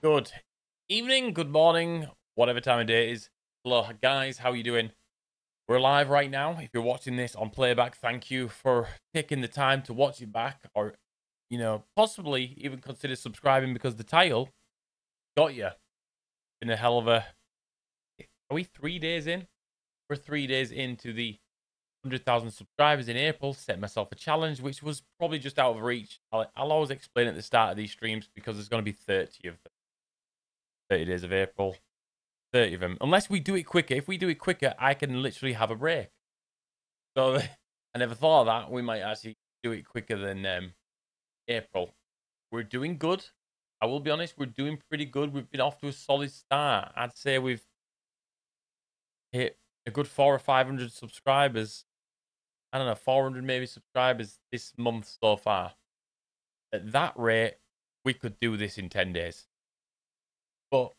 Good evening, good morning, whatever time of day it is. Hello, guys. How are you doing? We're live right now. If you're watching this on playback, thank you for taking the time to watch it back, or you know, possibly even consider subscribing because the title got you. Been a hell of a. Are we three days in? We're three days into the 100,000 subscribers in April. Set myself a challenge, which was probably just out of reach. I'll, I'll always explain at the start of these streams because there's going to be 30 of them. 30 days of April. 30 of them. Unless we do it quicker. If we do it quicker, I can literally have a break. So I never thought of that. We might actually do it quicker than um, April. We're doing good. I will be honest, we're doing pretty good. We've been off to a solid start. I'd say we've hit a good four or 500 subscribers. I don't know, 400 maybe subscribers this month so far. At that rate, we could do this in 10 days. But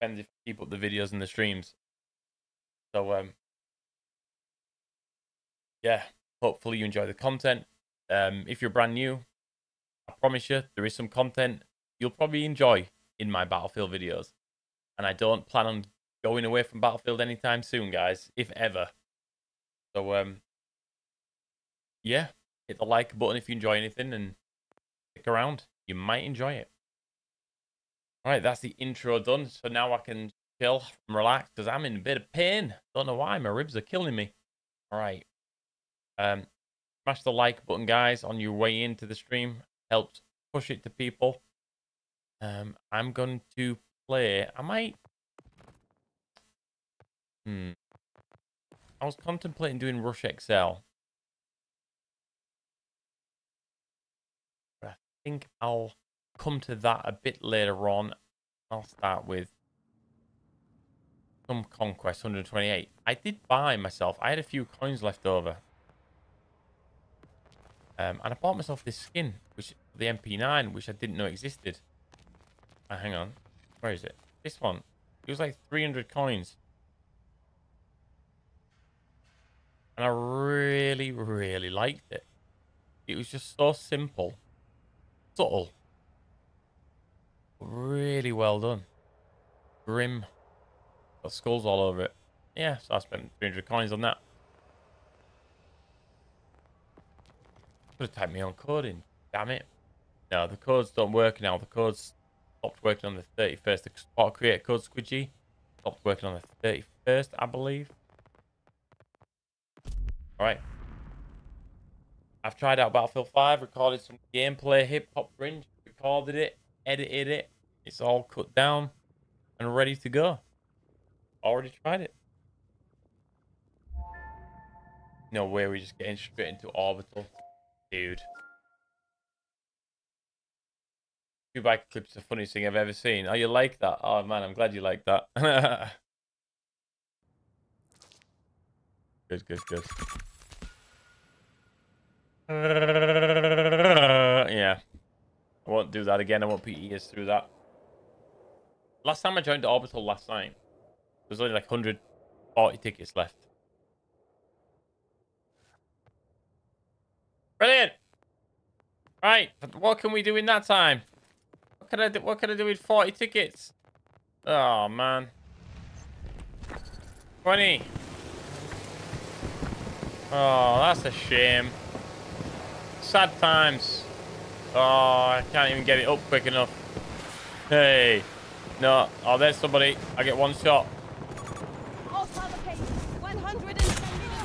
depends if I keep up the videos and the streams. So um yeah, hopefully you enjoy the content. Um if you're brand new, I promise you there is some content you'll probably enjoy in my Battlefield videos. And I don't plan on going away from Battlefield anytime soon, guys, if ever. So um yeah, hit the like button if you enjoy anything and stick around. You might enjoy it. All right, that's the intro done. So now I can chill and relax because I'm in a bit of pain. Don't know why. My ribs are killing me. All right. Um, smash the like button, guys, on your way into the stream. Helps push it to people. Um, I'm going to play. I might. Hmm. I was contemplating doing Rush XL. But I think I'll come to that a bit later on. I'll start with some Conquest 128. I did buy myself, I had a few coins left over. Um, and I bought myself this skin, which the MP9, which I didn't know existed. Oh, hang on. Where is it? This one. It was like 300 coins. And I really, really liked it. It was just so simple. Subtle. Really well done. Grim. Got skulls all over it. Yeah, so I spent 300 coins on that. Could have typed my own code in. Damn it. No, the codes don't work now. The codes stopped working on the 31st. The auto create code squidgy stopped working on the 31st, I believe. Alright. I've tried out Battlefield 5, recorded some gameplay, hip hop fringe, recorded it, edited it. It's all cut down and ready to go. Already tried it. No way we're just getting straight into orbital. Dude. Two bike clips the funniest thing I've ever seen. Oh, you like that? Oh man, I'm glad you like that. good, good, good. yeah. I won't do that again. I won't put ears through that. Last time I joined the Orbital last night, there's only like 140 tickets left. Brilliant. Right, what can we do in that time? What can I do? What can I do with 40 tickets? Oh man. 20. Oh, that's a shame. Sad times. Oh, I can't even get it up quick enough. Hey. No. Oh, there's somebody. I get one shot.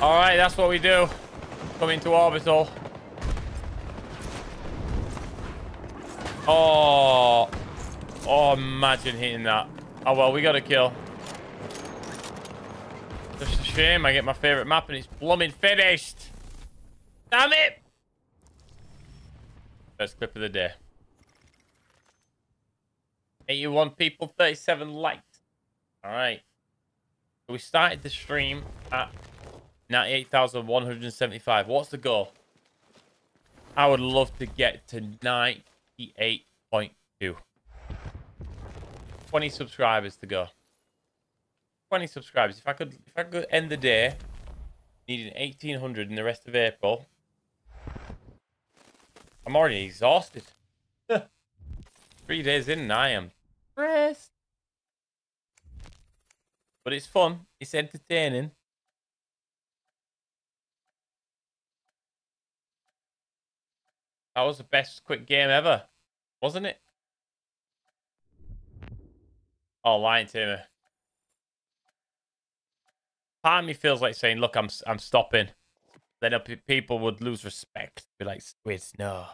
All right, that's what we do. Coming to orbital. Oh. Oh, imagine hitting that. Oh, well, we got a kill. Just a shame I get my favorite map and it's blooming finished. Damn it. First clip of the day. 81 people, 37 likes. All right. So we started the stream at 98,175. What's the goal? I would love to get to 98.2. 20 subscribers to go. 20 subscribers. If I could if I could end the day needing 1800 in the rest of April, I'm already exhausted. Three days in and I am Rest. But it's fun. It's entertaining. That was the best quick game ever, wasn't it? Oh, lying to me. Part of me feels like saying, "Look, I'm I'm stopping." Then people would lose respect. Be like, "Wait, no."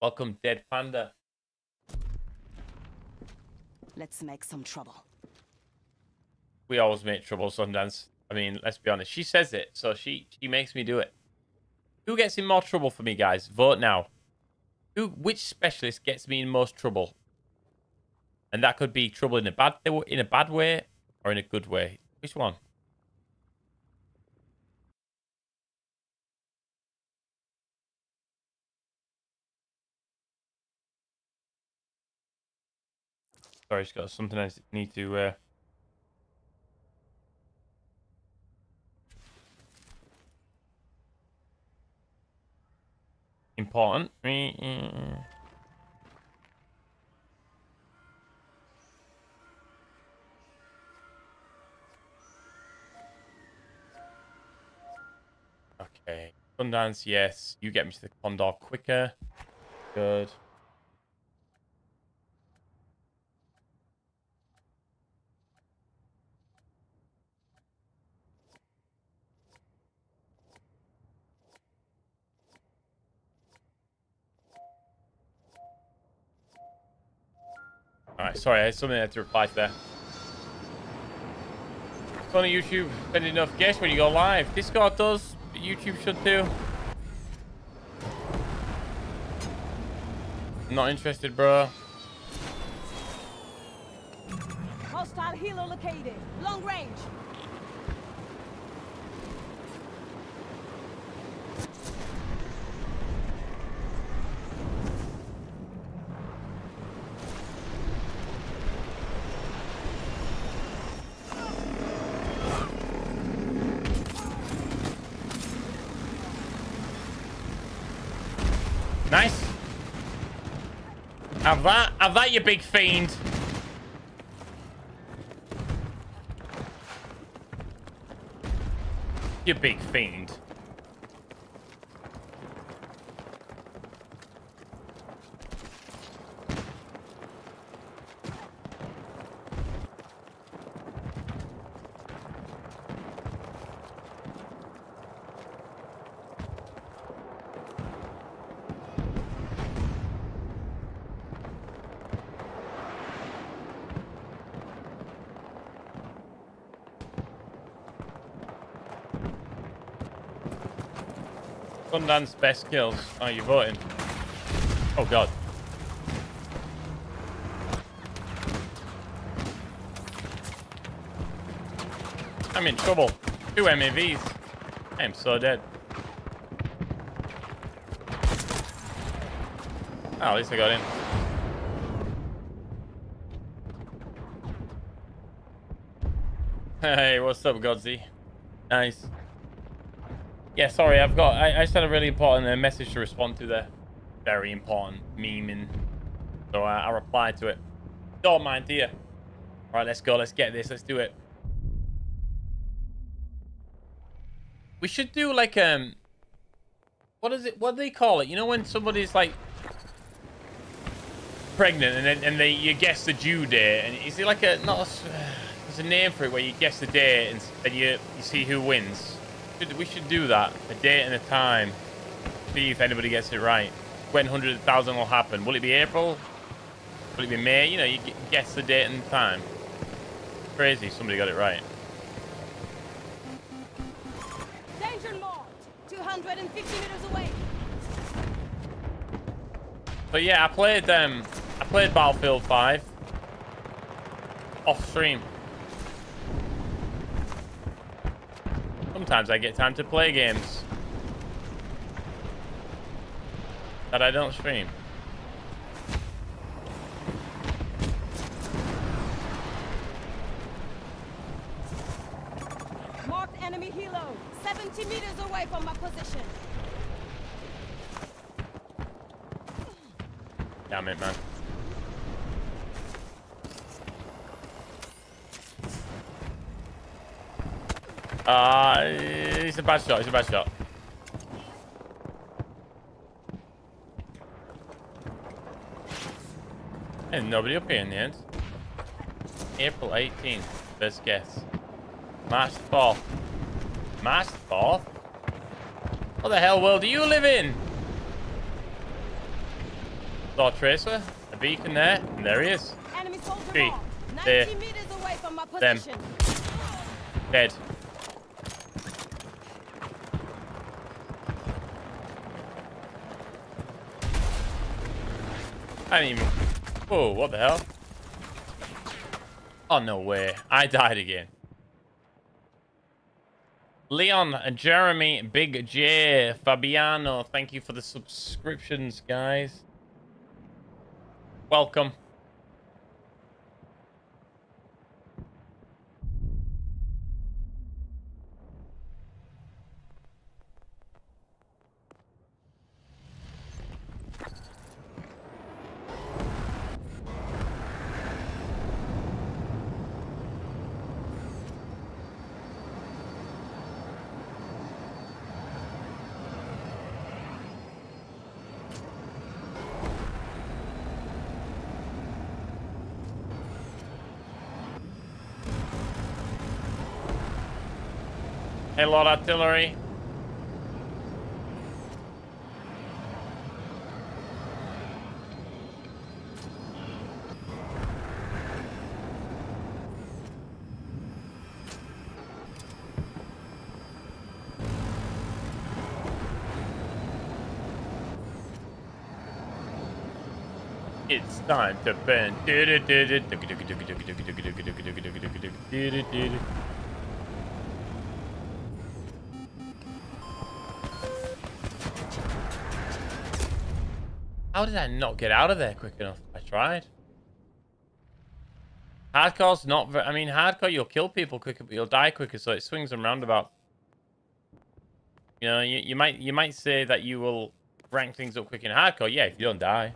Welcome, Dead Panda. Let's make some trouble. We always make trouble, Sundance. I mean, let's be honest. She says it, so she she makes me do it. Who gets in more trouble for me, guys? Vote now. Who, which specialist gets me in most trouble? And that could be trouble in a bad in a bad way or in a good way. Which one? Sorry, just got something I need to uh, important. Okay. Sundance, yes. You get me to the Condor quicker. Good. Alright, sorry, I had something I had to reply to there. It's on YouTube, sending enough guests when you go live. Discord does, YouTube should too. Not interested, bro. Hostile helo located. Long range. Nice. Have that. Have that, you big fiend. You big fiend. Sundance best kills. Oh, you're voting. Oh, God. I'm in trouble. Two MAVs. I am so dead. Oh, at least I got in. Hey, what's up, Godzi? Nice. Yeah, sorry, I've got... I, I just had a really important uh, message to respond to there. Very important memeing. So uh, I replied to it. Don't mind, dear. All right, let's go. Let's get this. Let's do it. We should do like um, what is it? What do they call it? You know when somebody's like pregnant and then and they you guess the due date and is it like a not a, there's a name for it where you guess the date and, and you you see who wins we should do that. A date and a time. See if anybody gets it right. When 100,000 will happen. Will it be April? Will it be May? You know, you guess the date and time. Crazy, somebody got it right. Danger marked. 250 meters away. But yeah, I played um I played Battlefield 5 off stream. Sometimes I get time to play games. That I don't stream. Marked enemy helo. 70 meters away from my position. Damn it, man. Uh, it's a bad shot. It's a bad shot. And nobody up here in the end. April 18th. Best guess. March 4th. March 4th? What the hell world do you live in? Saw Tracer. A beacon there. And there he is. Enemy soldier Three. There. meters away from my Them. Dead. I didn't even... Whoa, what the hell? Oh, no way. I died again. Leon, Jeremy, Big J, Fabiano, thank you for the subscriptions, guys. Welcome. Lord Artillery. It's time to burn. How did I not get out of there quick enough? I tried. Hardcore's not. I mean, hardcore, you'll kill people quicker, but you'll die quicker, so it swings them and roundabouts. You know, you, you might you might say that you will rank things up quick in hardcore. Yeah, if you don't die.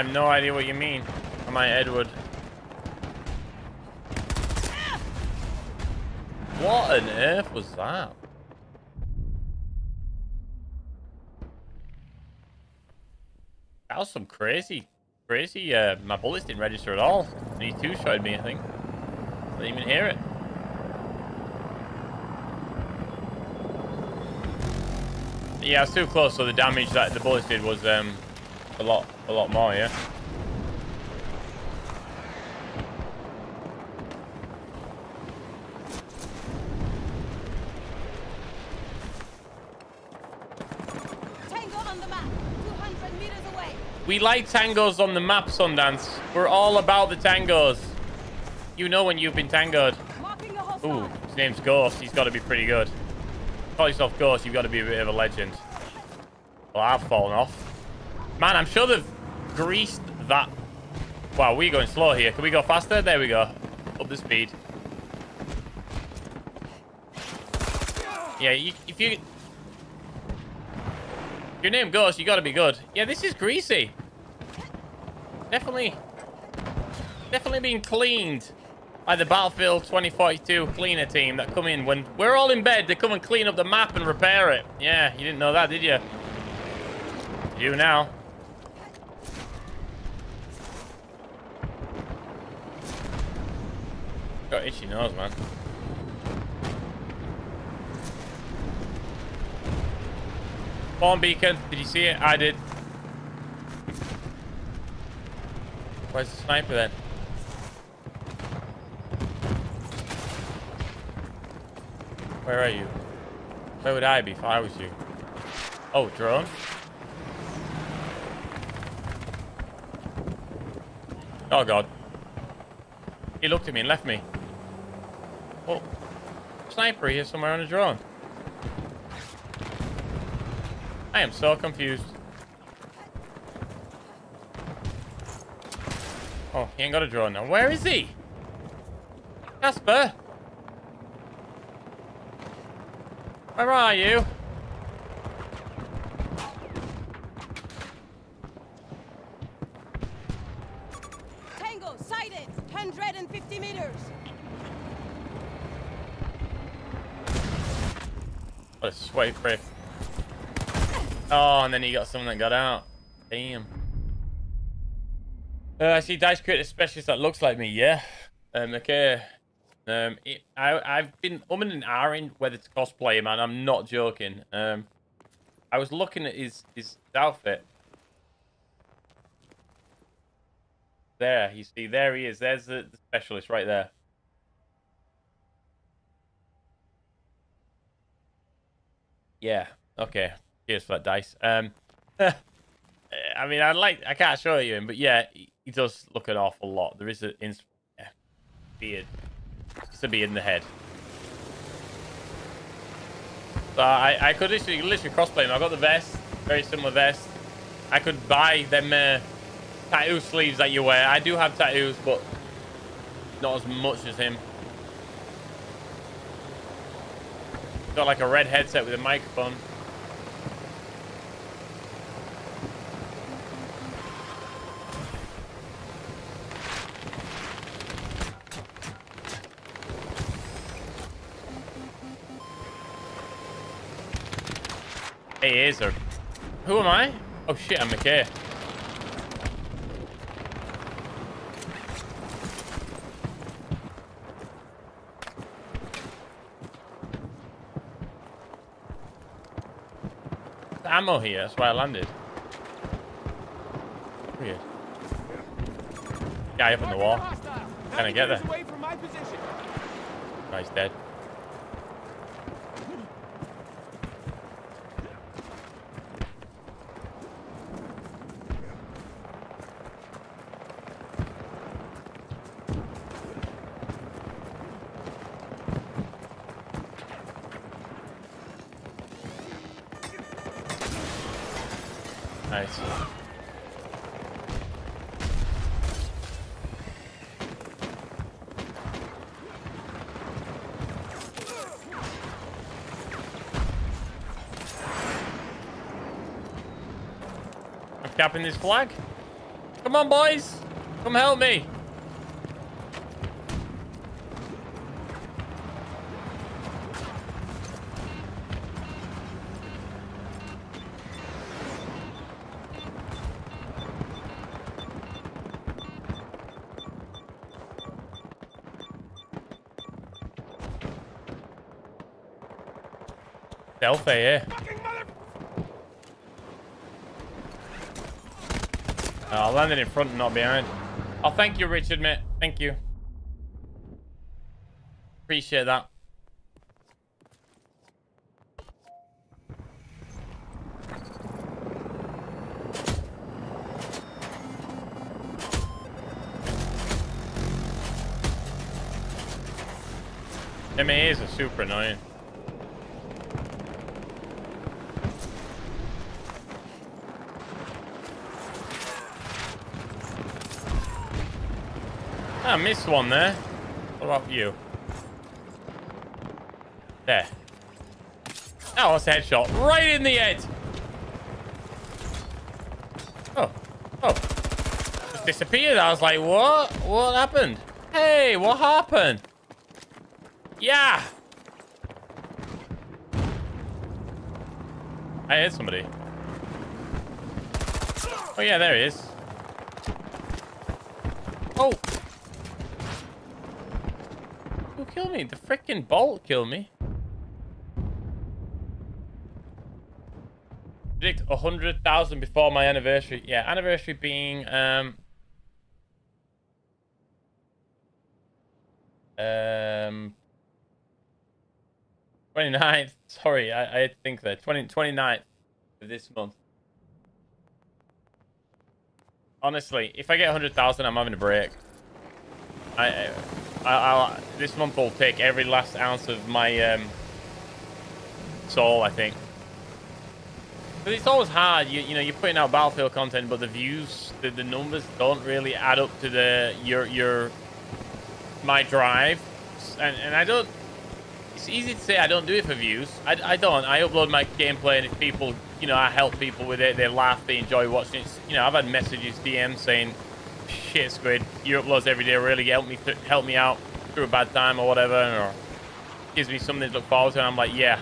I have no idea what you mean. Am I Edward? What on earth was that? That was some crazy, crazy, uh, my bullets didn't register at all. And he two-shot me, I think. Didn't even hear it. Yeah, I was too close, so the damage that the bullets did was um, a lot, a lot more, yeah. Tango on the map. 200 meters away. We like tangos on the map, Sundance. We're all about the tangos. You know when you've been tangoed. Marking a hostile. Ooh, his name's Ghost. He's got to be pretty good. Call yourself Ghost, you've got to be a bit of a legend. Well, I've fallen off. Man, I'm sure they've greased that. Wow, we're going slow here. Can we go faster? There we go. Up the speed. Yeah, you, if you... Your name goes, you got to be good. Yeah, this is greasy. Definitely... Definitely being cleaned by the Battlefield 2042 cleaner team that come in when we're all in bed. They come and clean up the map and repair it. Yeah, you didn't know that, did you? You now. Got itchy nose, man. Spawn beacon. Did you see it? I did. Where's the sniper then? Where are you? Where would I be if I was you? Oh, drone? Oh god. He looked at me and left me. Oh. Sniper here somewhere on a drone. I am so confused. Oh, he ain't got a drone now. Where is he? Casper? Where are you? Tango, sighted. 150 meters. What a sweet frick. Oh, and then he got someone that got out. Damn. Uh, I see Dice create a specialist that looks like me, yeah. Um, okay. Um, it, I, I've been umming and ahhing whether to cosplay him, I'm not joking. Um, I was looking at his, his outfit. There, you see, there he is. There's the, the specialist right there. Yeah, okay. Cheers for that, Dice. Um, I mean, I like, I can't show you him, but yeah, he, he does look an awful lot. There is a yeah, beard. It's a beard in the head. So I, I could literally, literally crossplay him. I got the vest, very similar vest. I could buy them uh, tattoo sleeves that you wear. I do have tattoos, but not as much as him. Got like a red headset with a microphone. Hey, there? Who am I? Oh shit, I'm Mackay. ammo here, that's why I landed. Weird. Guy up on the wall. Can I get there? Oh, he's dead. Nice. I'm capping this flag. Come on, boys. Come help me. Selfie, yeah. Uh, oh, I landed in front and not behind. Oh, thank you, Richard, mate. Thank you. Appreciate that. MAAs are super annoying. Ah, I missed one there. What about you? There. Oh, that's a headshot. Right in the head. Oh. Oh. Just disappeared. I was like, what? What happened? Hey, what happened? Yeah. I hit somebody. Oh, yeah, there he is. Oh. Killed me? The freaking bolt killed me. Predict 100,000 before my anniversary. Yeah, anniversary being... um. Um... 29th. Sorry, I, I think that. 20, 29th of this month. Honestly, if I get 100,000, I'm having a break. I, I, I, this month I'll take every last ounce of my um, soul, I think. But it's always hard. You you know you're putting out Battlefield content, but the views, the, the numbers don't really add up to the your your my drive, and and I don't. It's easy to say I don't do it for views. I, I don't. I upload my gameplay, and if people, you know, I help people with it. They laugh. They enjoy watching it. You know, I've had messages, DMs saying, "Shit, Squid, your uploads every day really help me help me out through a bad time or whatever," or gives me something to look forward to. And I'm like, yeah,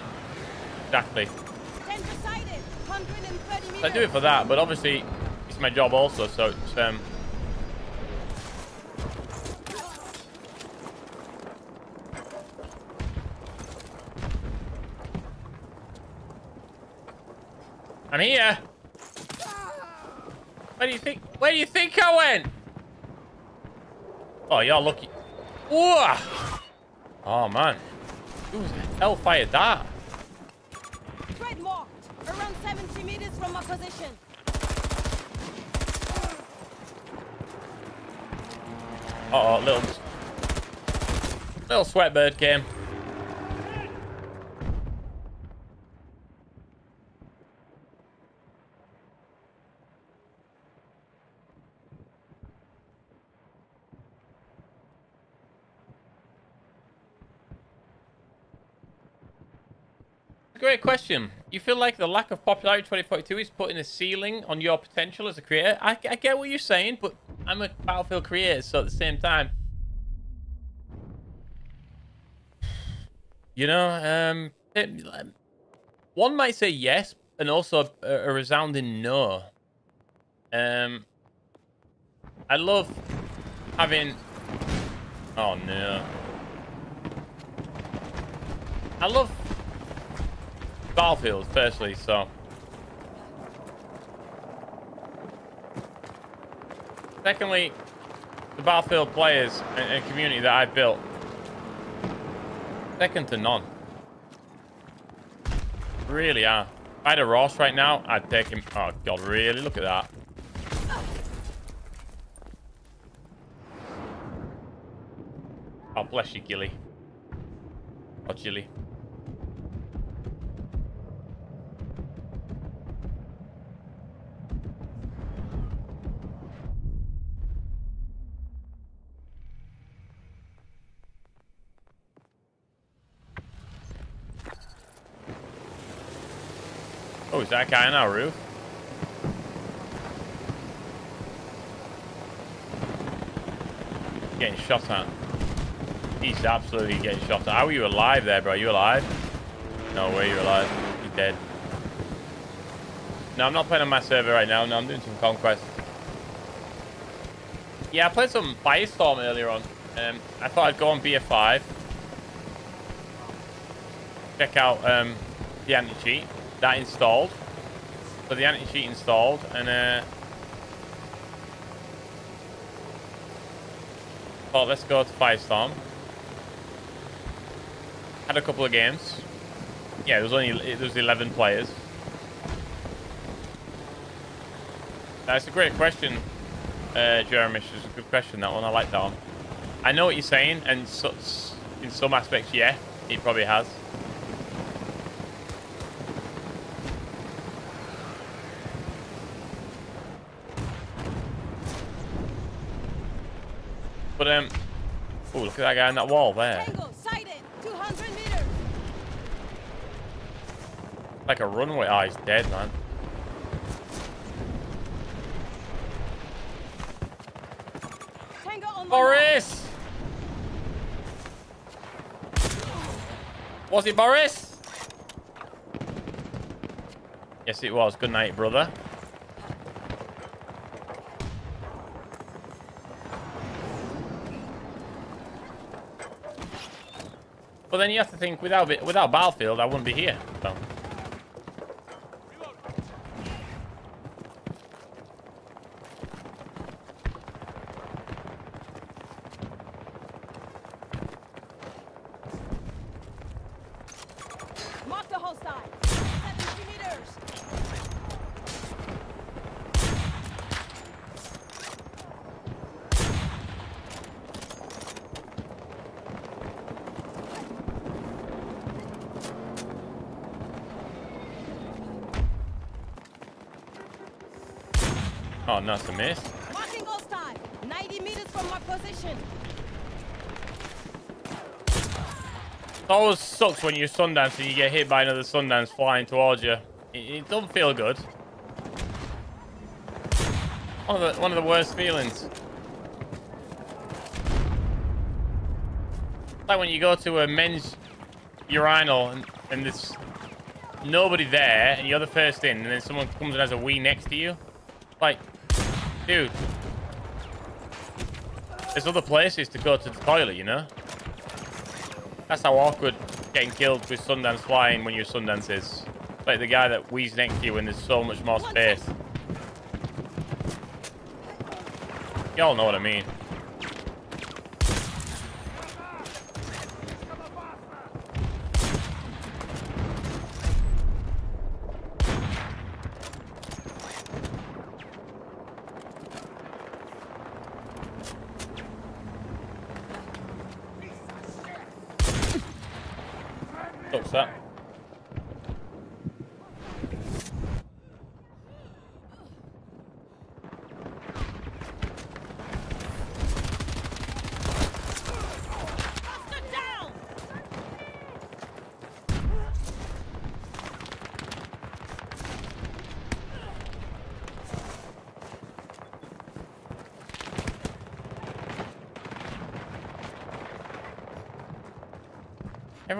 exactly. I do it for that, but obviously it's my job also, so it's um. I'm here. Where do you think? Where do you think I went? Oh, y'all lucky. Whoa! Oh man, who the hell fired that? Around 70 meters from our position. Uh oh, little little sweatbird came. Great question. You feel like the lack of popularity 2042 is putting a ceiling on your potential as a creator? I, I get what you're saying, but I'm a Battlefield creator, so at the same time... You know, um, it, one might say yes, and also a, a resounding no. Um, I love having... Oh, no. I love Battlefield, firstly, so... Secondly, the Battlefield players and, and community that I've built. Second to none. Really are. If I had a Ross right now, I'd take him. Oh, God, really? Look at that. Oh, bless you, Gilly. Oh, or Chili. Is that guy on our roof? Getting shot at. He's absolutely getting shot at. How are you alive there, bro? Are you alive? No way you're alive. You're dead. No, I'm not playing on my server right now. No, I'm doing some Conquest. Yeah, I played some Firestorm earlier on. Um, I thought I'd go on BF5. Check out um, the anti-cheat that installed. So the anti-cheat installed and uh Oh, let's go to Firestorm. Had a couple of games. Yeah, there was only there was 11 players. That's a great question, uh, Jeremy. It's a good question, that one. I like that one. I know what you're saying, and so, in some aspects, yeah, it probably has. But, um... Oh, look at that guy on that wall there. Tango, sighted, 200 meters. Like a runway. Oh, he's dead, man. Boris! Was it Boris? Yes, it was. Good night, brother. But then you have to think, without without Battlefield, I wouldn't be here. So. Mark the hostile. 70 meters. Oh, no, it's a miss. Marking hostile. 90 meters from my position. It always sucks when you're Sundance and you get hit by another Sundance flying towards you. It, it doesn't feel good. One of the one of the worst feelings. Like when you go to a men's urinal and, and there's nobody there and you're the first in and then someone comes and has a wee next to you. Like, dude. There's other places to go to the toilet, you know? That's how awkward getting killed with Sundance flying when you're Sundance is. Like the guy that wheezes next to you when there's so much more space. Y'all know what I mean. What's that? Bastard down!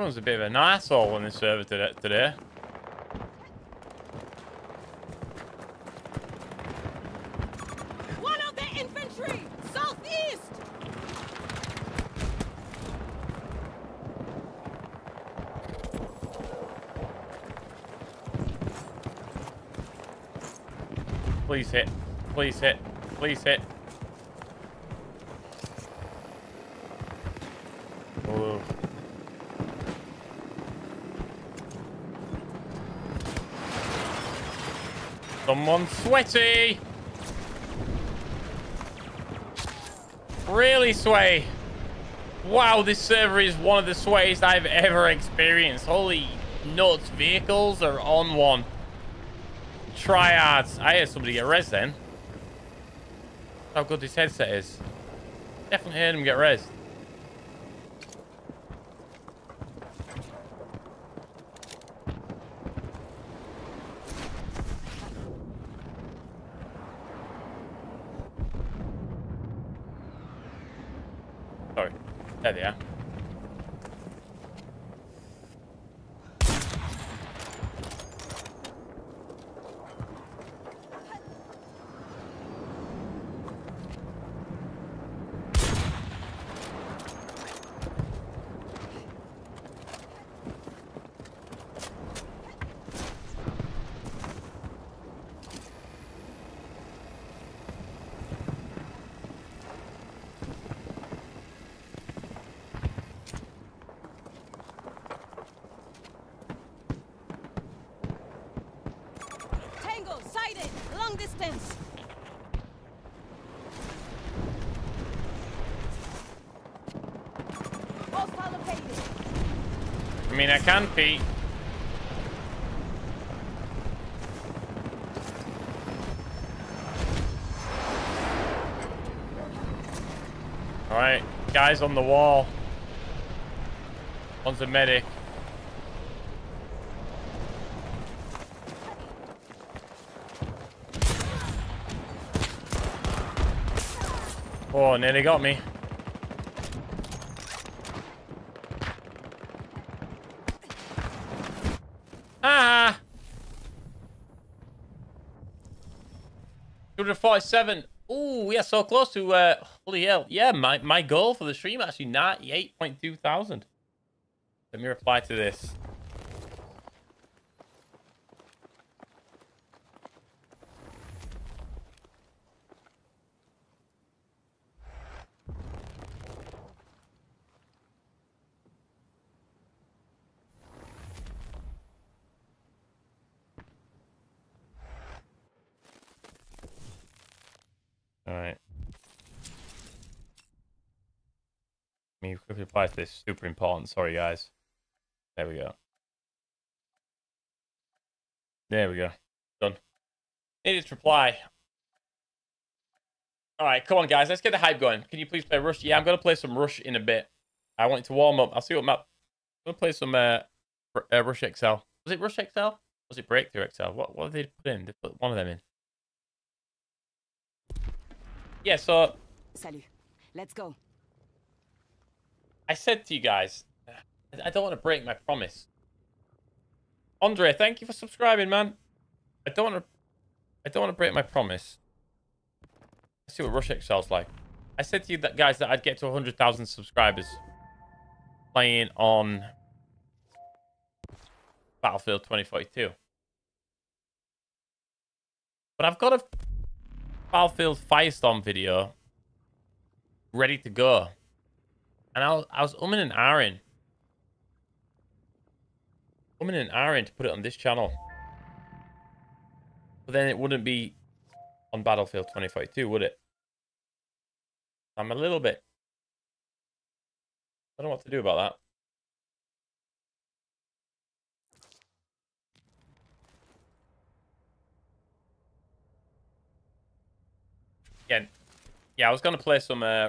Everyone's a bit of an asshole on this server today. today. One of the infantry! Southeast! Please hit. Please hit. Please hit. Ooh. Someone sweaty! Really sweaty. Wow, this server is one of the sweatiest I've ever experienced. Holy nuts, vehicles are on one. Triads. I heard somebody get res then. How good this headset is. Definitely heard him get res. Sorry. There they are. Tango, sighted! Long distance! Hostile located. I mean, I can Pete. Alright, guys on the wall. One's a medic. Oh, nearly got me. Ah! 247. Ooh, we are so close to, uh, holy hell. Yeah, my, my goal for the stream actually 98.2 thousand. Let me reply to this. All right. Reply to this. Super important. Sorry, guys. There we go. There we go. Done. Needed to reply. All right, come on, guys. Let's get the hype going. Can you please play Rush? Yeah, I'm going to play some Rush in a bit. I want it to warm up. I'll see what map. I'm going to play some uh, uh, Rush XL. Was it Rush XL? Was it Breakthrough XL? What, what did they put in? They put one of them in. Yeah, so Salut. Let's go. I said to you guys, I don't want to break my promise. Andre, thank you for subscribing, man. I don't want to. I don't want to break my promise. Let's see what Rush XL's like. I said to you that guys that I'd get to 100,000 subscribers playing on Battlefield 2042. But I've got a Battlefield Firestorm video ready to go. And I was, I was umming and ahhing. Umming and ahhing to put it on this channel. But then it wouldn't be on Battlefield 2042, would it? I'm a little bit... I don't know what to do about that. Yeah, yeah, I was gonna play some uh,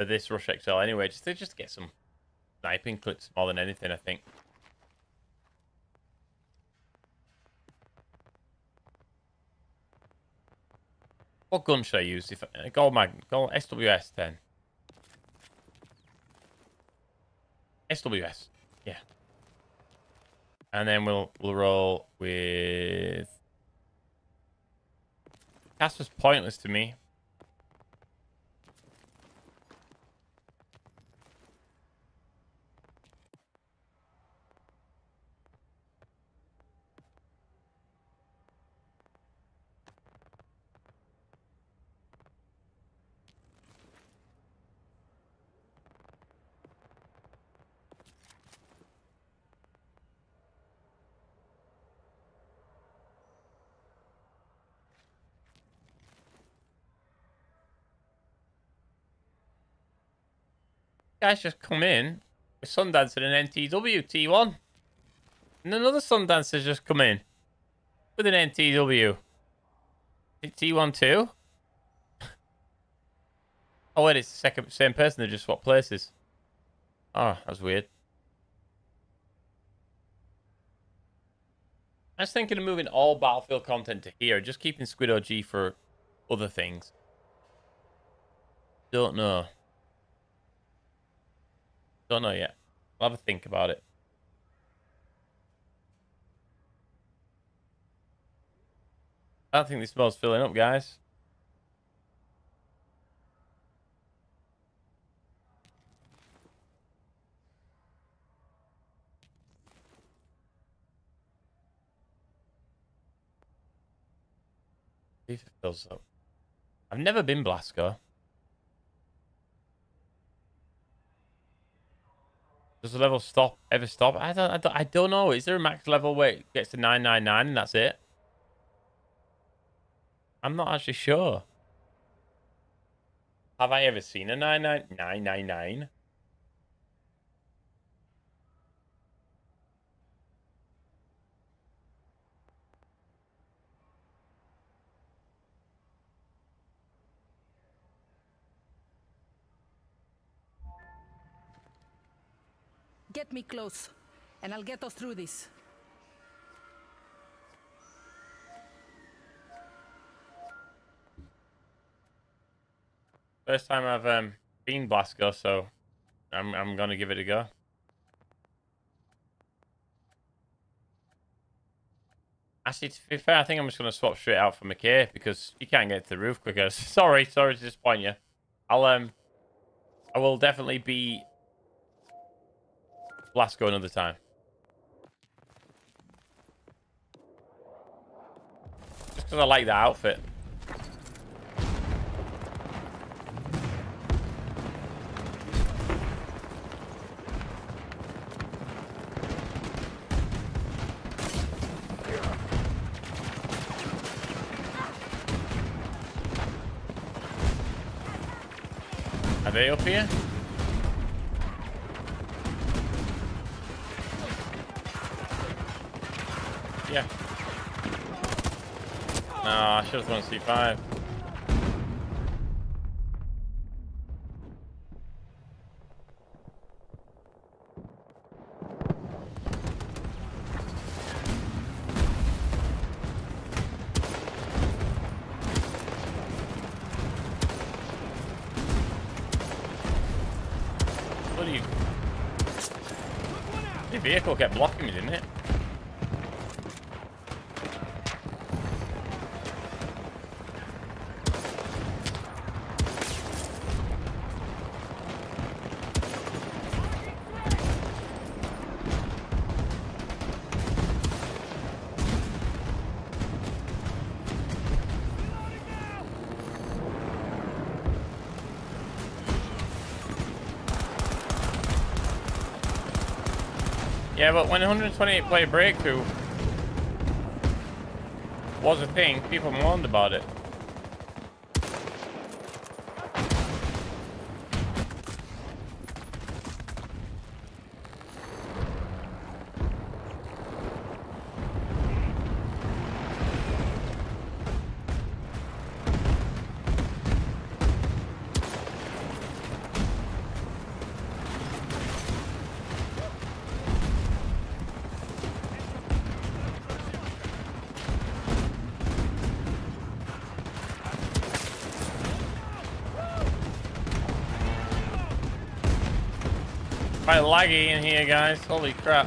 of this Rush XL anyway, just to just get some sniping clips more than anything, I think. What gun should I use? If I, gold mag, gold SWS then. SWS, yeah. And then we'll we'll roll with. Cast was pointless to me. Guys just come in with Sundance and an NTW T1. And another Sundancer just come in with an NTW. T1 too? oh wait, it's the second same person, they just swapped places. Oh, that was weird. I was thinking of moving all Battlefield content to here, just keeping Squid OG for other things. Don't know. Don't know yet. I'll have a think about it. I don't think this smell's filling up, guys. See if it fills up. I've never been Blasco. Does the level stop ever stop? I don't, I don't, I don't know. Is there a max level where it gets to 999 and that's it? I'm not actually sure. Have I ever seen a 999? Get me close, and I'll get us through this. First time I've um, been Blasco, so I'm I'm gonna give it a go. Actually, to be fair, I think I'm just gonna swap straight out for Mackay because you can't get to the roof quicker. sorry, sorry to disappoint you. I'll um, I will definitely be Blasco another time. Just because I like that outfit. Are they up here? No, I should have thrown C5. What are you? Your vehicle kept blocked. Yeah, but when 128 player breakthrough was a thing, people moaned about it. Quite laggy in here, guys. Holy crap.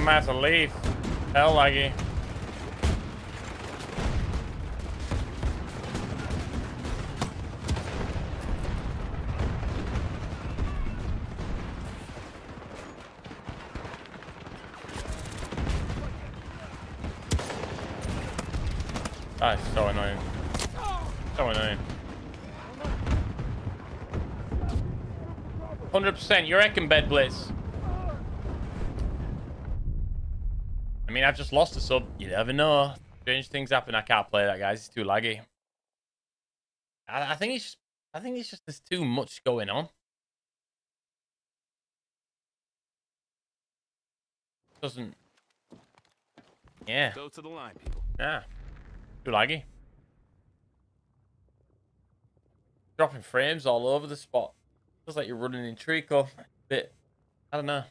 Might have to leave. Hell laggy. That's so annoying. So annoying. 100%, you're wrecking bed blitz. I mean, I've just lost a sub. You never know. Strange things happen. I can't play that, guys. It's too laggy. I, I think it's just, I think it's just there's too much going on. Doesn't. Yeah. Go to the line, people. Yeah. Too laggy. Dropping frames all over the spot. Feels like you're running in treacle. Bit. I don't know.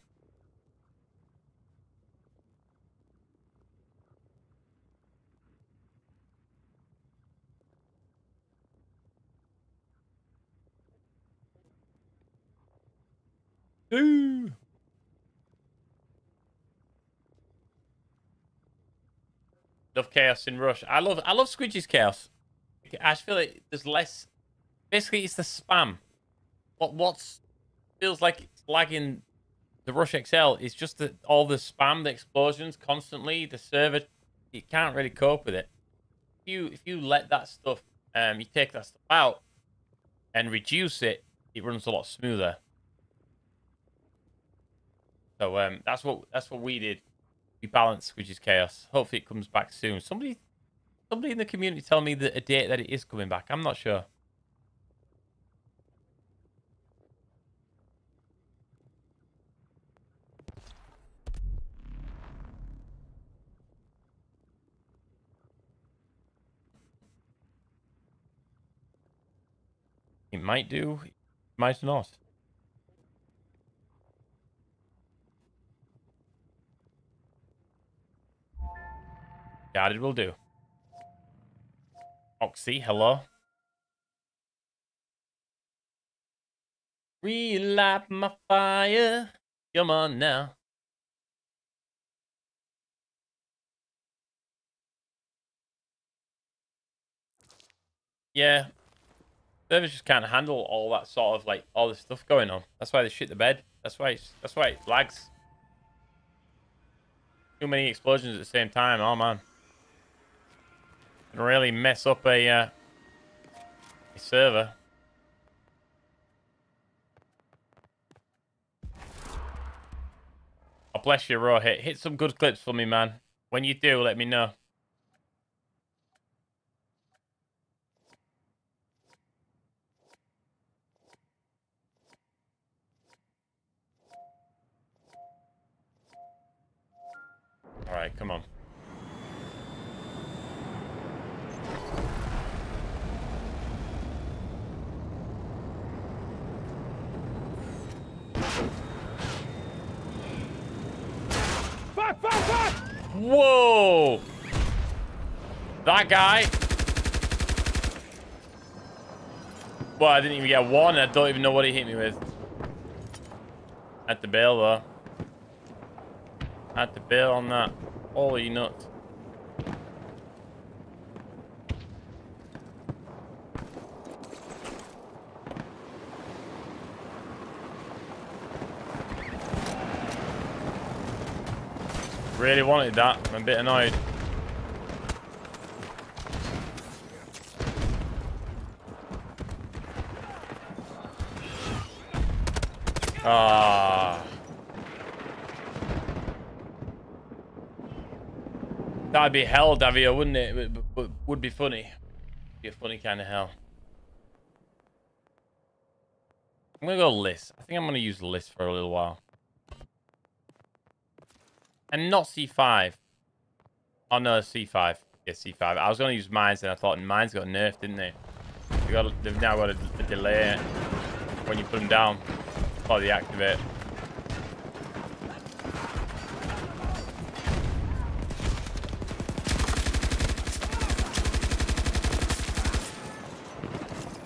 Ooh. Love chaos in Rush. I love I love Squidgy's chaos. I feel like there's less. Basically, it's the spam. What what's feels like it's lagging the Rush XL is just that all the spam, the explosions constantly. The server, you can't really cope with it. If you if you let that stuff, um, you take that stuff out and reduce it, it runs a lot smoother. So um, that's what that's what we did we balance Squidgy's chaos. Hopefully it comes back soon. Somebody somebody in the community tell me that a date that it is coming back. I'm not sure. It might do, it might not. Guarded will do. Oxy, hello. Relight my fire. Come on now. Yeah. Servers just can't handle all that sort of like all this stuff going on. That's why they shit the bed. That's why that's why it lags. Too many explosions at the same time. Oh man. Can really mess up a, uh, a server. Oh, bless you, Raw Hit. Hit some good clips for me, man. When you do, let me know. All right, come on. Fuck, fuck, fuck! Whoa! That guy. Well, I didn't even get one. I don't even know what he hit me with. At the bail, though. At to bail on that. Holy nuts. Really wanted that. I'm a bit annoyed. Ah. That'd be hell, Davio, wouldn't it? Would, be funny. Be a funny kind of hell. I'm gonna go list. I think I'm gonna use list for a little while. And not C5. Oh no, C5. Yeah, C5. I was gonna use mines and I thought mines got nerfed, didn't they? They got they've now got a, a delay when you put them down. Or deactivate.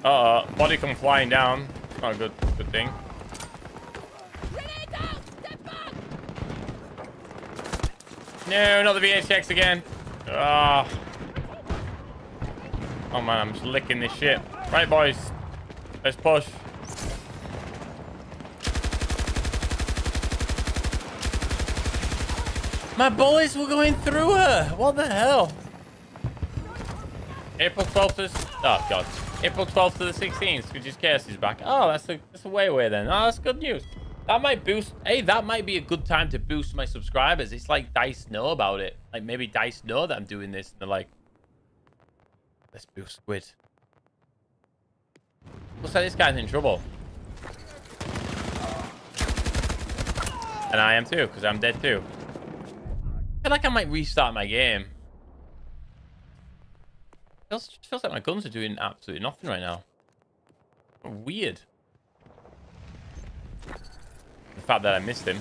Uh oh, body come flying down. Not a good good thing. No, not the VHX again. Ah. Oh. oh man, I'm just licking this shit. Right, boys. Let's push. My bullets were going through her. What the hell? April 12th to... Oh, God. April 12th to the 16th, which is Chaos is back. Oh, that's a, that's a way away then. Oh, that's good news. That might boost... Hey, that might be a good time to boost my subscribers. It's like DICE know about it. Like, maybe DICE know that I'm doing this. And they're like... Let's boost Squid. Looks like this guy's in trouble. And I am too, because I'm dead too. I feel like I might restart my game. Feels, feels like my guns are doing absolutely nothing right now. Weird. The fact that I missed him.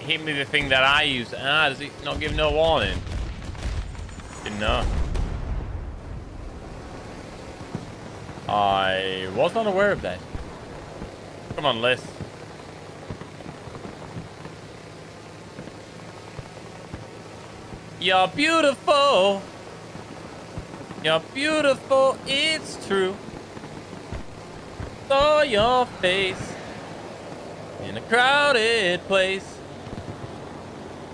Hit me the thing that I use. Ah, does he not give no warning? Didn't know. I was not aware of that. Come on, Liz. You're beautiful. You're beautiful, it's true. Saw your face in a crowded place.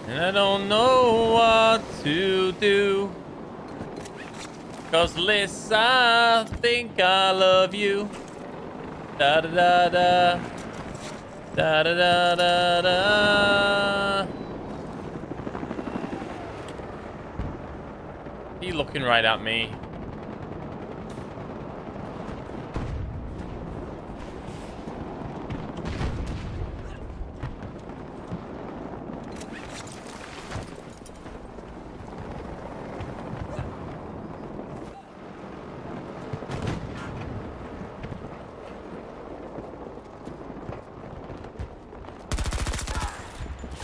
And I don't know what to do. Cause Liz, I think I love you. Da da da da. Da da da da da. He looking right at me.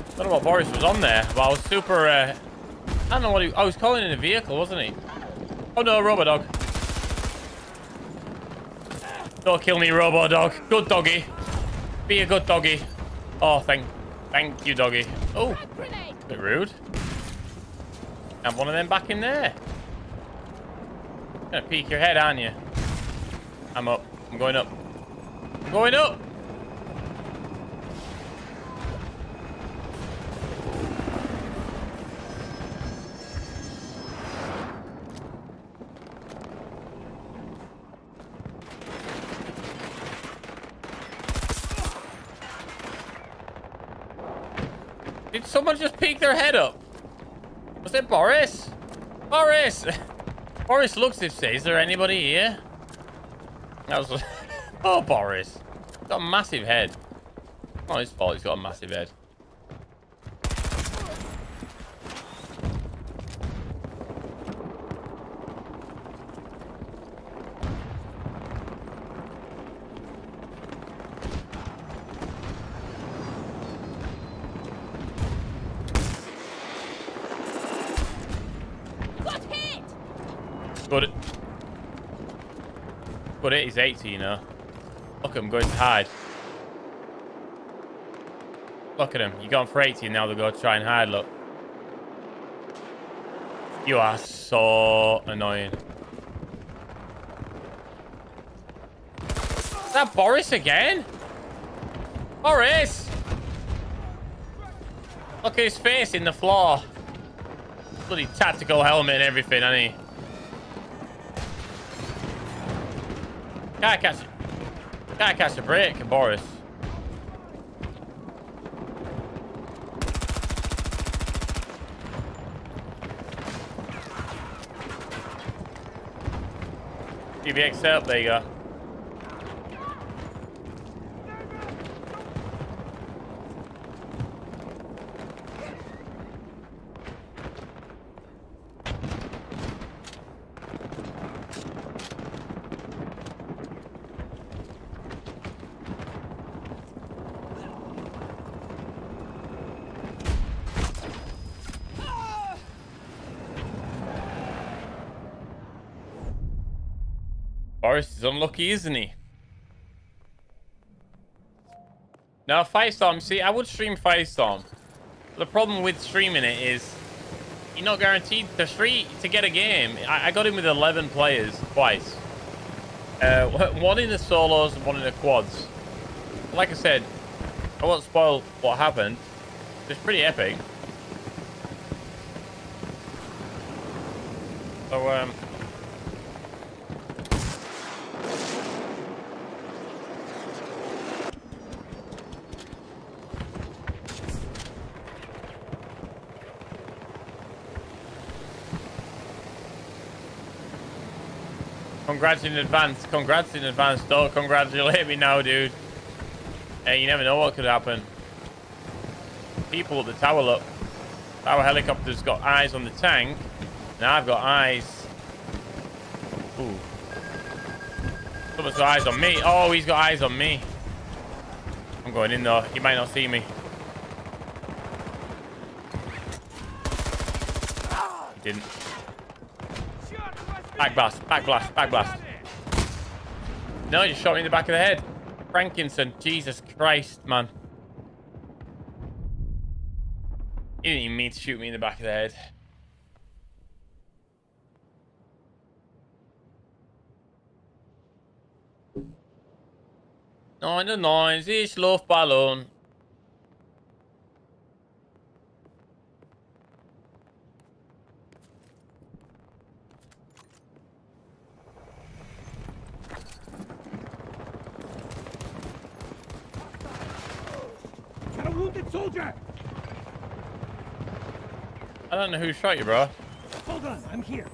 I don't know what Boris was on there, but I was super uh, I don't know what he... Oh, was calling in a vehicle, wasn't he? Oh, no, Robo Dog. Don't kill me, Robo Dog. Good doggy. Be a good doggy. Oh, thank... Thank you, doggy. Oh, a bit rude. Have one of them back in there. Gonna peek your head, aren't you? I'm up. I'm going up. I'm going up! Did someone just peeked their head up? Was it Boris? Boris! Boris looks to say, is there anybody here? That was... oh, Boris. He's got a massive head. Not his fault, he's got a massive head. Got hit! Good. He's 80, you know. Look at him going to hide. Look at him. You gone for 80 and now they go to try and hide, look. You are so annoying. Is that Boris again? Boris! Look at his face in the floor. Bloody tactical helmet and everything, hasn't he? Can't catch it. Can't catch a break, Boris. GBX up, there you go. Boris is unlucky, isn't he? Now, Firestorm, see, I would stream Firestorm. The problem with streaming it is you're not guaranteed to to get a game. I, I got in with 11 players twice. Uh, one in the solos and one in the quads. Like I said, I won't spoil what happened. It's pretty epic. So, um... Congrats in advance. Congrats in advance. Don't congratulate me now, dude. Hey, you never know what could happen. People at the tower, look. Tower helicopter's got eyes on the tank. Now I've got eyes. Ooh. Someone's got eyes on me. Oh, he's got eyes on me. I'm going in though. He might not see me. He didn't. Back blast, back blast, back blast. No, you shot me in the back of the head. Frankinson, Jesus Christ, man. He didn't even mean to shoot me in the back of the head. Ninety-nine ist Luftballon. Got a wounded soldier! I don't know who shot you, bro. Hold on, I'm here.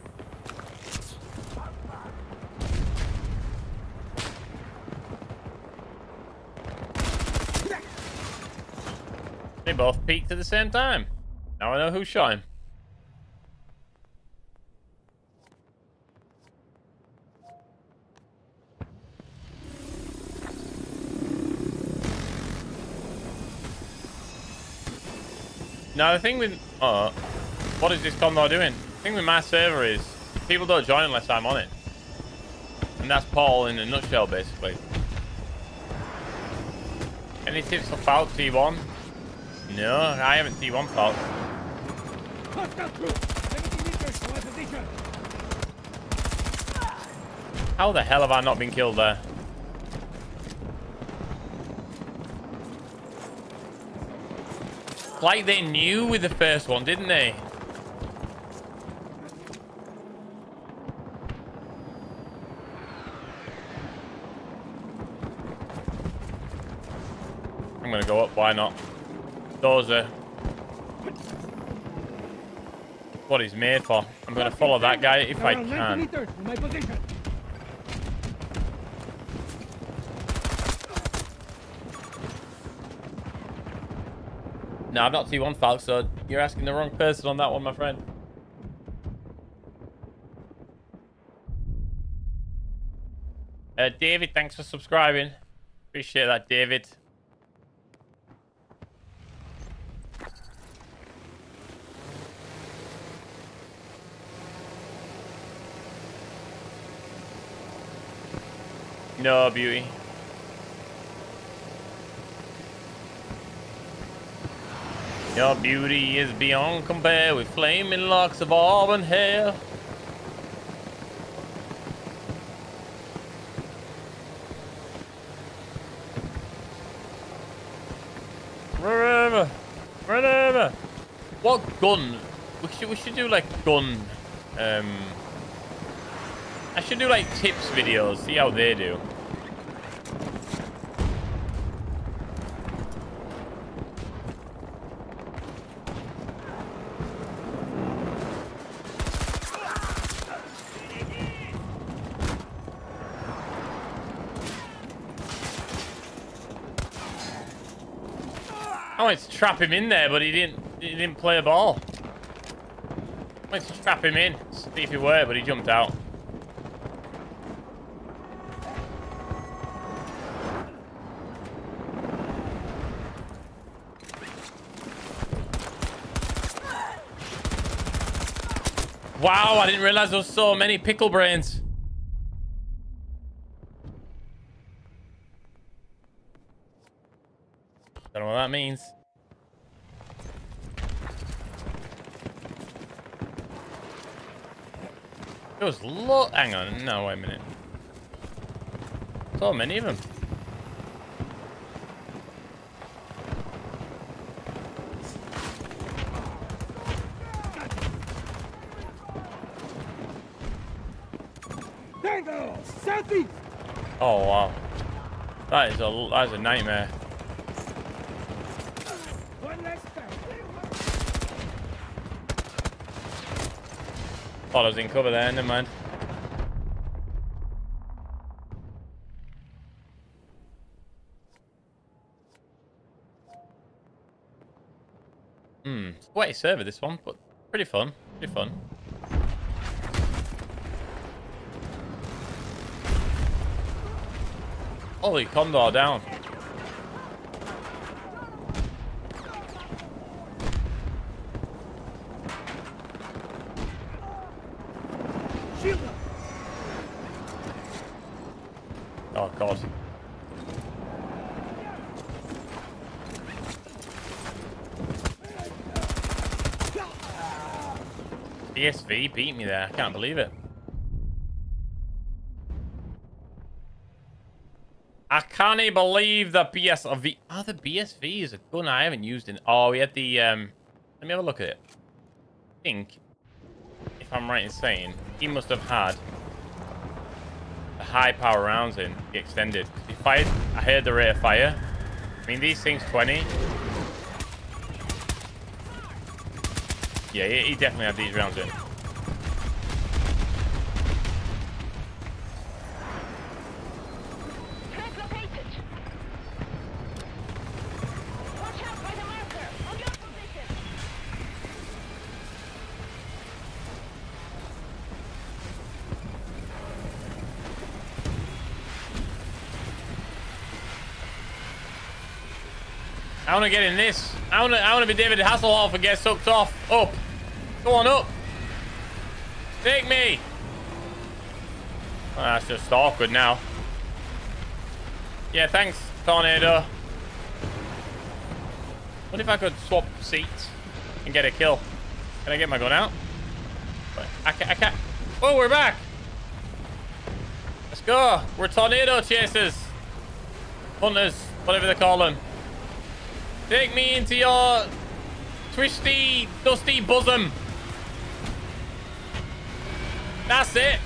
They both peeked at the same time. Now I know who shot him. Now the thing with uh, what is this Condor doing? The thing with my server is people don't join unless I'm on it, and that's Paul in a nutshell, basically. Any tips for Falck T1? No, I haven't T1 Falck. Hostile troops! 70 meters to my position! How the hell have I not been killed there? Like they knew with the first one, didn't they? Go up, why not? Those are what he's made for. I'm gonna follow that guy if I can. meters to my position! No, I'm not T1 Falck, so you're asking the wrong person on that one, my friend. Uh, David, thanks for subscribing. Appreciate that, David. No beauty. Your beauty is beyond compare with flaming locks of auburn hair. Wherever, wherever. What gun? We should we should do like gun. Um, I should do like tips videos. See how they do. I wanted to trap him in there, but he didn't. He didn't play a ball. I wanted to trap him in, see if he were, but he jumped out. Wow, I didn't realize there was so many pickle brains. Don't know what that means. There was lot. Hang on, no, wait a minute. So many of them. Tango! Southeast! Oh wow, that is a that is a nightmare. Thought I was in cover there. Never mind. Hmm. A server this one, but pretty fun. Pretty fun. Holy Condor down. Oh god. BSV beat me there. I can't believe it. Can't believe the BSV. Oh, the BSV is a gun I haven't used in. Oh, we had the. um Let me have a look at it. I think, if I'm right in saying, he must have had the high power rounds in the extended. He fired. I heard the rate of fire. I mean, these things 20. Yeah, he definitely had these rounds in. Track located. Watch out by the marker. On your position. I want to get in this. I want to. I want to be David Hasselhoff and get sucked off. Up. Go on up. Take me. Oh, that's just awkward now. Yeah, thanks, Tornado. What if I could swap seats and get a kill? Can I get my gun out? I can't. I can't. Oh, we're back. Let's go. We're tornado chasers. Hunters, whatever they call them. Take me into your twisty, dusty bosom. That's it.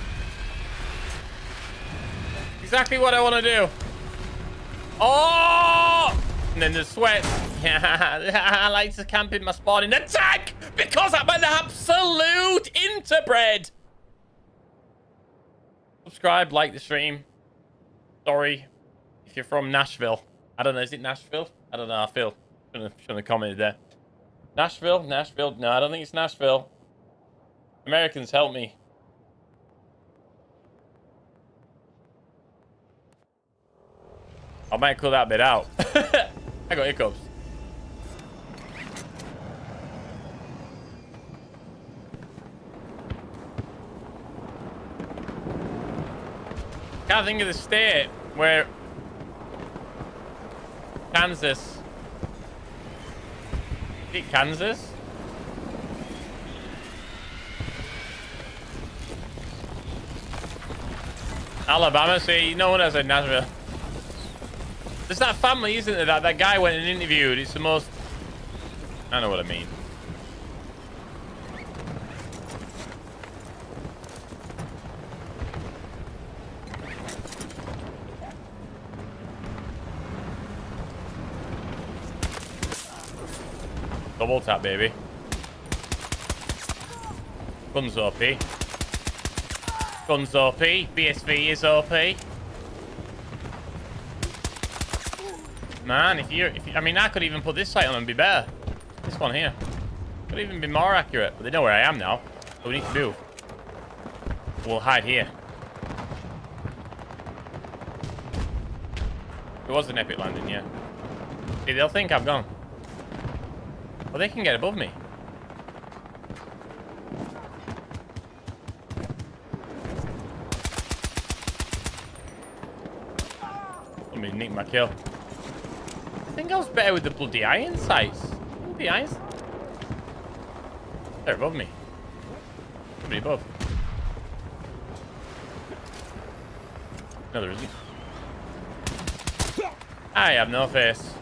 Exactly what I want to do. Oh! And then the sweat. I like to camp in my spawn in tank because I'm an absolute interbred. Subscribe, like the stream. Sorry if you're from Nashville. I don't know. Is it Nashville? I don't know. I feel. Shouldn't have, shouldn't have commented there. Nashville? Nashville? No, I don't think it's Nashville. Americans, help me. I might cut that bit out. I got hiccups. Can't think of the state. Where? Kansas. Kansas? Alabama, see, no one has a Nashville. There's that family, isn't there? That, that guy went and interviewed. It's the most... I know what I mean. Double tap, baby. Guns OP. Guns OP. BSV is OP. Man, if you're... If you, I mean, I could even put this sight on and be better. This one here. Could even be more accurate. But they know where I am now. What we need to do. We'll hide here. It was an epic landing, yeah. See, they'll think I've gone. Well, they can get above me. Let me nick my kill. I think I was better with the bloody iron sights. The irons. They're above me. Somebody above. No, there isn't. I have no face.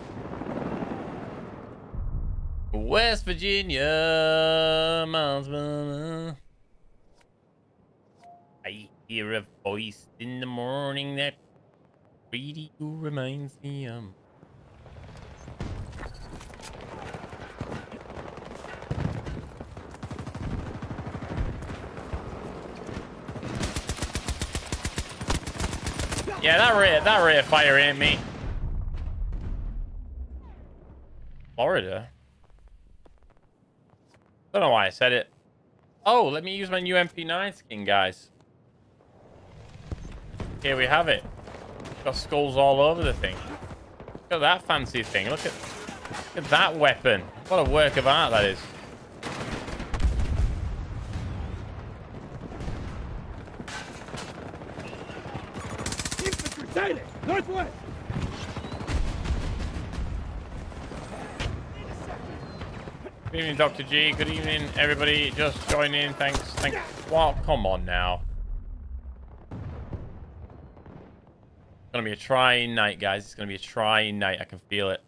West Virginia, Moundsman. I hear a voice in the morning that radio reminds me of. Yeah, that rate, that rate of fire ain't me. Florida. Don't know why I said it. Oh, let me use my new MP9 skin, guys. Here we have it. Got skulls all over the thing. Look at that fancy thing. Look at, look at that weapon. What a work of art that is. Infantry! Northwest! Good evening, Dr. G. Good evening, everybody. Just join in. Thanks. Thanks. Well, come on now. It's gonna be a trying night, guys. It's gonna be a trying night. I can feel it.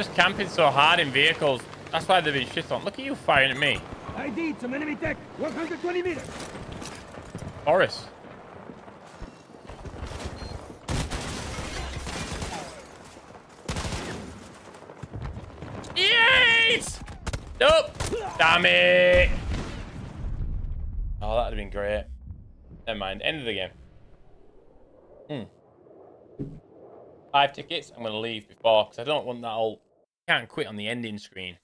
Just camping so hard in vehicles. That's why they've been shit on. Look at you firing at me. ID, some enemy tech! 120 meters! Boris. Yes! Nope. Damn it. Oh, that'd have been great. Never mind. End of the game. Hmm. Five tickets. I'm going to leave before because I don't want that all. Can't quit on the ending screen.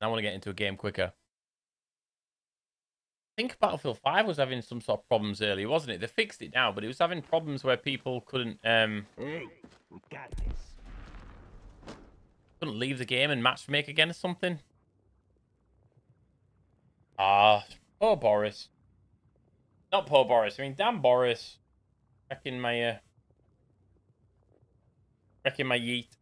I want to get into a game quicker. I think Battlefield 5 was having some sort of problems earlier, wasn't it? They fixed it now, but it was having problems where people couldn't um Hey, we got this. couldn't leave the game and match make again or something. Ah, poor Boris. Not poor Boris. I mean, damn Boris. Wrecking my uh, wrecking my yeet.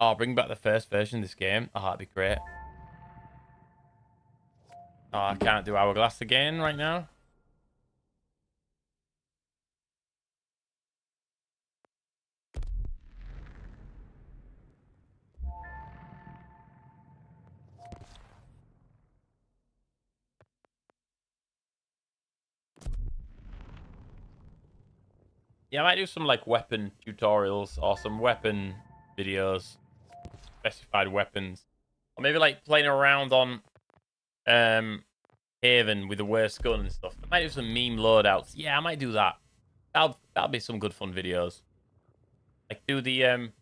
Oh, bring back the first version of this game. Oh, that'd be great. Oh, I can't do Hourglass again right now. Yeah, I might do some like weapon tutorials or some weapon videos, specified weapons, or maybe like playing around on um, Haven with the worst gun and stuff. I might do some meme loadouts. Yeah, I might do that. That'll that'll be some good fun videos. Like do the um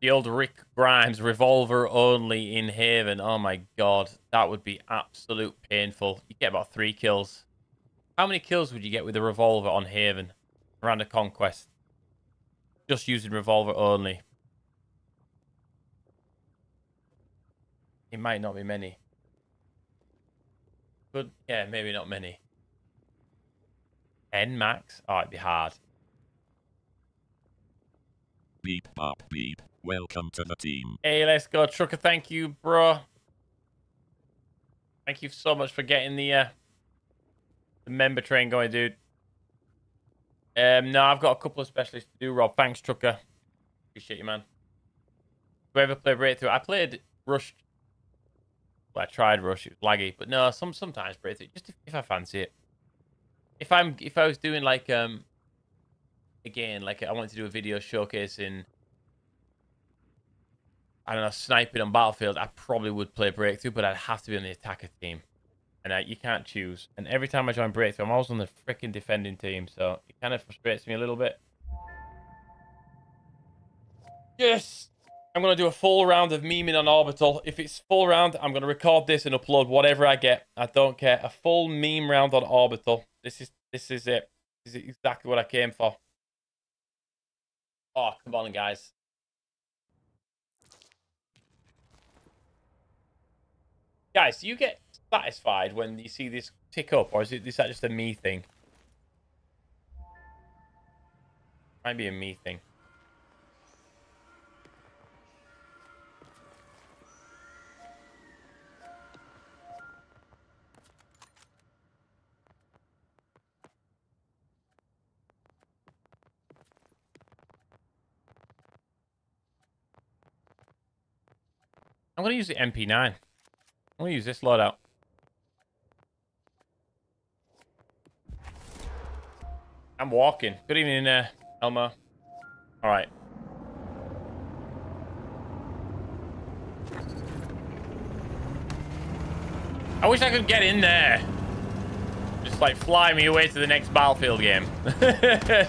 the old Rick Grimes revolver only in Haven. Oh my god, that would be absolute painful. You get about three kills. How many kills would you get with a revolver on Haven around a conquest? Just using revolver only. It might not be many. But yeah, maybe not many. 10 max? Oh, it'd be hard. Beep bop beep. Welcome to the team. Hey, let's go, Trucker. Thank you, bro. Thank you so much for getting the uh, the member train going, dude. Um, no, I've got a couple of specialists to do, Rob. Thanks, Trucker. Appreciate you, man. Do you ever play Breakthrough? I played Rush. I tried Rush. It was laggy, but no, some sometimes Breakthrough. Just if, if I fancy it. If I'm if I was doing like um again like I wanted to do a video showcasing I don't know sniping on Battlefield, I probably would play Breakthrough, but I'd have to be on the attacker team, and uh, you can't choose. And every time I join Breakthrough, I'm always on the freaking defending team, so it kind of frustrates me a little bit. Yes. I'm going to do a full round of memeing on Orbital. If it's full round, I'm going to record this and upload whatever I get. I don't care. A full meme round on Orbital. This is this is it. This is exactly what I came for. Oh, come on, guys. Guys, do you get satisfied when you see this tick up, or is it is that just a me thing? Might be a me thing. I'm going to use the MP9. I'm going to use this loadout. I'm walking. Good evening, uh, Elmo. All right. I wish I could get in there. Just like fly me away to the next battlefield game.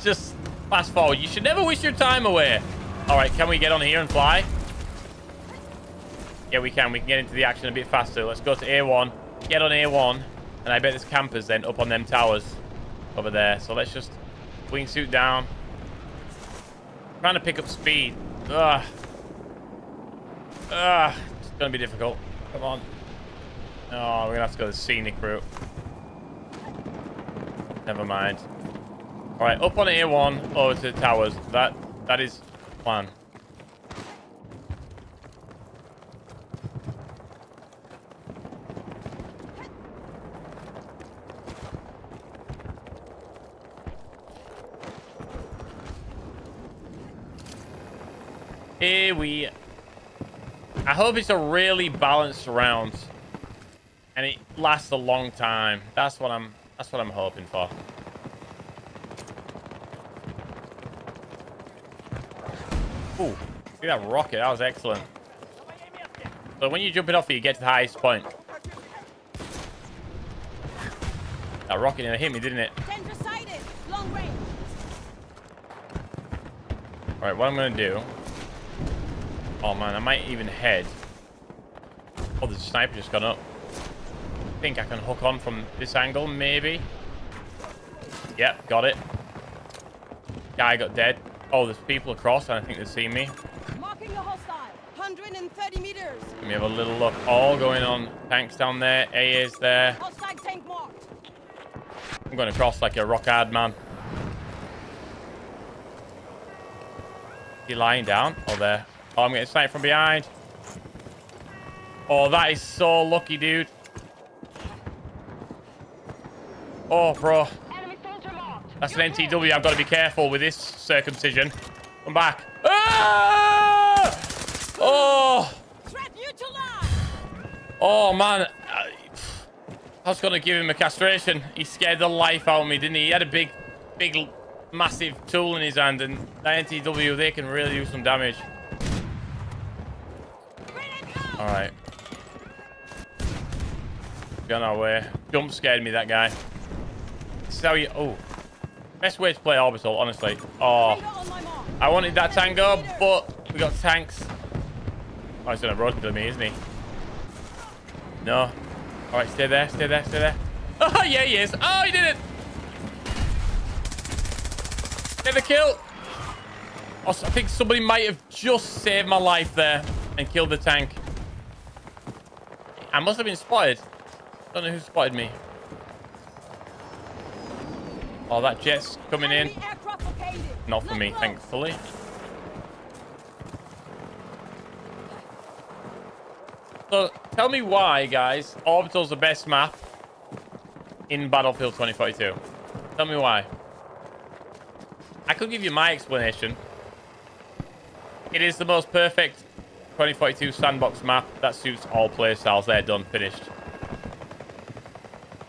Just fast forward. You should never waste your time away. All right, can we get on here and fly? Yeah, we can. We can get into the action a bit faster. Let's go to A1. Get on A1. And I bet there's campers then up on them towers over there. So let's just wingsuit down. trying to pick up speed. Ugh. Ugh. It's going to be difficult. Come on. Oh, we're going to have to go the scenic route. Never mind. All right, up on A1, over to the towers. That That is plan. Here we... I hope it's a really balanced round. And it lasts a long time. That's what I'm... That's what I'm hoping for. Ooh. See that rocket? That was excellent. So when you jump it off, you get to the highest point. That rocket nearly hit me, didn't it? Danger sighted. Long range. Alright, what I'm going to do... Oh, man, I might even head. Oh, the sniper just gone up. I think I can hook on from this angle, maybe. Yep, got it. Guy got dead. Oh, there's people across, and I think they see me. Marking the hostile. 130 meters. Let me have a little look. All going on. Tanks down there. A is there. Hostile tank marked. I'm going across like a rock hard man. He lying down? Oh, there. Oh, I'm getting sniped from behind. Oh, that is so lucky, dude. Oh, bro. Enemy soldier marked. That's an NTW. I've got to be careful with this circumcision. Come back. Ah! Oh! Oh, man. I I was going to give him a castration. He scared the life out of me, didn't he? He had a big, big, massive tool in his hand, and that NTW, they can really do some damage. Grenade out. All right. Gone our way. Jump scared me, that guy. This is how you... Oh. Best way to play Orbital, honestly. Oh. I wanted that tango, but we got tanks. Oh, he's gonna run to me, isn't he? No. All right, stay there, stay there, stay there. Oh, yeah, he is. Oh, he did it. Get the kill. I think somebody might have just saved my life there and killed the tank. I must have been spotted. Don't know who spotted me. Oh, that jet's coming in. Enemy aircraft located. Not for me, thankfully. So, tell me why, guys, Orbital's the best map in Battlefield 2042. Tell me why. I could give you my explanation. It is the most perfect 2042 sandbox map that suits all playstyles. They're done, finished.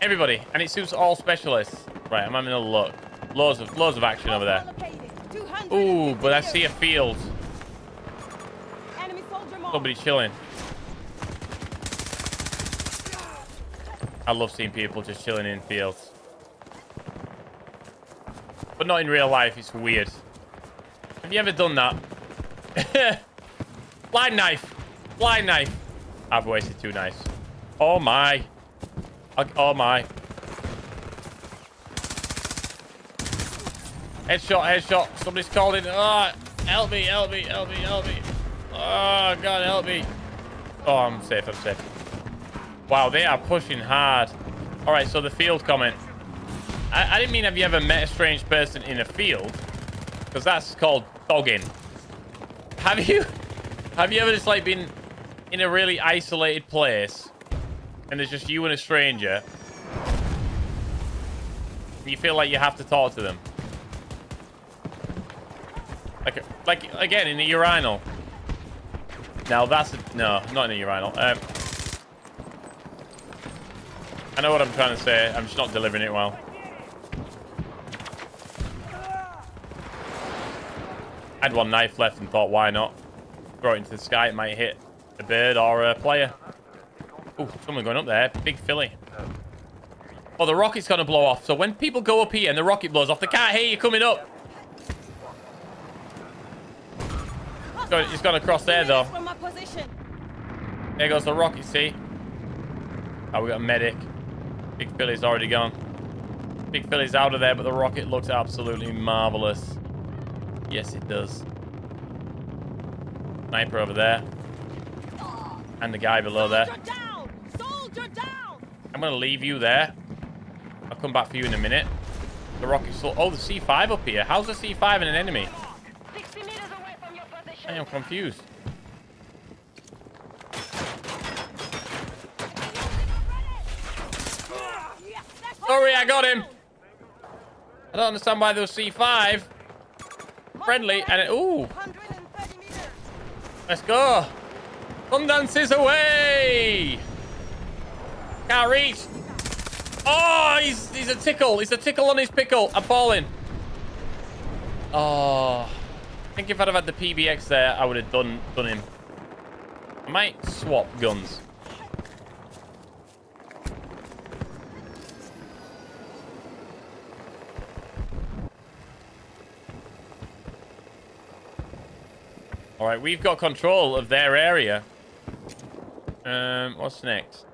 Everybody, and it suits all specialists. Right, I'm having a look. Loads of loads of action over there. Hostile located. 250 Ooh, but I see a field. Somebody chilling. I love seeing people just chilling in fields. But not in real life, it's weird. Have you ever done that? Blind knife! Blind knife! I've wasted two knives. Oh my. Oh my. Headshot, headshot. Somebody's called in. Oh, ah, help me, help me, help me, help me. Oh, God, help me. Oh, I'm safe, I'm safe. Wow, they are pushing hard. All right, so the field comment. I, I didn't mean have you ever met a strange person in a field? Because that's called dogging. Have you? Have you ever just like been in a really isolated place and there's just you and a stranger and you feel like you have to talk to them? Like, like again in a urinal. Now that's a, no, not in a urinal. Um, I know what I'm trying to say. I'm just not delivering it well. I had one knife left and thought, why not? Throw it into the sky. It might hit a bird or a player. Oh, someone going up there. Big filly. Oh, the rocket's going to blow off. So when people go up here and the rocket blows off, they can't hear you coming up. It's gone, it's gone across there, though. From my position. There goes the rocket, see? Oh, we got a medic. Big Philly's already gone. Big Philly's out of there, but the rocket looks absolutely marvelous. Yes, it does. Sniper over there. And the guy below there. Down! Soldier down! I'm going to leave you there. I'll come back for you in a minute. The rocket's still... Oh, the C5 up here. How's the C5 in an enemy? 60 meters away from your position. I am confused. Sorry, I got him. I don't understand why there was C5. Friendly, and it... Ooh, 130 meters. Let's go. Sundance is away. Can't reach. Oh, he's, he's a tickle. He's a tickle on his pickle. I'm falling. Oh. I think if I'd have had the PBX there, I would have done, done him. I might swap guns. All right, we've got control of their area. Um, what's next?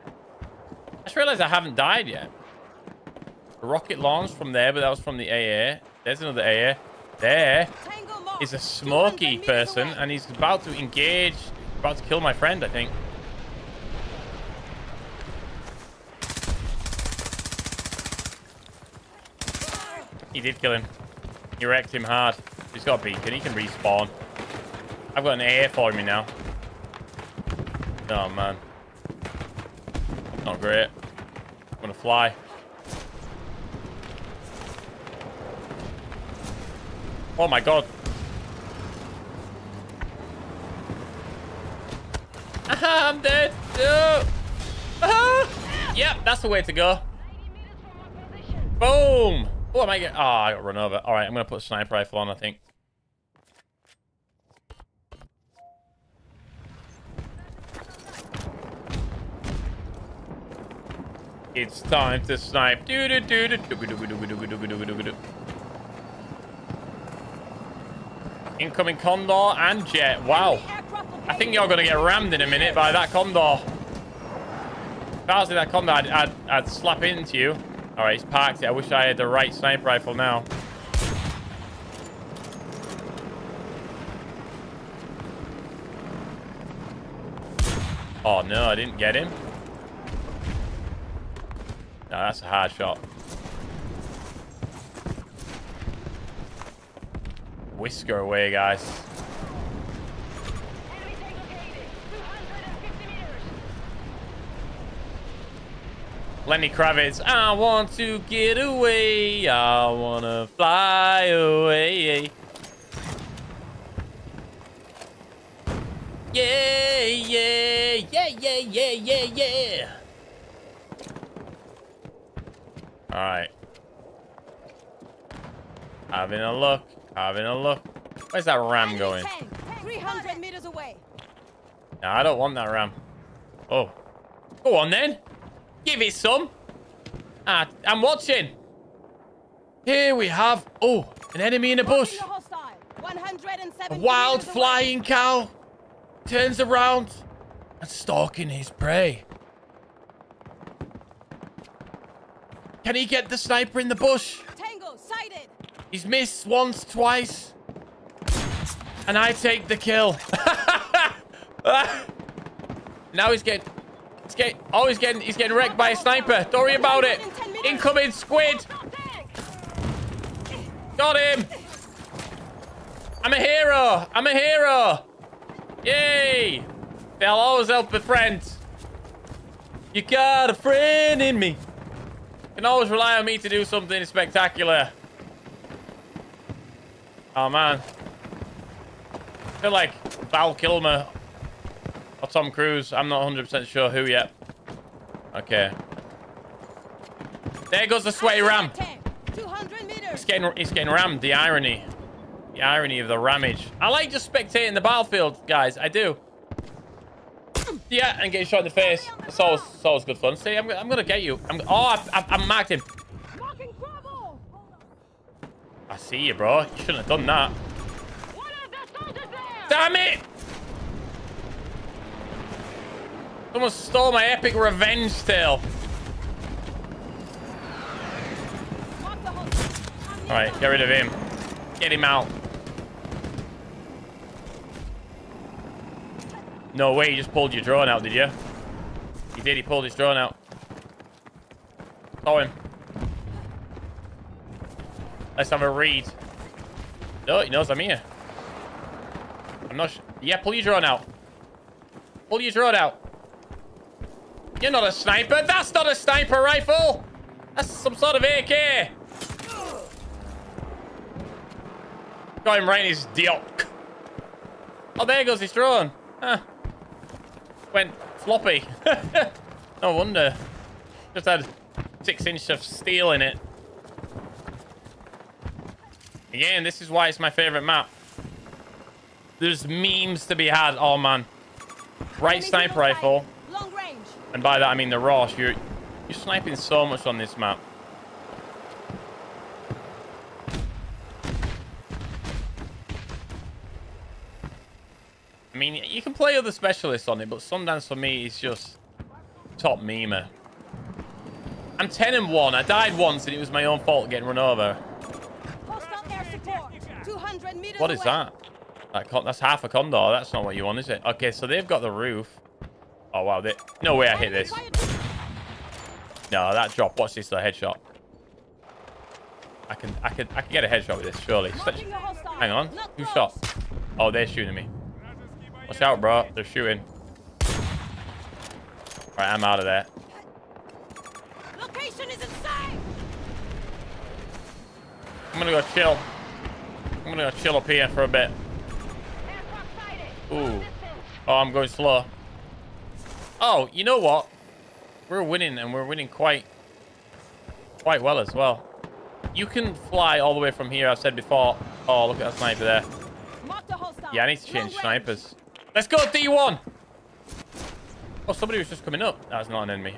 I just realized I haven't died yet. The rocket launched from there, but that was from the AA. There's another AA. There is a smoky person, and he's about to engage, about to kill my friend, I think. He did kill him. He wrecked him hard. He's got a beacon. He can respawn. I've got an AA for me now. Oh, man. Not great. I'm gonna fly. Oh my god. I'm dead. No. Aha. Yep, that's the way to go. 90 meters from. Boom. Oh, I might get... Oh, I got run over. All right, I'm to put a sniper rifle on, I think. It's time to snipe. Do do do do do do do do do do do do. Incoming Condor and Jet. Wow. I think you're going to get rammed in a minute by that Condor. If I was in that Condor, I'd, I'd, I'd slap into you. All right, he's parked it. I wish I had the right sniper rifle now. Oh, no, I didn't get him. No, that's a hard shot. Whisker away, guys. Enemy tank located. 250 meters. Lenny Kravitz, I want to get away. I want to fly away. Yeah, yeah, yeah, yeah, yeah, yeah. All right. Having a look. Having a look. Where's that ram going? 300 meters away. No, I don't want that ram. Oh. Go on then. Give it some. Ah, I'm watching. Here we have... Oh, an enemy in a bush. A hostile. 170 A wild meters away. flying cow. Turns around and stalking his prey. Can he get the sniper in the bush? Tango sighted. He's missed once, twice. And I take the kill. now he's getting... He's getting... Oh, he's getting, he's getting wrecked by a sniper. Don't worry about it. Incoming squid. Got him. I'm a hero. I'm a hero. Yay. They'll always help a friend. You got a friend in me. Can always rely on me to do something spectacular. Oh, man. I feel like Val Kilmer or Tom Cruise. I'm not 100% sure who yet. Okay. There goes the sweaty ram. Tank, 200 meters. He's getting, he's getting rammed. The irony. The irony of the ramage. I like just spectating the battlefield, guys. I do. Yeah, and getting shot in the face. It's always, it's always good fun. See, I'm, I'm going to get you. I'm, oh, I, I, I marked him. I see you, bro. You shouldn't have done that. One of the soldiers there. Damn it! Someone stole my epic revenge tale. Mark the hostile. All right, get rid of him. Get him out. No way, you just pulled your drone out, did you? He did, he pulled his drone out. Saw him. Let's have a read. No, he knows I'm here. I'm not Yeah, pull your drone out. Pull your drone out. You're not a sniper. That's not a sniper rifle. That's some sort of AK. Got him right in his diok. Oh, there goes his drone. Huh. Went floppy. no wonder. Just had six inches of steel in it. Again, this is why it's my favorite map. There's memes to be had. Oh, man. Right sniper rifle. Long range. And by that, I mean the Rorsch. You're, you're sniping so much on this map. Mean, you can play other specialists on it, but Sundance for me is just top memer. I'm 10 and 1. I died once and it was my own fault getting run over. Hostile air support. What is that? that that's half a condor. That's not what you want, is it? Okay, so they've got the roof. Oh, wow. They, no way I hit this. No, that drop. Watch this, the headshot. I can, I can, I can get a headshot with this, surely. A. Hang on. Who shot? Oh, they're shooting me. Watch out, bro. They're shooting. Right, I'm out of there. Location is inside. I'm gonna go chill. I'm gonna go chill up here for a bit. Ooh. Oh, I'm going slow. Oh, you know what? We're winning, and we're winning quite, quite well as well. You can fly all the way from here. I've said before. Oh, look at that sniper there. Mark the hostile. Yeah, I need to change snipers. Let's go, D1! Oh, somebody was just coming up. That's not an enemy.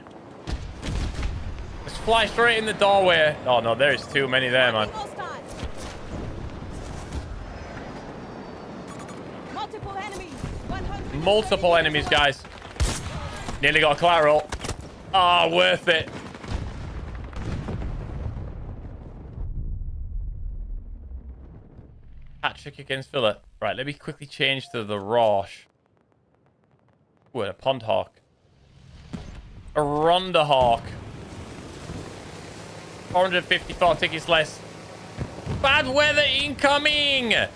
Let's fly straight in the doorway. Oh, no, there is too many there, man. Multiple enemies. Multiple enemies, guys. Nearly got a collateral. Ah, worth it. Hat trick against Villa. Right, let me quickly change to the Rorsch. And a Pond Hawk. A Ronda Hawk. 454 tickets less. Bad weather incoming! All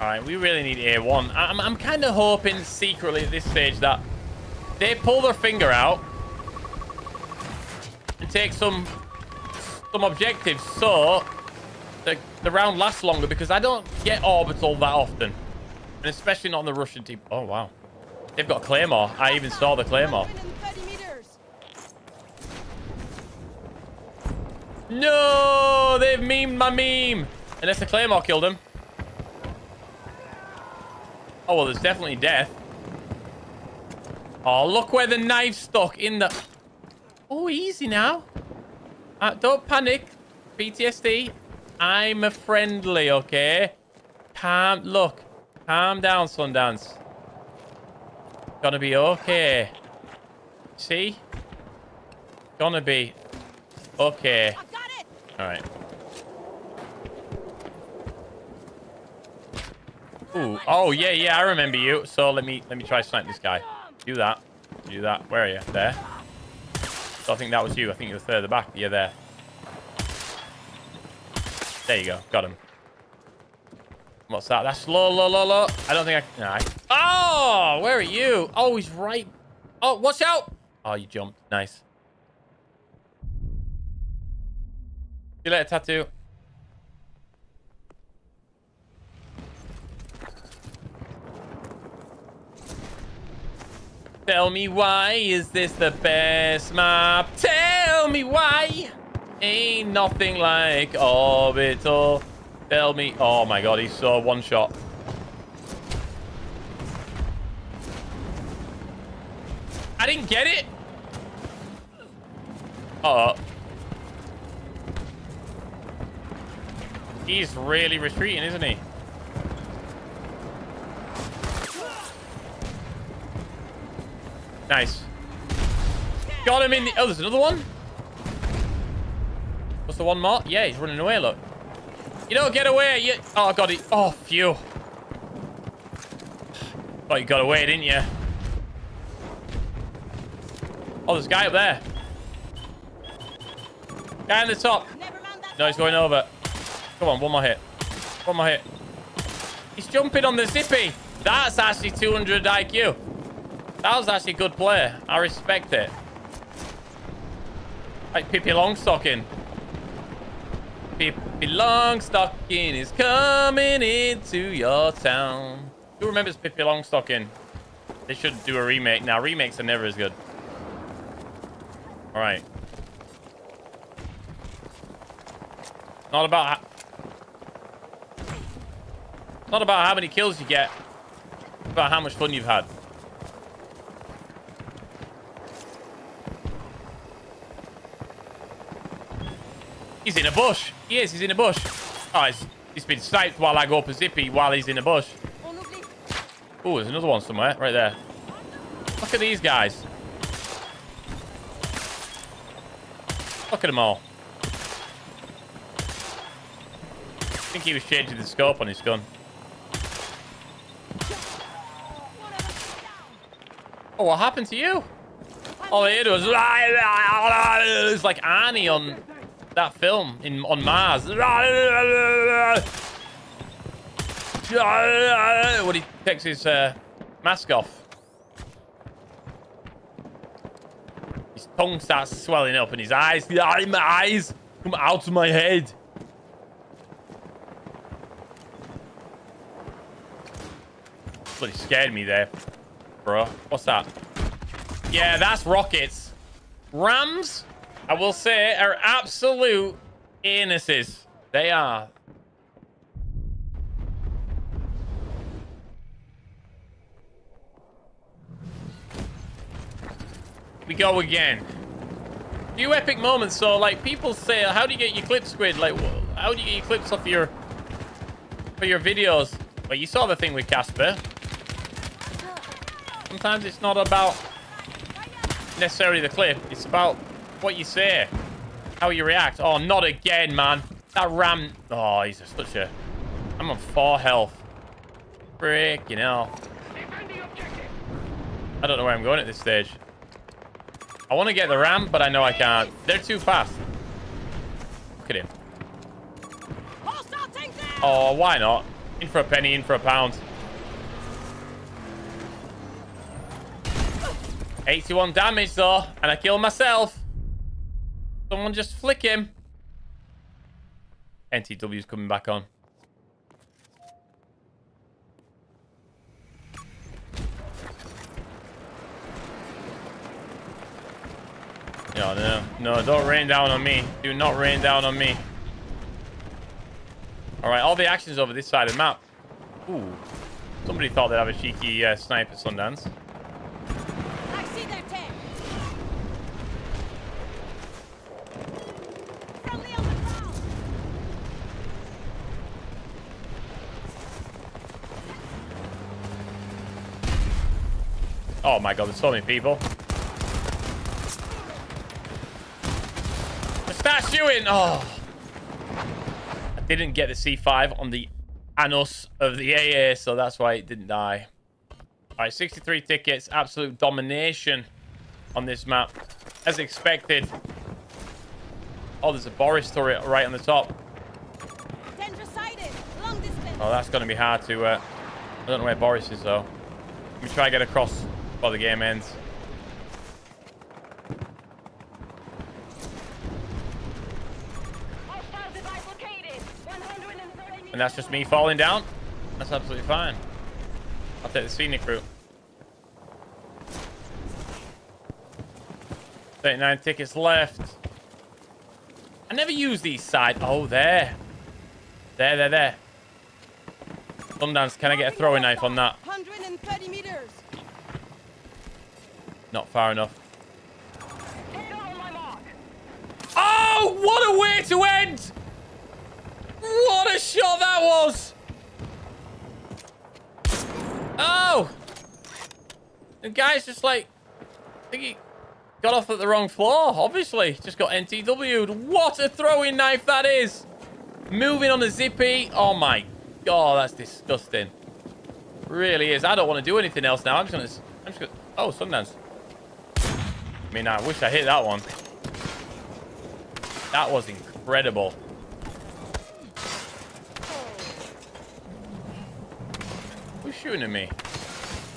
right, we really need A1. I'm, I'm kind of hoping secretly at this stage that they pull their finger out and take some some objectives so the, the round lasts longer because I don't get orbital that often. And especially not on the Russian team. Oh, wow. They've got Claymore. I even saw the Claymore. No! They've memed my meme. Unless the Claymore killed him. Oh, well, there's definitely death. Oh, look where the knife's stuck in the... Oh, easy now. Uh, don't panic. PTSD. I'm a friendly, okay? Calm... Look. Calm down, Sundance. Gonna be okay. See? Gonna be okay. I got it. All right. Ooh. Oh yeah, yeah. I remember you. So let me let me try snipe this guy. Do that. Do that. Where are you? There. So I think that was you. I think you were further back. You're there. There you go. Got him. What's that? That's low, low, low, low. I don't think I. Nah. Oh, where are you? Oh, he's right. Oh, watch out! Oh, you jumped. Nice. You later, tattoo. Tell me why is this the best map? Tell me why. Ain't nothing like orbital. Tell me. Oh my god, he's so one shot. I didn't get it. Uh oh. He's really retreating, isn't he? Nice. Got him in the... Oh, there's another one? What's the one more? Yeah, he's running away, look. You don't get away. You... Oh, God. He... Oh, phew. Oh, you got away, didn't you? Oh, there's a guy up there. Guy on the top. Never mind that. No, he's going over. Come on, one more hit. One more hit. He's jumping on the zippy. That's actually 200 IQ. That was actually a good play. I respect it. Like Pippi Longstocking. Pippi Longstocking is coming into your town. Who remembers Pippi Longstocking? They should do a remake. Now, remakes are never as good. All right. Not about... Not about how many kills you get. It's about how much fun you've had. He's in a bush. He is. He's in a bush. Oh, he's, he's been sniped while I go up a zippy while he's in a bush. Oh, there's another one somewhere. Right there. Look at these guys. Look at them all. I think he was changing the scope on his gun. Oh, what happened to you? All I heard was... It's like Arnie on that film in on Mars. When he takes his uh, mask off. His tongue starts swelling up and his eyes, my eyes come out of my head. Bloody scared me there, bro. What's that? Yeah, that's rockets. Rams, I will say, are absolute anuses. They are. We go again. Few epic moments, so like people say, how do you get your clip squid? Like, how do you get your clips off your for your videos? Well, you saw the thing with Casper. Sometimes it's not about necessarily the clip. It's about what you say, how you react. Oh, not again, man. That ram. Oh, he's just such a. I'm on four health. Freaking hell. I don't know where I'm going at this stage. I want to get the ram, but I know I can't. They're too fast. Look at him. Oh, why not? In for a penny, in for a pound. 81 damage though, and I kill myself. Someone just flick him. NTW's coming back on. No, no, no, don't rain down on me. Do not rain down on me. All right, all the action's over this side of the map. Ooh. Somebody thought they'd have a cheeky uh, snipe at Sundance. I see their tank. Friendly on the ground. Oh my god, there's so many people. Start shooting! Oh. I didn't get the C5 on the anus of the AA, so that's why it didn't die. Alright, 63 tickets. Absolute domination on this map. As expected. Oh, there's a Boris turret right on the top. Oh, that's going to be hard to... Uh, I don't know where Boris is, though. Let me try and get across before the game ends. Hostile device located. 130 meters. And that's just me falling down? That's absolutely fine. I'll take the scenic route. 39 tickets left. I never use these side. Oh, there. There, there, there. Sundance, can I get a throwing knife on that? 130 meters. Not far enough. Hit on my mark. Oh, what a way to end! What a shot that was! Oh! The guy's just like, I think he got off at the wrong floor, obviously. Just got NTW'd. What a throwing knife that is! Moving on the zippy. Oh my god, that's disgusting. Really is. I don't want to do anything else now. I'm just gonna, I'm just gonna, oh, Sundance. I mean, I wish I hit that one. That was incredible. Who's shooting at me?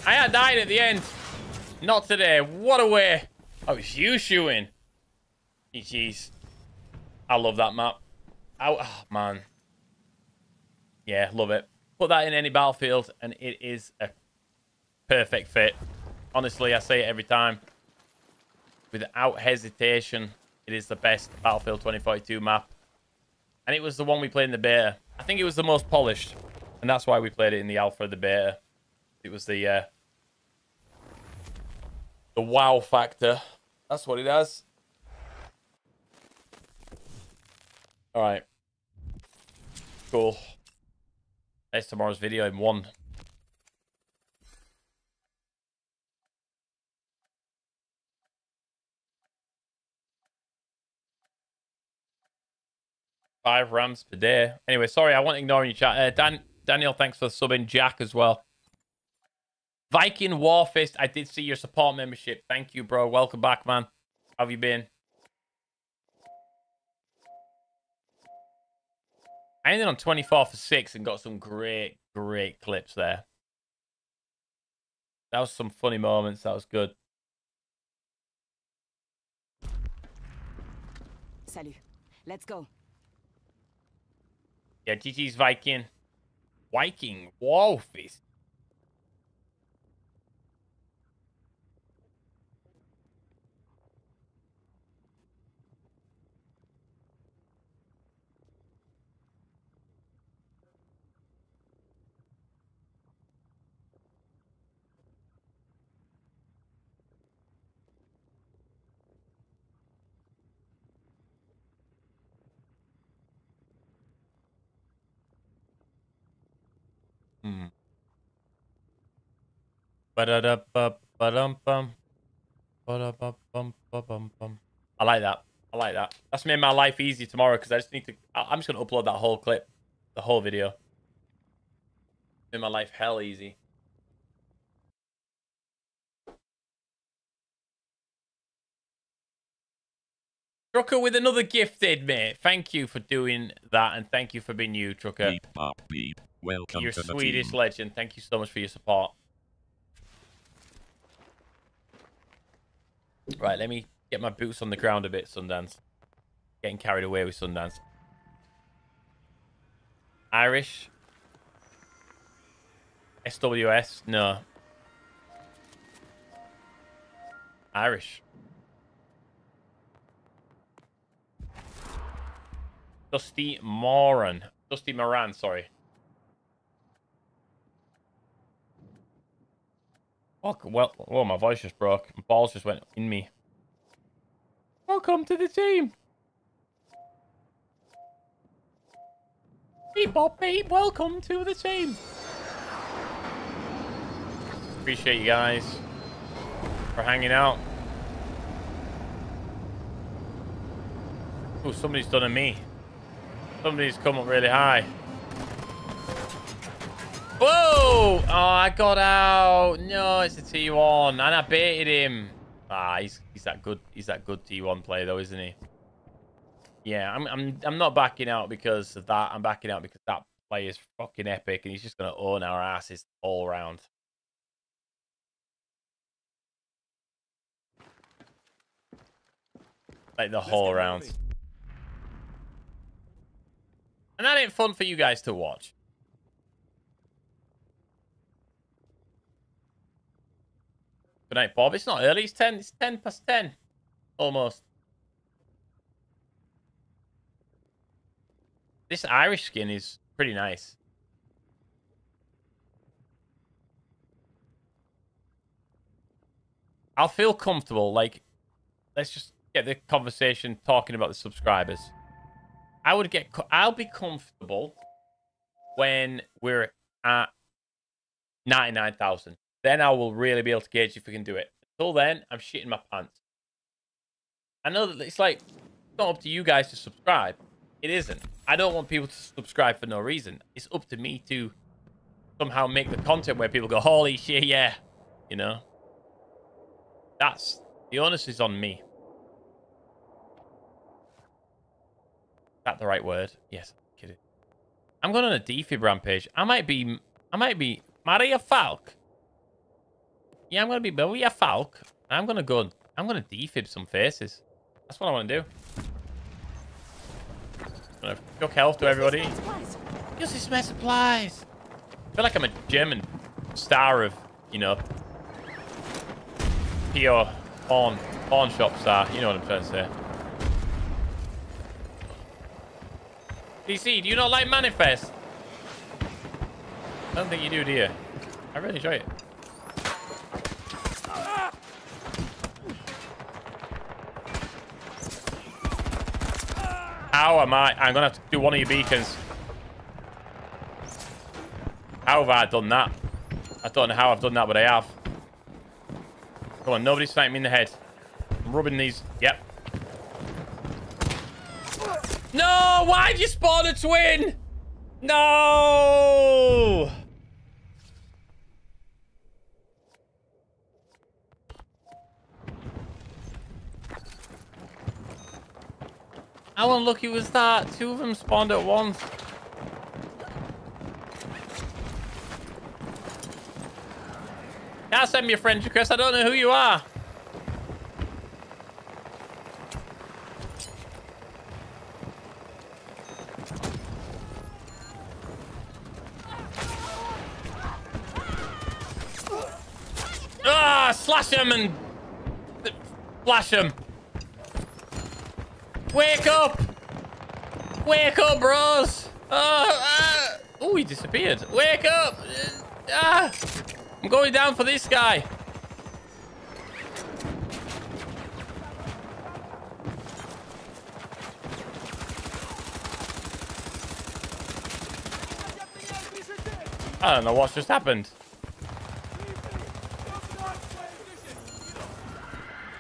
I had died at the end. Not today. What a way. Oh, it's you shooting. Jeez. I love that map. Oh, oh, man. Yeah, love it. Put that in any battlefield, and it is a perfect fit. Honestly, I say it every time. Without hesitation, it is the best Battlefield 2042 map. And it was the one we played in the beta. I think it was the most polished. And that's why we played it in the alpha the beta. It was the uh, the wow factor. That's what it has. All right. Cool. There's tomorrow's video in one. Five rams per day. Anyway, sorry, I wasn't ignoring you, chat. Uh, Dan, Daniel, thanks for subbing. Jack as well. Viking Warfist, I did see your support membership. Thank you, bro. Welcome back, man. How have you been? I ended on 24 for 6 and got some great, great clips there. That was some funny moments. That was good. Salut. Let's go. Yeah, GG's Viking. Viking Warfist. Hmm. Ba-bum-bum. I like that. I like that. That's made my life easy tomorrow because I just need to. I'm just gonna upload that whole clip, the whole video. Made my life hell easy. Trucker with another gifted, mate. Thank you for doing that, and thank you for being you, Trucker. Beep bop beep. Welcome You're to the Swedish team. legend. Thank you so much for your support. Right, let me get my boots on the ground a bit, Sundance. Getting carried away with Sundance. Irish. SWS? No. Irish. Dusty Moran. Dusty Moran, sorry. Fuck, well, oh, my voice just broke. My balls just went in me. Welcome to the team. Bop beep, welcome to the team. Appreciate you guys for hanging out. Oh, somebody's done a me. Somebody's come up really high. Whoa! Oh, I got out. No, it's a T1, and I baited him. Ah, he's he's that good. He's that good T1 player, though, isn't he? Yeah, I'm I'm I'm not backing out because of that. I'm backing out because that play is fucking epic, and he's just gonna own our asses all round. Like the Let's whole round. And that ain't fun for you guys to watch. Good night, Bob. It's not early. It's 10. It's 10 past 10. Almost. This Irish skin is pretty nice. I'll feel comfortable. Like, let's just get the conversation talking about the subscribers. I would get. I'll be comfortable when we're at ninety-nine thousand. Then I will really be able to gauge if we can do it. Until then, I'm shitting my pants. I know that it's like it's not up to you guys to subscribe. It isn't. I don't want people to subscribe for no reason. It's up to me to somehow make the content where people go, "Holy shit, yeah," you know. That's the onus is on me. Is that the right word? Yes, I'm kidding. I'm going on a defib rampage. I might be, I might be Maria Falck. Yeah, I'm going to be Maria Falck. I'm going to go, I'm going to defib some faces. That's what I want to do. I'm going to chuck health to everybody. Use this my supplies. I feel like I'm a German star of, you know, pure pawn, pawn shop star. You know what I'm trying to say. DC, do you not like Manifest? I don't think you do, do you? I really enjoy it. How am I? I'm gonna have to do one of your beacons. How have I done that? I don't know how I've done that, but I have. Come on, nobody snipe me in the head. I'm rubbing these. Yep. No! Why'd you spawn a twin? No! How unlucky was that? Two of them spawned at once. Now send me a friend request. I don't know who you are. Ah, slash him and flash him. Wake up! Wake up, bros! Oh, ah. oh, he disappeared. Wake up! Ah, I'm going down for this guy. I don't know what's just happened.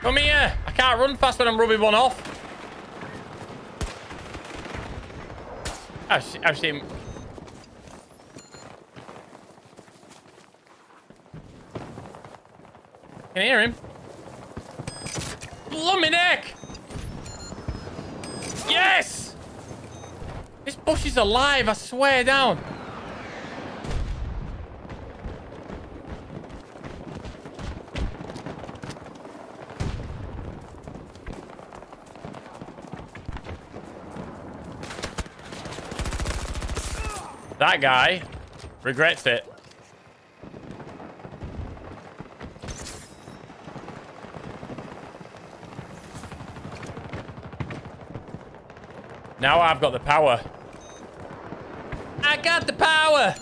Come here. I can't run fast when I'm rubbing one off. I've, se- I've seen... Can you hear him? Lummy neck! Yes! This bush is alive, I swear down. That guy regrets it. Now I've got the power. I got the power.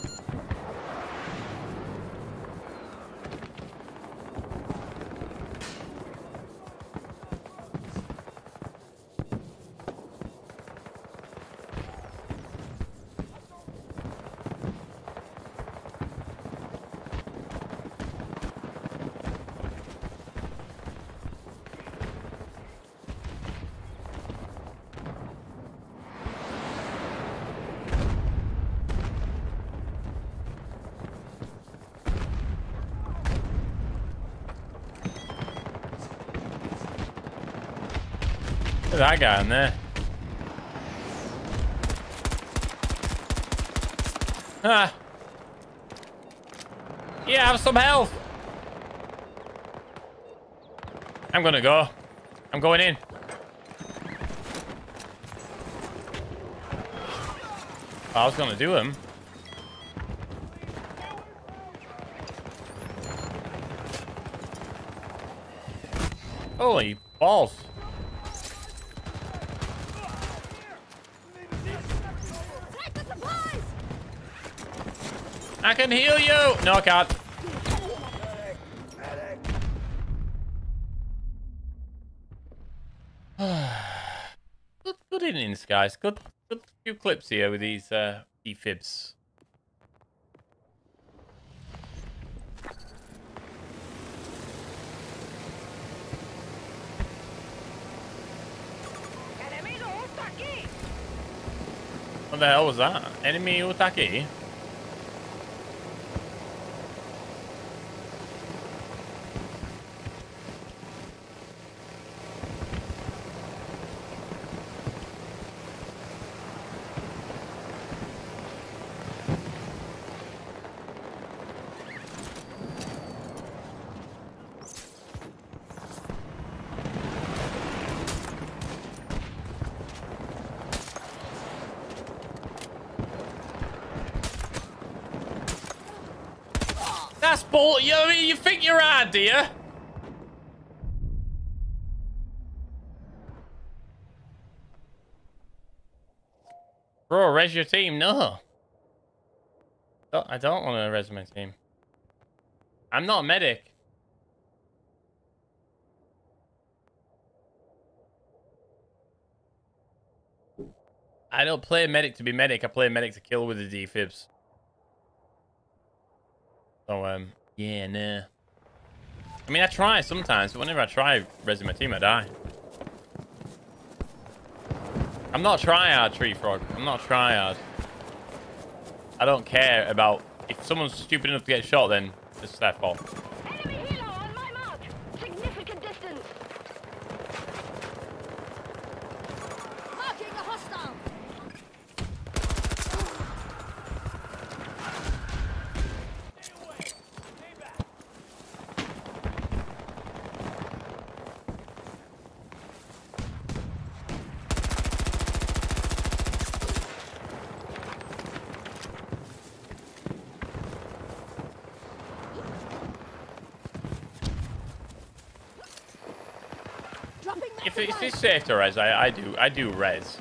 At that guy in there. Ah. Yeah, have some health. I'm gonna go. I'm going in. I was gonna do him. Holy balls. Can heal you. No, I can't. good, good innings, guys. Good, good few clips here with these uh, defibs. What the hell was that? Enemy Utaki? Bull. You, I mean, you think you're hard, do you? Bro, res your team. No. I don't want to res my team. I'm not a medic. I don't play medic to be medic. I play medic to kill with the defibs. So, um, yeah, nah. I mean, I try sometimes, but whenever I try res my team, I die. I'm not tryhard, Tree Frog. I'm not tryhard. I don't care about... If someone's stupid enough to get shot, then it's their fault. Enemy helo on my mark! Significant distance! Marking a hostile! Dropping that Safe to res, I, I do. I do res.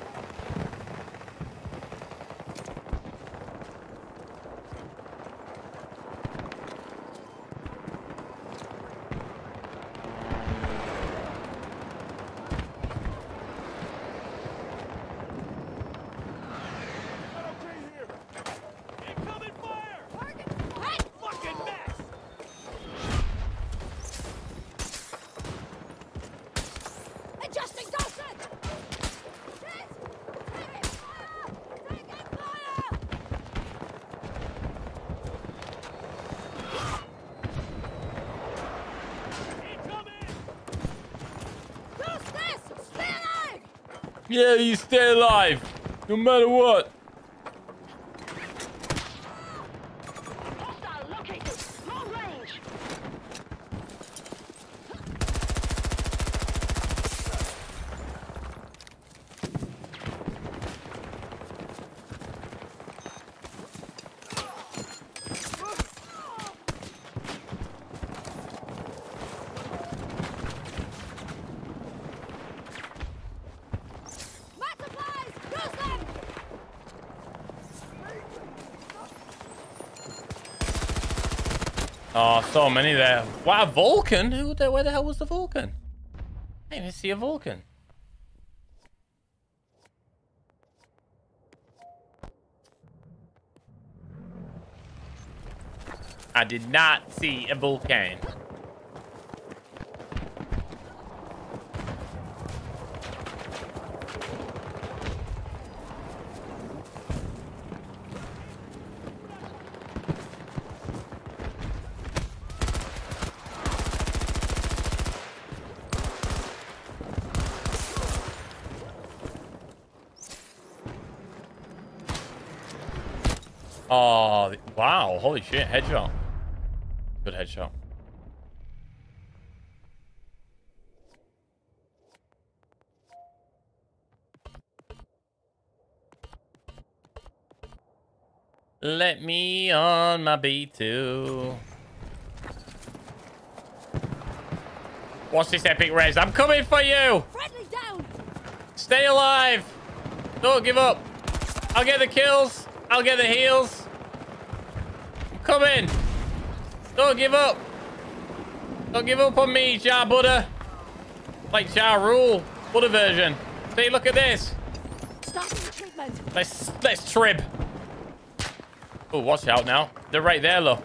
Incoming fire! Target! Hit! Fucking mess! Yeah, you stay alive. No matter what. Hostile located. Long range. My supplies! Use them! Oh, so many there. Wow, Vulcan? Who the, where the hell was the Vulcan? I didn't see a Vulcan. I did not see a Vulcan. Oh, wow. Holy shit. Headshot. Good headshot. Let me on my B2. What's this epic res? I'm coming for you! Down! Stay alive! Don't give up! I'll get the kills! I'll get the heals! Coming! Don't give up! Don't give up on me, Ja Buddha! Like Ja Rule, Buddha version. See, look at this! Starting the treatment. Let's let's trib. Oh, watch out now. They're right there, look.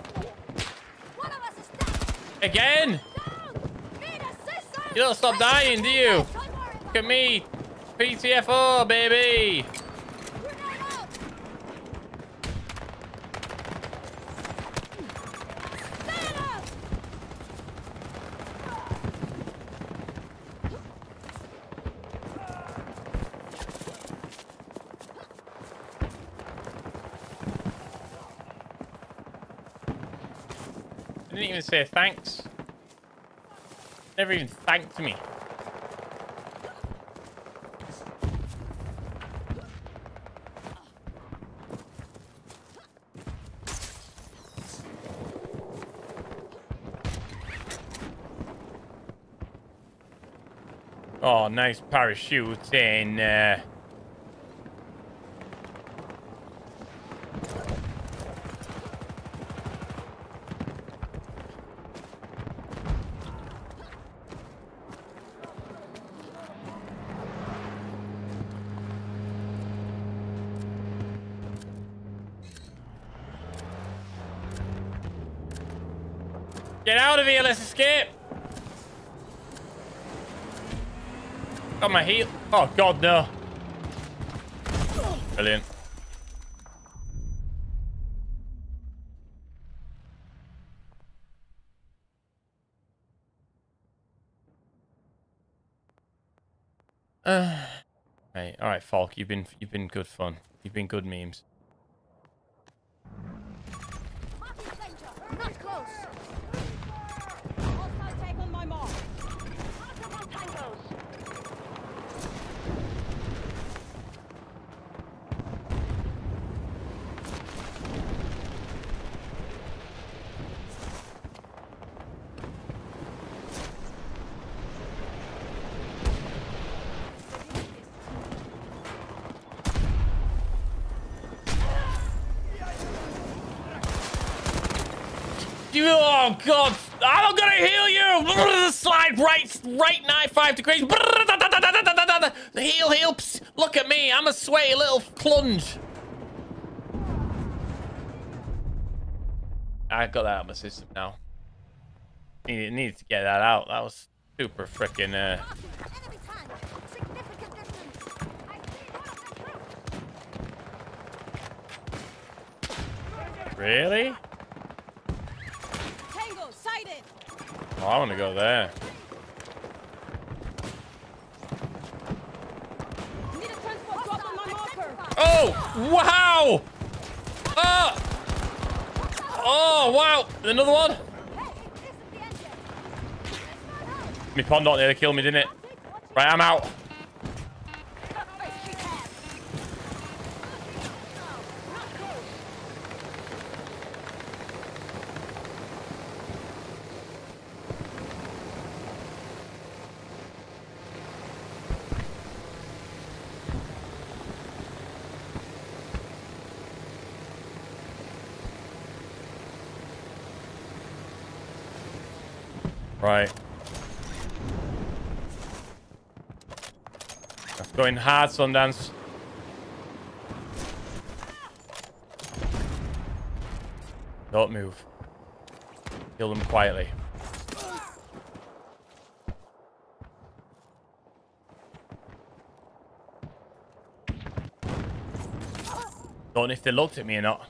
One of us is down! Again! Down! Need assistance! You don't stop dying, do you? Don't worry about Look at me! PTFO, baby! it. Grenade out! Stand up! I didn't even say thanks. Never even thanked me. Oh, nice parachute in. Uh... Get out of here, let's escape! Got my heel. Oh, God, no. Brilliant. Uh, hey, all right, Falck, you've been you've been good fun. You've been good memes. Marking danger! Not close! Hostile take on my mark. Multiple tangos! You, oh God! I'm gonna heal you. Slide right, right, nine five degrees. Heal, heal. Psst. Look at me. I'm a sweaty little clunge. I got that out of my system now. Needed, needed to get that out. That was super freaking. Uh, Enemy tank! Significant distance! I see one of the troops! really? Tango, sighted! Oh, I want to go there. Oh, wow. Oh, oh wow. Another one. My pond not nearly killed me, didn't it? Right, I'm out. Right. In hard, Sundance. Don't move. Kill them quietly. Don't know if they looked at me or not.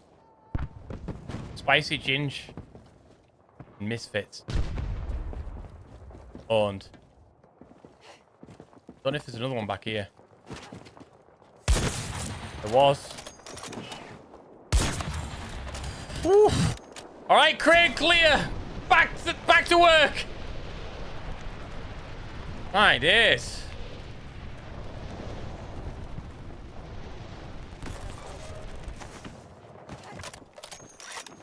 Spicy Ginge. Misfits. Owned. Don't know if there's another one back here. There was. All right, Craig, clear. Back to, back to work. My days.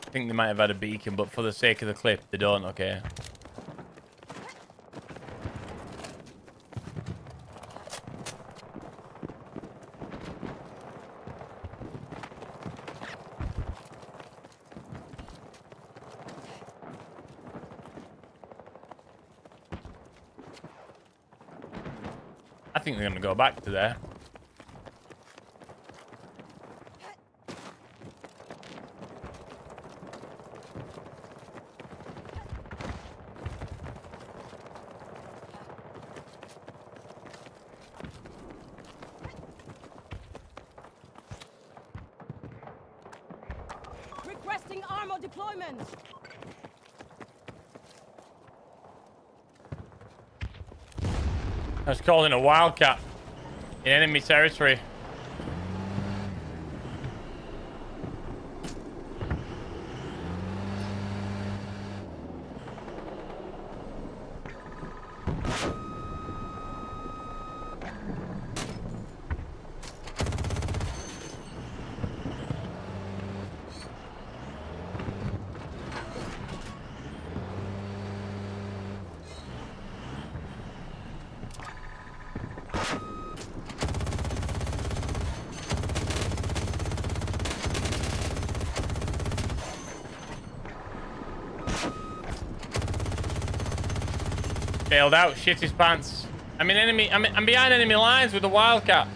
I think they might have had a beacon, but for the sake of the clip, they don't, okay. They're going to go back to there. That's calling a wildcat in enemy territory. Bailed out, shit his pants. I'm in enemy. I'm, I'm behind enemy lines with the wildcat.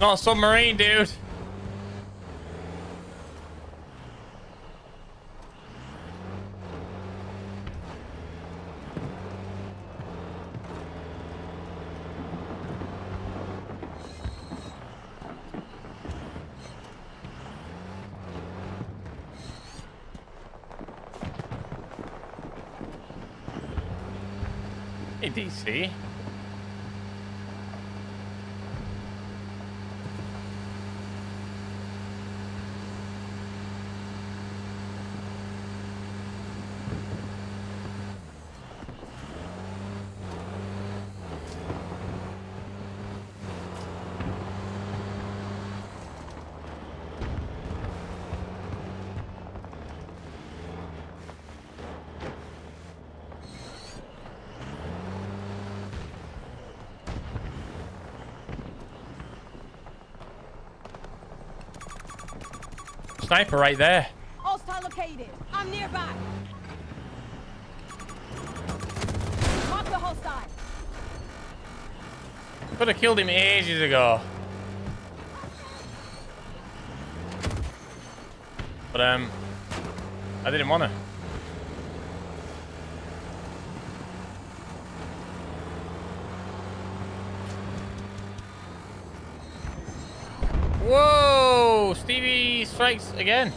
Not a submarine, dude. Hey, Sniper right there. Hostile located. I'm nearby. Mark the hostile. Could have killed him ages ago. But, um, I didn't want to. Whoa! Stevie strikes again.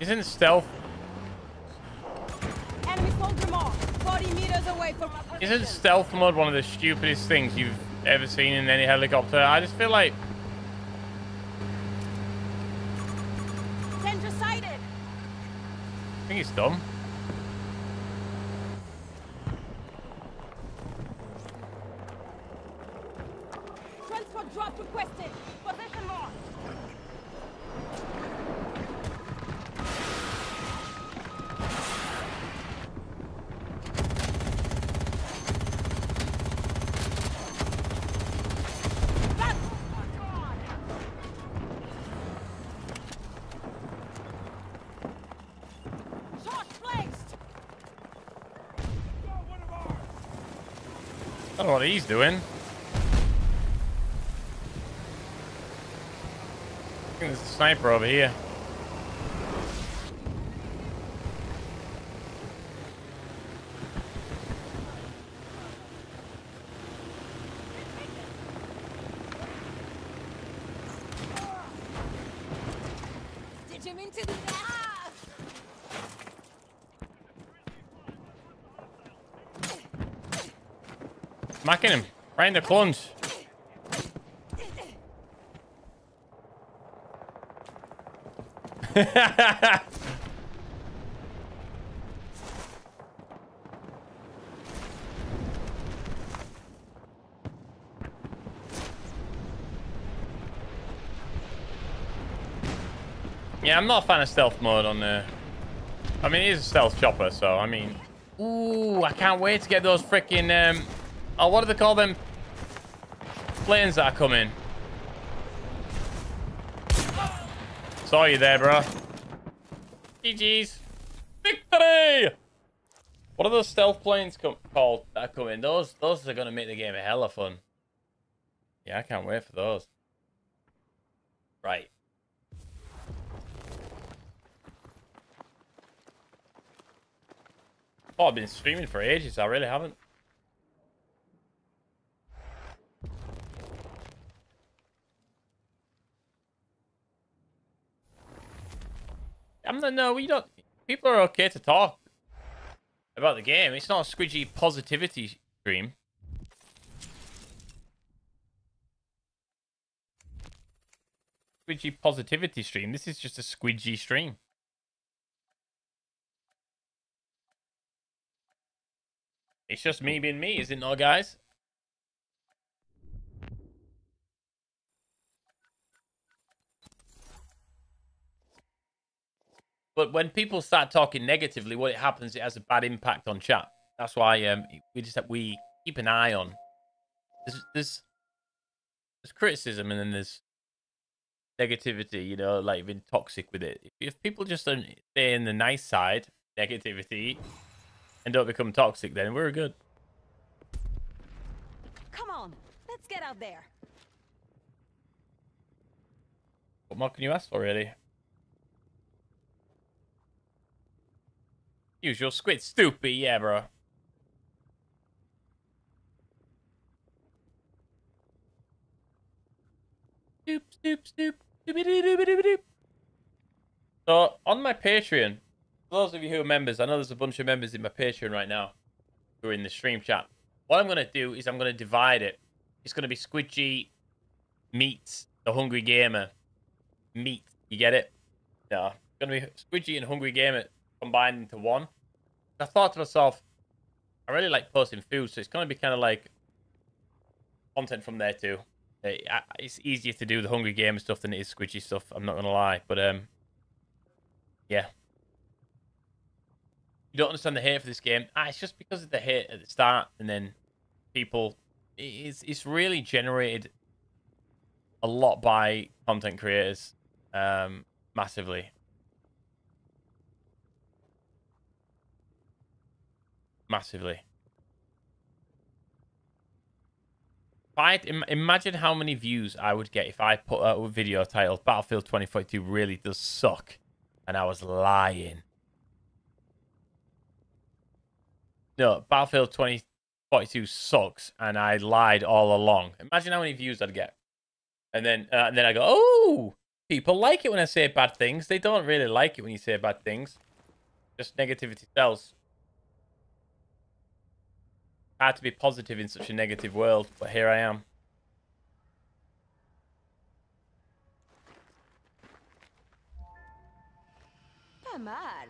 In stealth. Enemy soldier mark, 40 meters away from our Isn't stealth mode one of the stupidest things you've ever seen in any helicopter? I just feel like I think it's dumb. Transport drop requested. Position mark. Back. Shot placed. I don't know what he's doing. There's a sniper over here. Did you mean to do that? Smacking in the clunge. yeah, I'm not a fan of stealth mode on the. I mean, is a stealth chopper, so I mean. Ooh, I can't wait to get those freaking. Um, oh, what do they call them? Planes that are coming. Saw you there, bro. GG's. Victory! What are those stealth planes called that are coming? Those, those are going to make the game a hell of fun. Yeah, I can't wait for those. Right. Oh, I've been streaming for ages. I really haven't. No, we don't. People are okay to talk about the game. It's not a squidgy positivity stream. Squidgy positivity stream. This is just a squidgy stream. It's just me being me, is it not, guys? But when people start talking negatively, what it happens, it has a bad impact on chat. That's why um, we just we keep an eye on. There's there's there's criticism and then there's negativity. You know, like being toxic with it. If people just don't stay in the nice side, negativity, and don't become toxic, then we're good. Come on, let's get out there. What more can you ask for, really? Your squid, stupid, yeah, bro. Stoop, stoop. doobie-doo-doobie-doobie-doop. So, on my Patreon, for those of you who are members, I know there's a bunch of members in my Patreon right now who are in the stream chat. What I'm going to do is I'm going to divide it. It's going to be Squidgy meets the Hungry Gamer meat. You get it? No. It's going to be Squidgy and Hungry Gamer combined into one. I thought to myself, I really like posting food, so it's going to be kind of like content from there too. It's easier to do the Hungry Gamer stuff than it is Squidgy stuff. I'm not going to lie, but um, yeah. You don't understand the hate for this game. Ah, it's just because of the hate at the start, and then people. It's it's really generated a lot by content creators, um, massively. Massively. I Im- imagine how many views I would get if I put a video titled Battlefield 2042 really does suck, and I was lying. No, Battlefield 2042 sucks, and I lied all along. Imagine how many views I'd get, and then uh, and then I go, oh, people like it when I say bad things. They don't really like it when you say bad things. Just negativity sells. Hard to be positive in such a negative world, but here I am. Come on.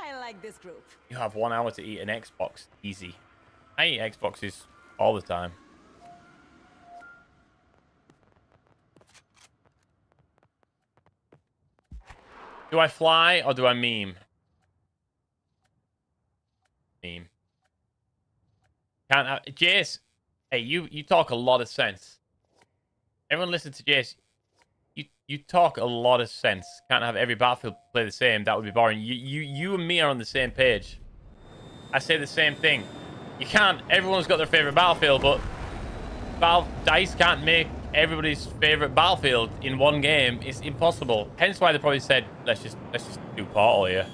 I like this group. You have one hour to eat an Xbox. Easy. I eat Xboxes all the time. Do I fly or do I meme? Meme. Can't have, Jace, hey, you you talk a lot of sense. Everyone listen to Jace. You you talk a lot of sense. Can't have every battlefield play the same. That would be boring. You you you and me are on the same page. I say the same thing. You can't. Everyone's got their favorite battlefield, but Valve Dice can't make everybody's favorite battlefield in one game. It's impossible. Hence why they probably said, let's just let's just do Portal here.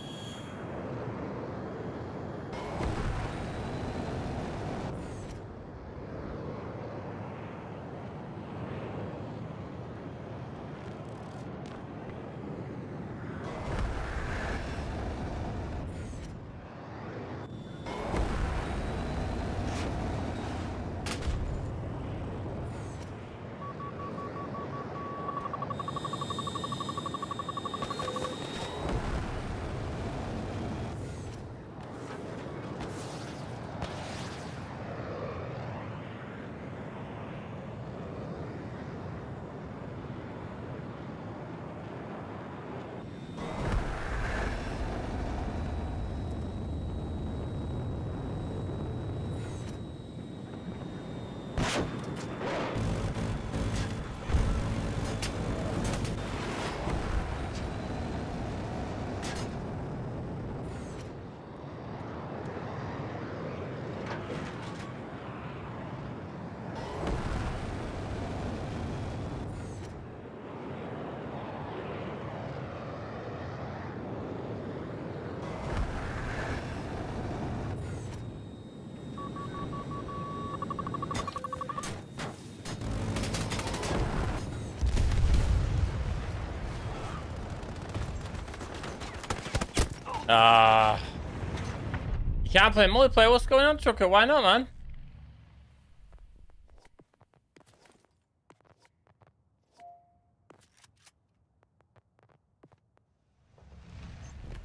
Ah. you can't play multiplayer. What's going on, Trucker? Why not, man?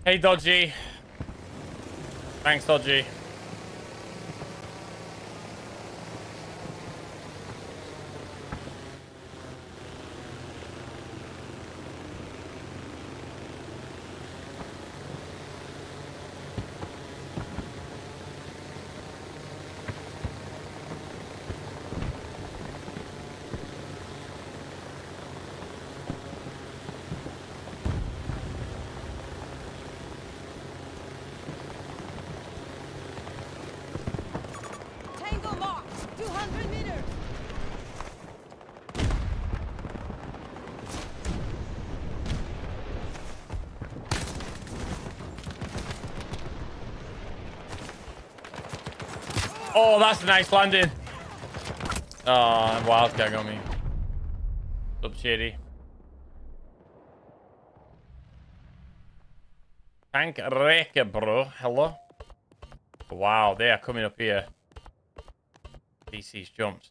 Hey, Dodgy. Thanks, Dodgy. Tango marked. 200 meters. Oh, that's a nice landing. Ah, oh, wildcat got me. Up shitty. Tank wrecker, bro. Hello. Wow, they are coming up here. DC's jumped.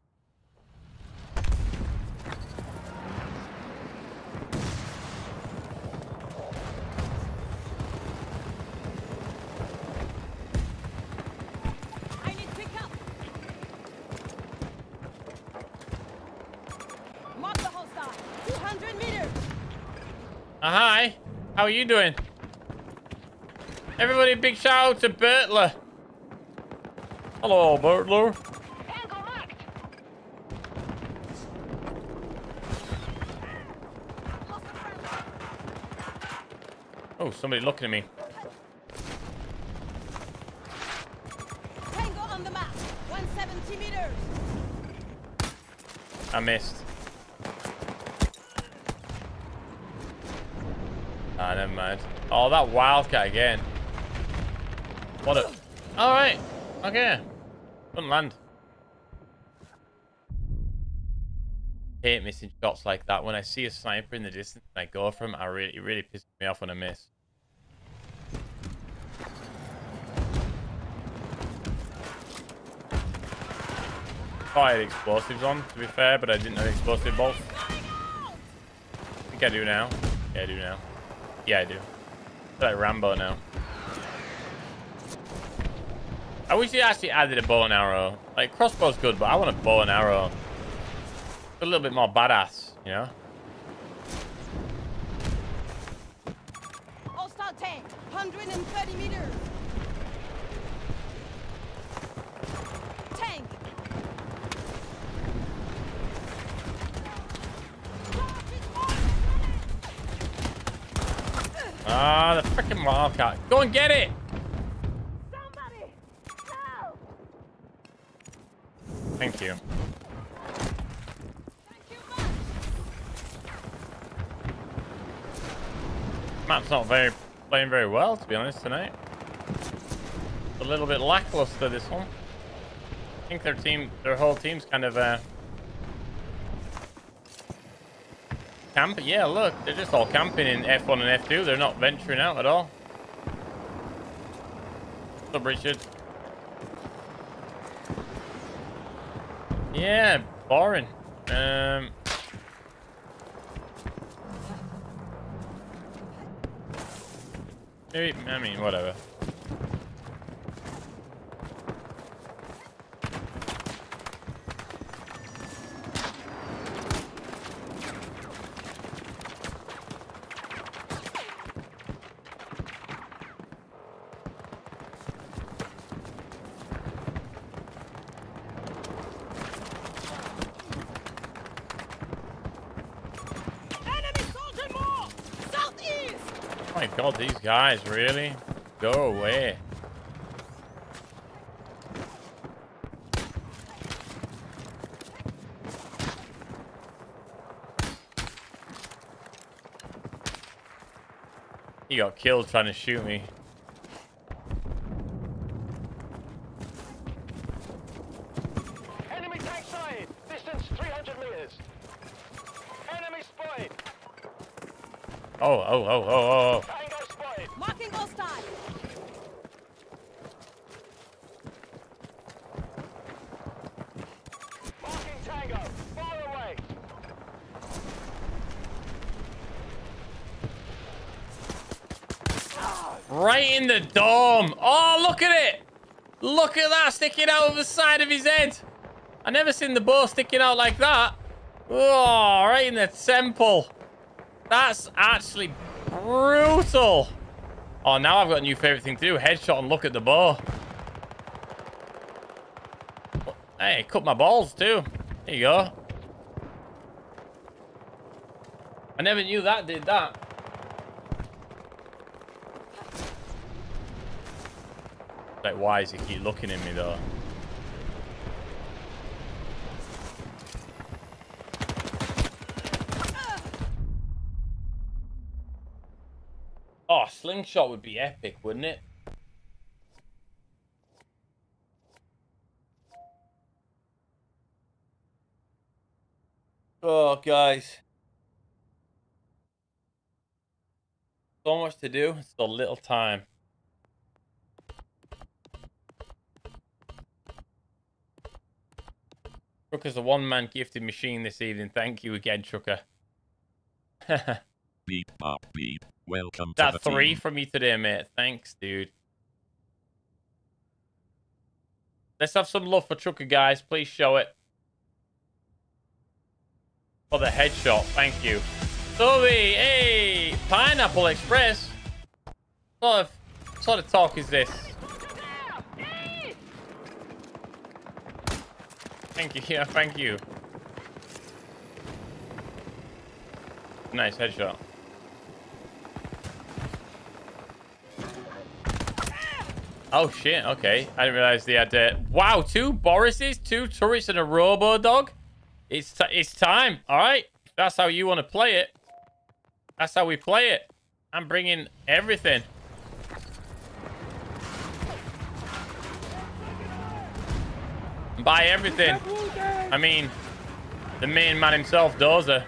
Are you doing? Everybody, big shout out to Bertler. Hello, Bertler. Tango marked. Lost a friend. Oh, somebody looking at me. Tango on the map. 170 meters. I missed. Ah, never Oh, that wildcat again. What a... Alright. Okay. Couldn't land. Hate missing shots like that. When I see a sniper in the distance and I go for him, I really, it really pisses me off when I miss. Had explosives on, to be fair, but I didn't have explosive bolts. I think I do now. Yeah, I do now. Yeah, I do. I like Rambo now. I wish they actually added a bow and arrow. Like, crossbow's good, but I want a bow and arrow. A little bit more badass, you know? Hostile tank, 130 meters. Tank. Ah, the freaking wildcat. Go and get it! Somebody! Help! Thank you. Thank you much. Map's not very playing very well, to be honest, tonight. A little bit lackluster this one. I think their team, their whole team's kind of uh, camp. Yeah, look, they're just all camping in F1 and F2. They're not venturing out at all. What's up, Richard? Yeah, boring. Um, maybe, I mean, whatever. Enemy soldier more. Southeast. Oh my god, these guys, really? Go away. He got killed trying to shoot me. Enemy tank sighted. Distance 300 meters. Enemy spotted. Oh, oh, oh, oh, oh, oh. Tango spotted. Marking hostile. Marking Tango. Far away. Right in the dome. Oh, look at it. Look at that sticking out of the side of his head. I never seen the bow sticking out like that. Oh, right in the temple. That's actually brutal. Oh, now I've got a new favorite thing to do. Headshot and look at the bow. Hey, cut my balls too. There you go. I never knew that did that. Like, why does he keep looking at me though? Oh, slingshot would be epic, wouldn't it? Oh, guys. So much to do, It's so little time. Trucker's a one-man gifted machine this evening. Thank you again, Trucker. Beep bop beep. Welcome to that the three team. from you today, mate. Thanks, dude. Let's have some love for Trucker, guys. Please show it. For the headshot. Thank you. Toby, hey! Pineapple Express. What sort of, sort of talk is this? Thank you. Yeah, thank you. Nice headshot. Oh shit, okay. I didn't realize they had uh, wow, two Borises, two turrets and a robo dog. It's it's time. All right. That's how you want to play it. That's how we play it. I'm bringing everything. Buy everything. I mean, the main man himself, Dozer.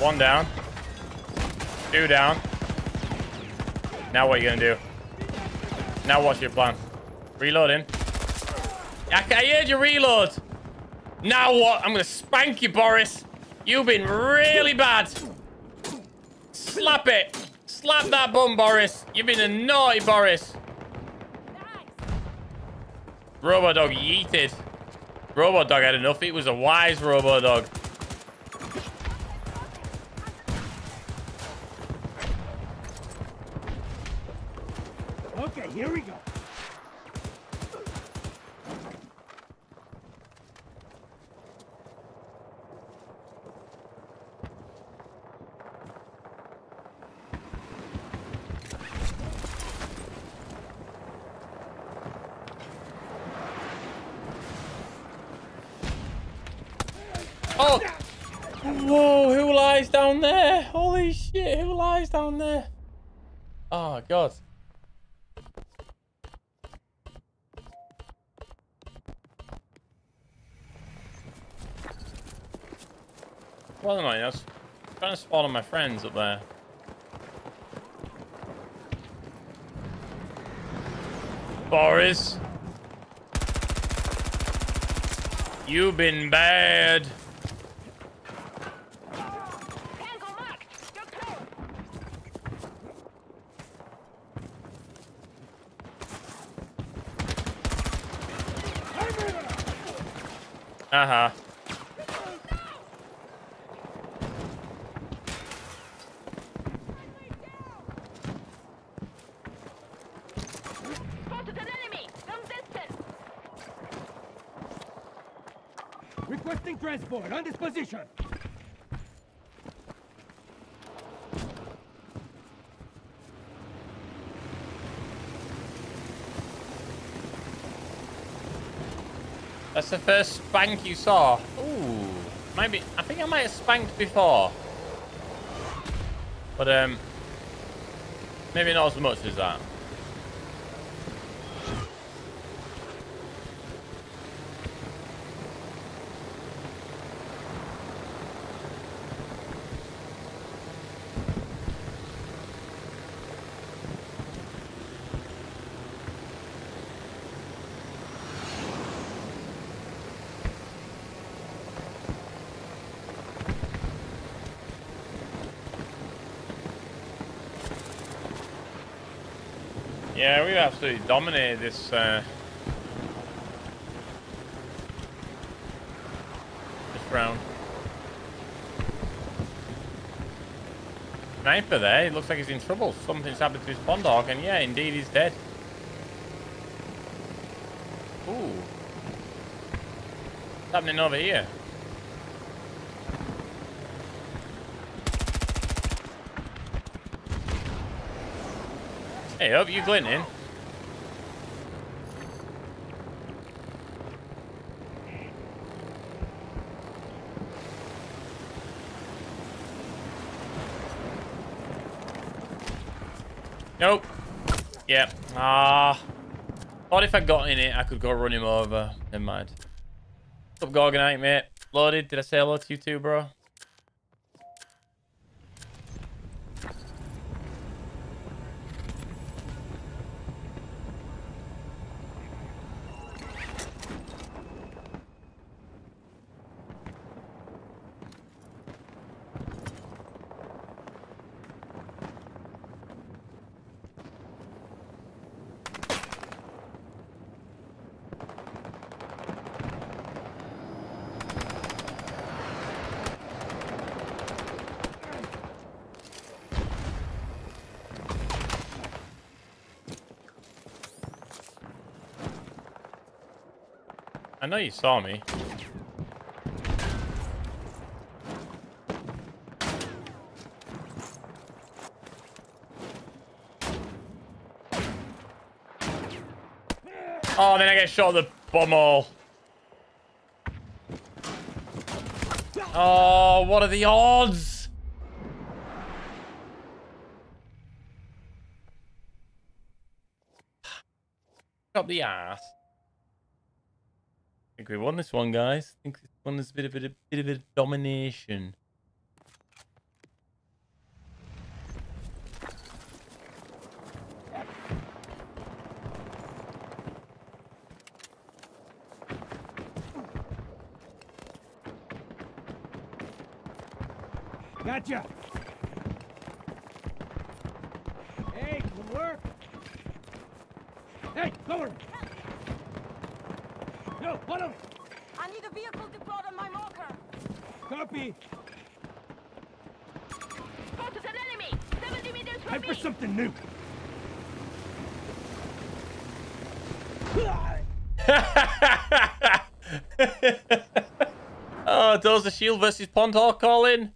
One down. Two down. Now what are you gonna do? Now what's your plan? Reloading. I, I heard you reload. Now what? I'm gonna spank you, Boris. You've been really bad. Slap it. Slap that bum, Boris. You've been a naughty Boris. Robodog yeeted. Robodog had enough. It was a wise robo dog. Okay, here we go. Oh! Whoa, who lies down there? Holy shit, who lies down there? Oh, God. Well, am I? Was trying to spawn on my friends up there. Boris. You've been bad. Uh-huh. Requesting transport on this position. That's the first spank you saw. Ooh. Maybe I think I might have spanked before. But um maybe not as much as that. Yeah, we've absolutely dominated this uh this round. Sniper there, it looks like he's in trouble. Something's happened to his pond dog, and yeah, indeed he's dead. Ooh. What's happening over here? Hey, up, you glinting? Nope. Yep. Ah. Thought if I got in it, I could go run him over. Never mind. What's up, Gorgonite, mate? Loaded. Did I say hello to you too, bro? Know you saw me. Oh, then I get shot at the bumhole. Oh, what are the odds? Up the ass. Think we won this one, guys. I think this one is a bit of a, a bit of a domination. Gotcha. Hey, good work. Hey, lower. No, follow. I need a vehicle deployed on my marker. Copy. Spotted an enemy! 70 meters from Time me! for something new. The Shield versus Ponthawk call in?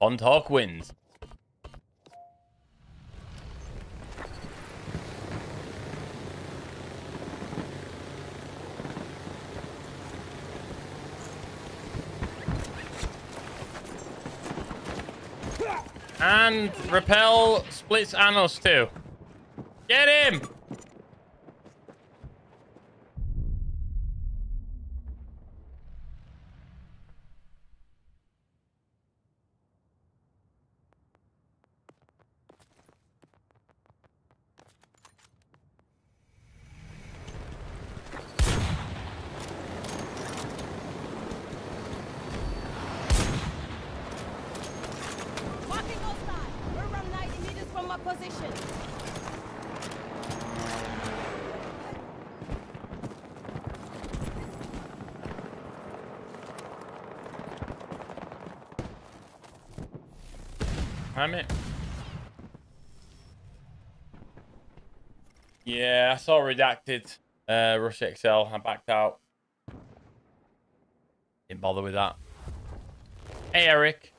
Ponthawk wins. And repel splits Anos too. Get him! Marking hostile. We're around 90 meters from my position. Damn it. Yeah, I saw redacted uh, Rush XL. I backed out. Didn't bother with that. Hey, Eric.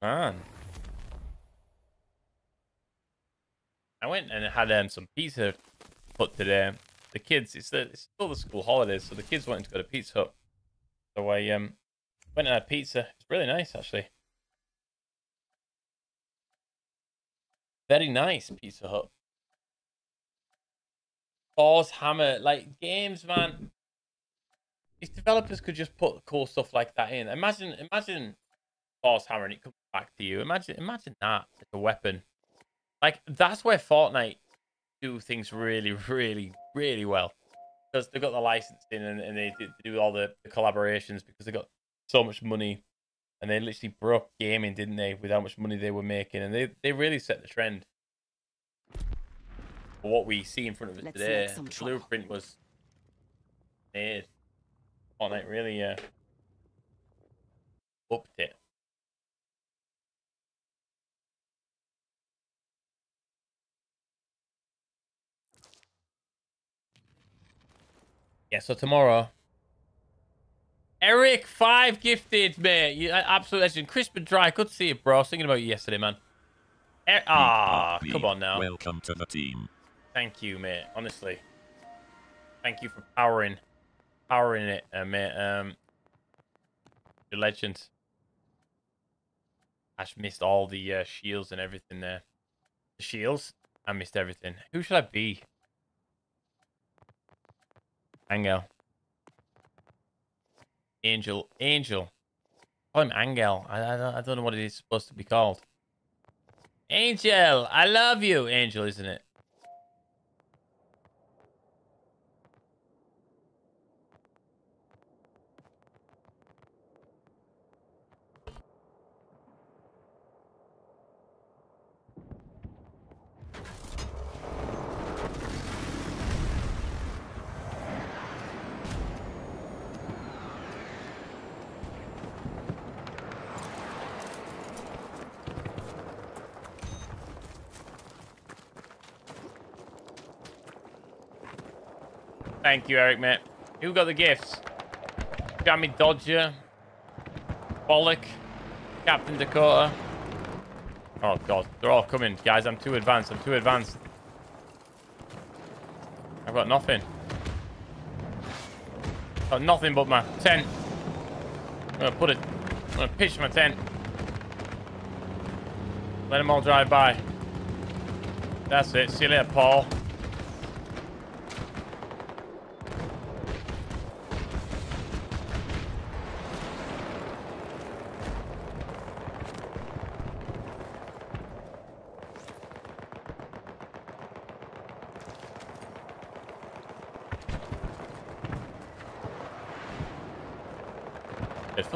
Man. I went and had um, some pizza put today. The kids, it's, the, it's still the school holidays, so the kids wanted to go to Pizza Hut. So I um went and had pizza. It's really nice, actually. Very nice Pizza Hut. Force Hammer, like games, man. These developers could just put cool stuff like that in. Imagine, imagine Force Hammer and it comes back to you. Imagine, imagine that as a weapon. Like that's where Fortnite do things really, really, really well because they've got the licensing and, and they, do- they do all the, the collaborations because they got so much money and they literally broke gaming, didn't they, with how much money they were making, and they they really set the trend for what we see in front of us Let's today. The trouble. blueprint was made. Fortnite really uh, upped it. Yeah, so tomorrow. Eric, five gifted, mate. You uh, absolute legend. Crisp and dry. Good to see you, bro. I was thinking about you yesterday, man. Er- Ah, come on now. Welcome to the team. Thank you, mate. Honestly. Thank you for powering powering it, uh, mate. Um you're legend. I just missed all the uh, shields and everything there. The shields? I missed everything. Who should I be? Angel. Angel. Angel. Call him Angel. I, I, don't, I don't know what it is supposed to be called. Angel! I love you! Angel, isn't it? Thank you, Eric, mate. Who got the gifts? Jammy Dodger. Bollock. Captain Dakota. Oh, God. They're all coming. Guys, I'm too advanced. I'm too advanced. I've got nothing. Got nothing but my tent. I'm going to put it... I'm going to pitch my tent. Let them all drive by. That's it. See you later, Paul.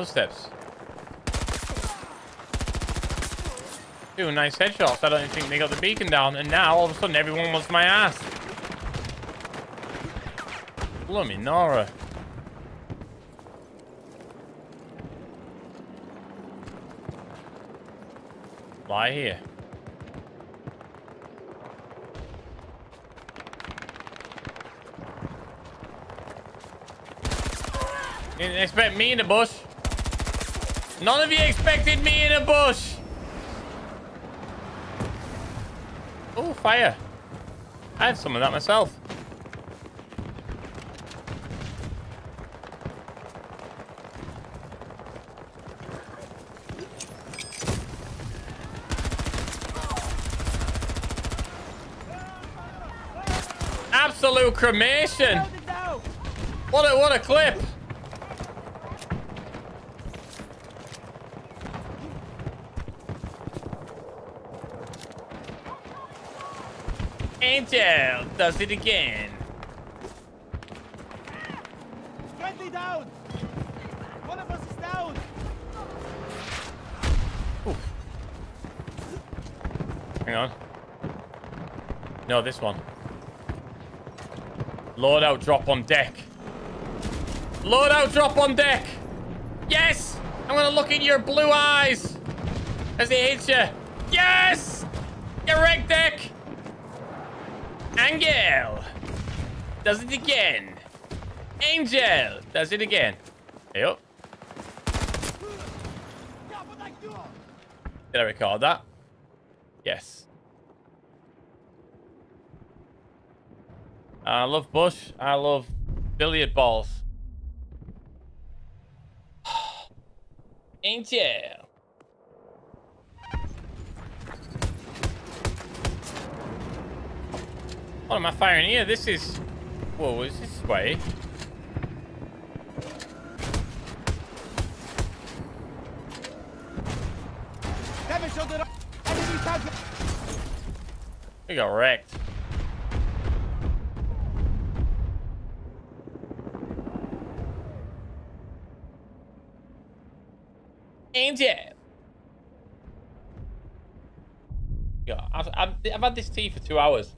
Footsteps. Two nice headshots. I don't think they got the beacon down. And now, all of a sudden, everyone wants my ass. Bloody Nora. Lie here. Didn't expect me in the bush. None of you expected me in a bush. Oh, fire. I have some of that myself. Absolute cremation. What a what a clip. Angel does it again. Down! One of us is down! Hang on. No, this one. Load out, drop on deck. Load out, drop on deck. Yes! I'm gonna look in your blue eyes as it hits you. Yes! Get wrecked, deck. Angel does it again. Angel does it again. Yep. Did I record that? Yes. I love Bush. I love billiard balls. Angel. What am I firing here? This is... Whoa, is this way? We got wrecked. Angel. Yeah, I've, I've, I've had this tea for two hours.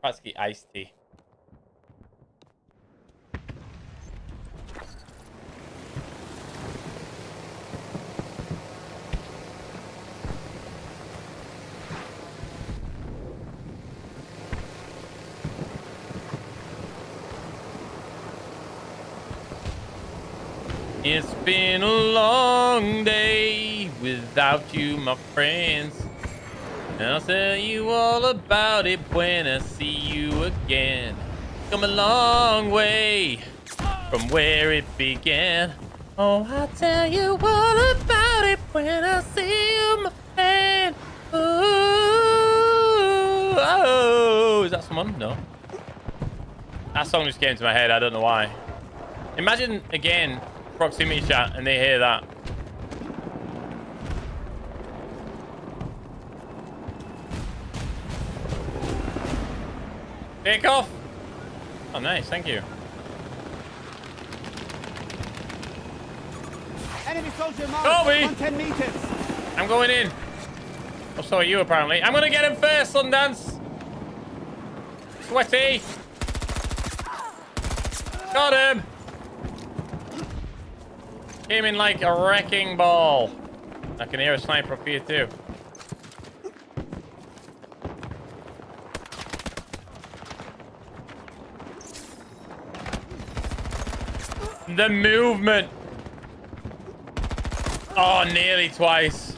Practically iced tea. It's been a long day without you, my friends. And I'll tell you all about it when I see you again. Come a long way from where it began. Oh, I'll tell you all about it when I see you, my friend. Ooh, oh, is that someone? No. That song just came to my head. I don't know why. Imagine again proximity shot and they hear that. Take off. Oh, nice. Thank you. Enemy soldier marked Kobe! 10 meters! I'm going in. Oh, so are you, apparently. I'm going to get him first, Sundance. Sweaty. Got him. Came in like a wrecking ball. I can hear a sniper up here, too. The movement. Oh, nearly twice.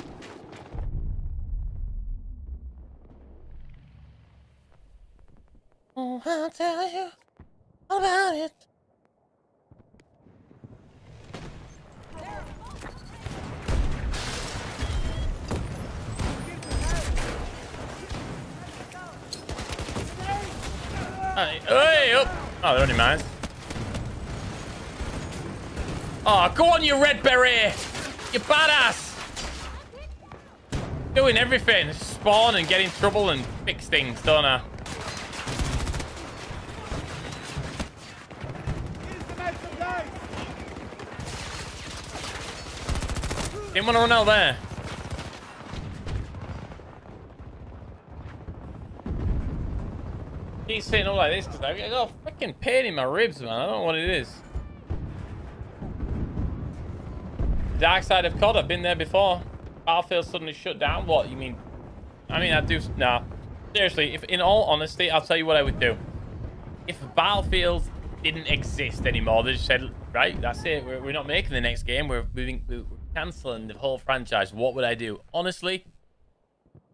Oh, I'll tell you about it. Hey, hey, up. Oh, they're only mine. Oh, go on, you red beret. You badass. Doing everything. Spawn and get in trouble and fix things, don't I? Didn't want to run out there. Keep sitting up like this because I got a freaking pain in my ribs, man. I don't know what it is. Dark side of COD, I've been there before. Battlefield suddenly shut down. What, you mean? I mean, I do... Nah. Seriously, if in all honesty, I'll tell you what I would do. If Battlefield didn't exist anymore, they just said, right, that's it. We're, we're not making the next game. We're moving... We're cancelling the whole franchise. What would I do? Honestly,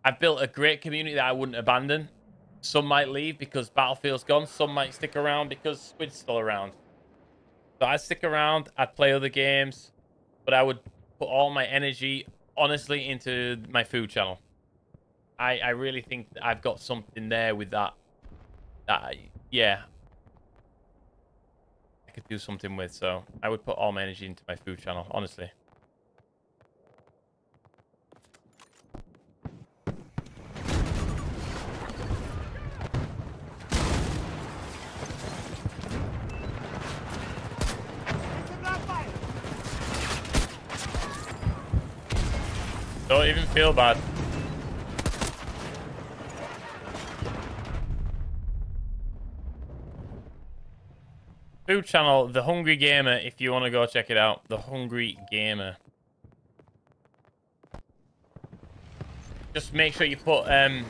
I've built a great community that I wouldn't abandon. Some might leave because Battlefield's gone. Some might stick around because Squid's still around. So I'd stick around. I'd play other games. But I would put all my energy, honestly, into my food channel. I, I really think I've got something there with that. That, yeah. I could do something with. So I would put all my energy into my food channel, honestly. Don't even feel bad. Food channel, The Hungry Gamer, if you want to go check it out. The Hungry Gamer. Just make sure you put um,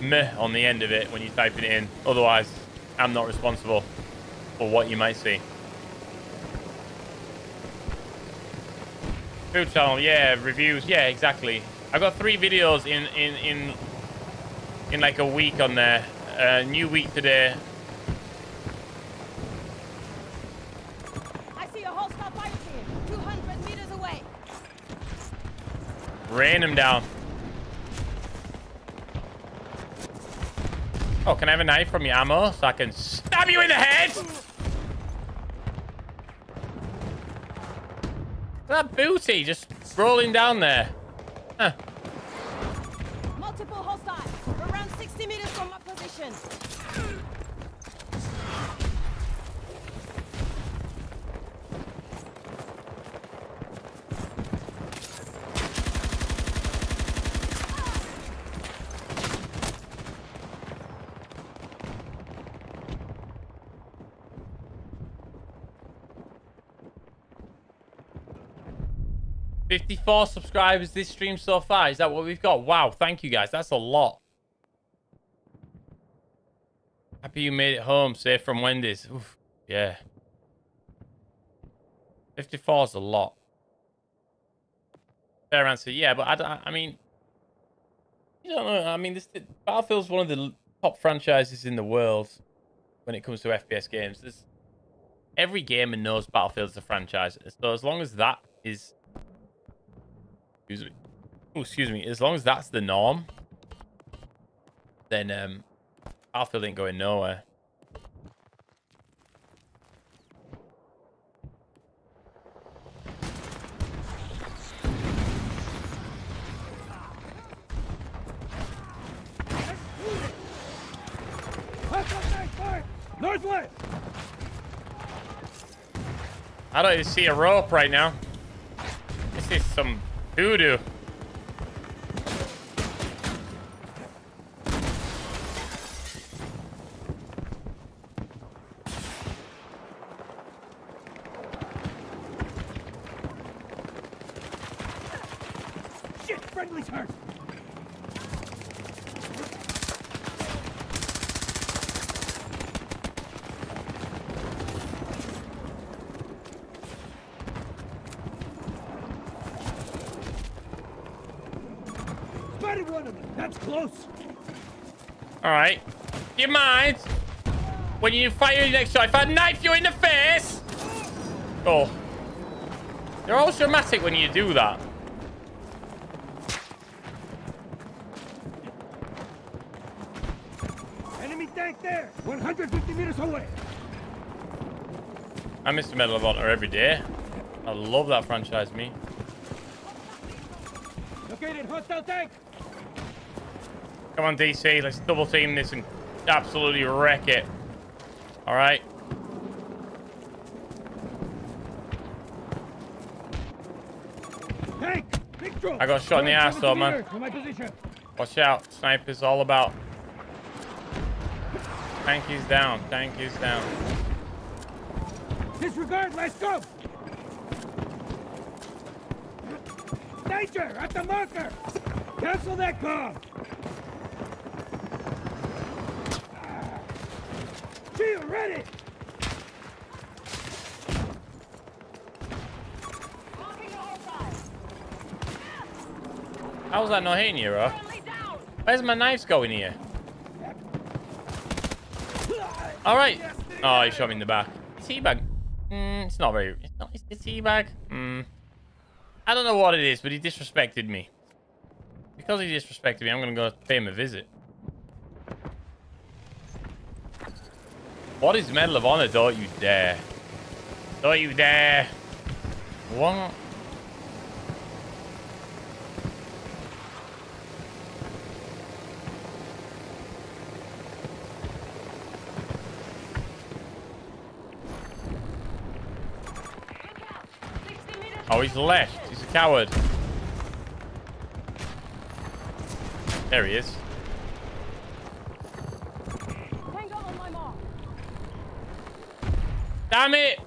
meh on the end of it when you're typing it in. Otherwise, I'm not responsible for what you might see. Food channel, yeah, reviews, yeah, exactly. I've got three videos in in in in like a week on there. Uh, new week today. I see a hostile fire team, 200 meters away. Rain him down. Oh, can I have a knife from your ammo so I can stab you in the head? That booty just rolling down there. Huh. Multiple hostiles, around 60 meters from my position. Fifty-four subscribers this stream so far. Is that what we've got? Wow, thank you guys. That's a lot. Happy you made it home safe from Wendy's. Oof, yeah. 54 is a lot. Fair answer. Yeah, but I, I mean, you don't know. I mean, this Battlefield's one of the top franchises in the world when it comes to FPS games. There's every gamer knows Battlefield's a franchise. So as long as that is, excuse me, oh, excuse me, as long as that's the norm, then um, Battlefield ain't going nowhere. I don't even see a rope right now. This is some voodoo. Shit, friendly's hurt! Need one of them. That's close. All right. Do you mind when you fire your next shot if I knife you in the face? Oh. You're always dramatic when you do that. Enemy tank there. 150 meters away. I miss the Medal of Honor every day. I love that franchise, me. Located hostile tank. Come on, DC. Let's double team this and absolutely wreck it. All right. Tank. I got shot in the ass, though, man. To my position. Watch out. Sniper's all about. Tank is down. Tank is down. Disregard. Let's go. Danger at the marker. Cancel that call. Shield ready. How's that not hitting you, bro? Where's my knives going here? All right. Oh, he shot me in the back. Teabag. Mm, it's not very. It's not. It's the teabag. Hmm. I don't know what it is, but he disrespected me. Because he disrespected me, I'm gonna go pay him a visit. What is Medal of Honor? Don't you dare! Don't you dare! What? Look out. 60 meters. Oh, he's left. He's a coward. There he is. Tango on my mark. Damn it!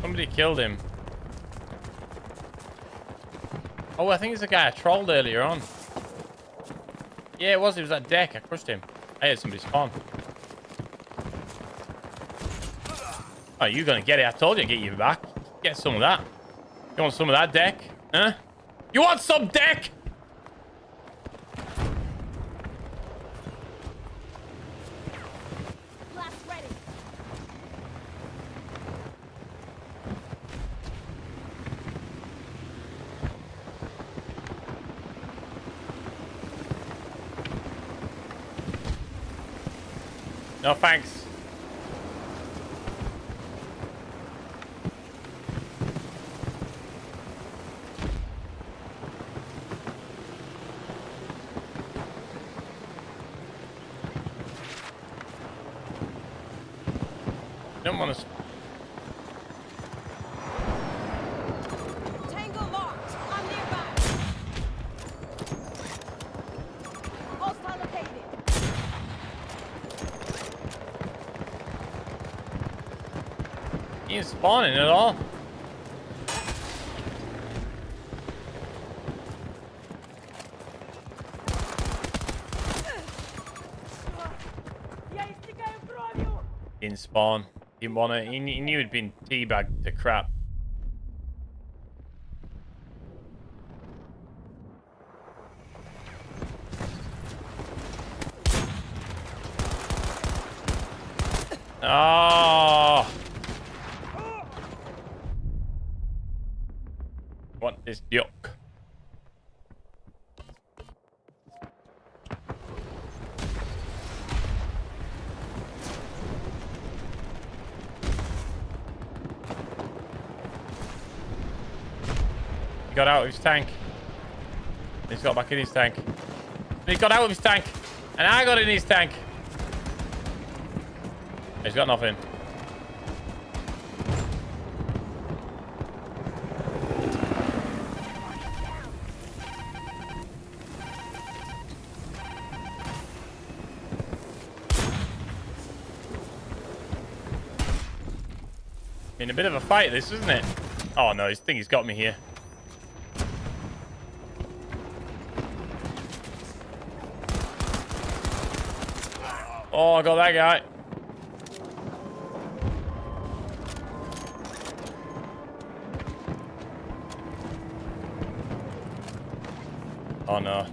Somebody killed him. Oh, I think it's the guy I trolled earlier on. Yeah, it was. It was that deck. I crushed him. I had somebody spawn. Oh, you're gonna get it? I told you I'd get you back. Get some of that. You want some of that deck? Huh? You want some deck? Blast ready. No thanks. Don't want to. Tango marked. I'm nearby. Hostile located. He ain't spawning at all. In spawn. Didn't want to. He, knew he'd been teabagged to crap. Out of his tank. He's got back in his tank. He got out of his tank. And I got in his tank. He's got nothing. In a bit of a fight, this, isn't it? Oh no, his thing he's got me here. Oh, I got that guy. Oh no.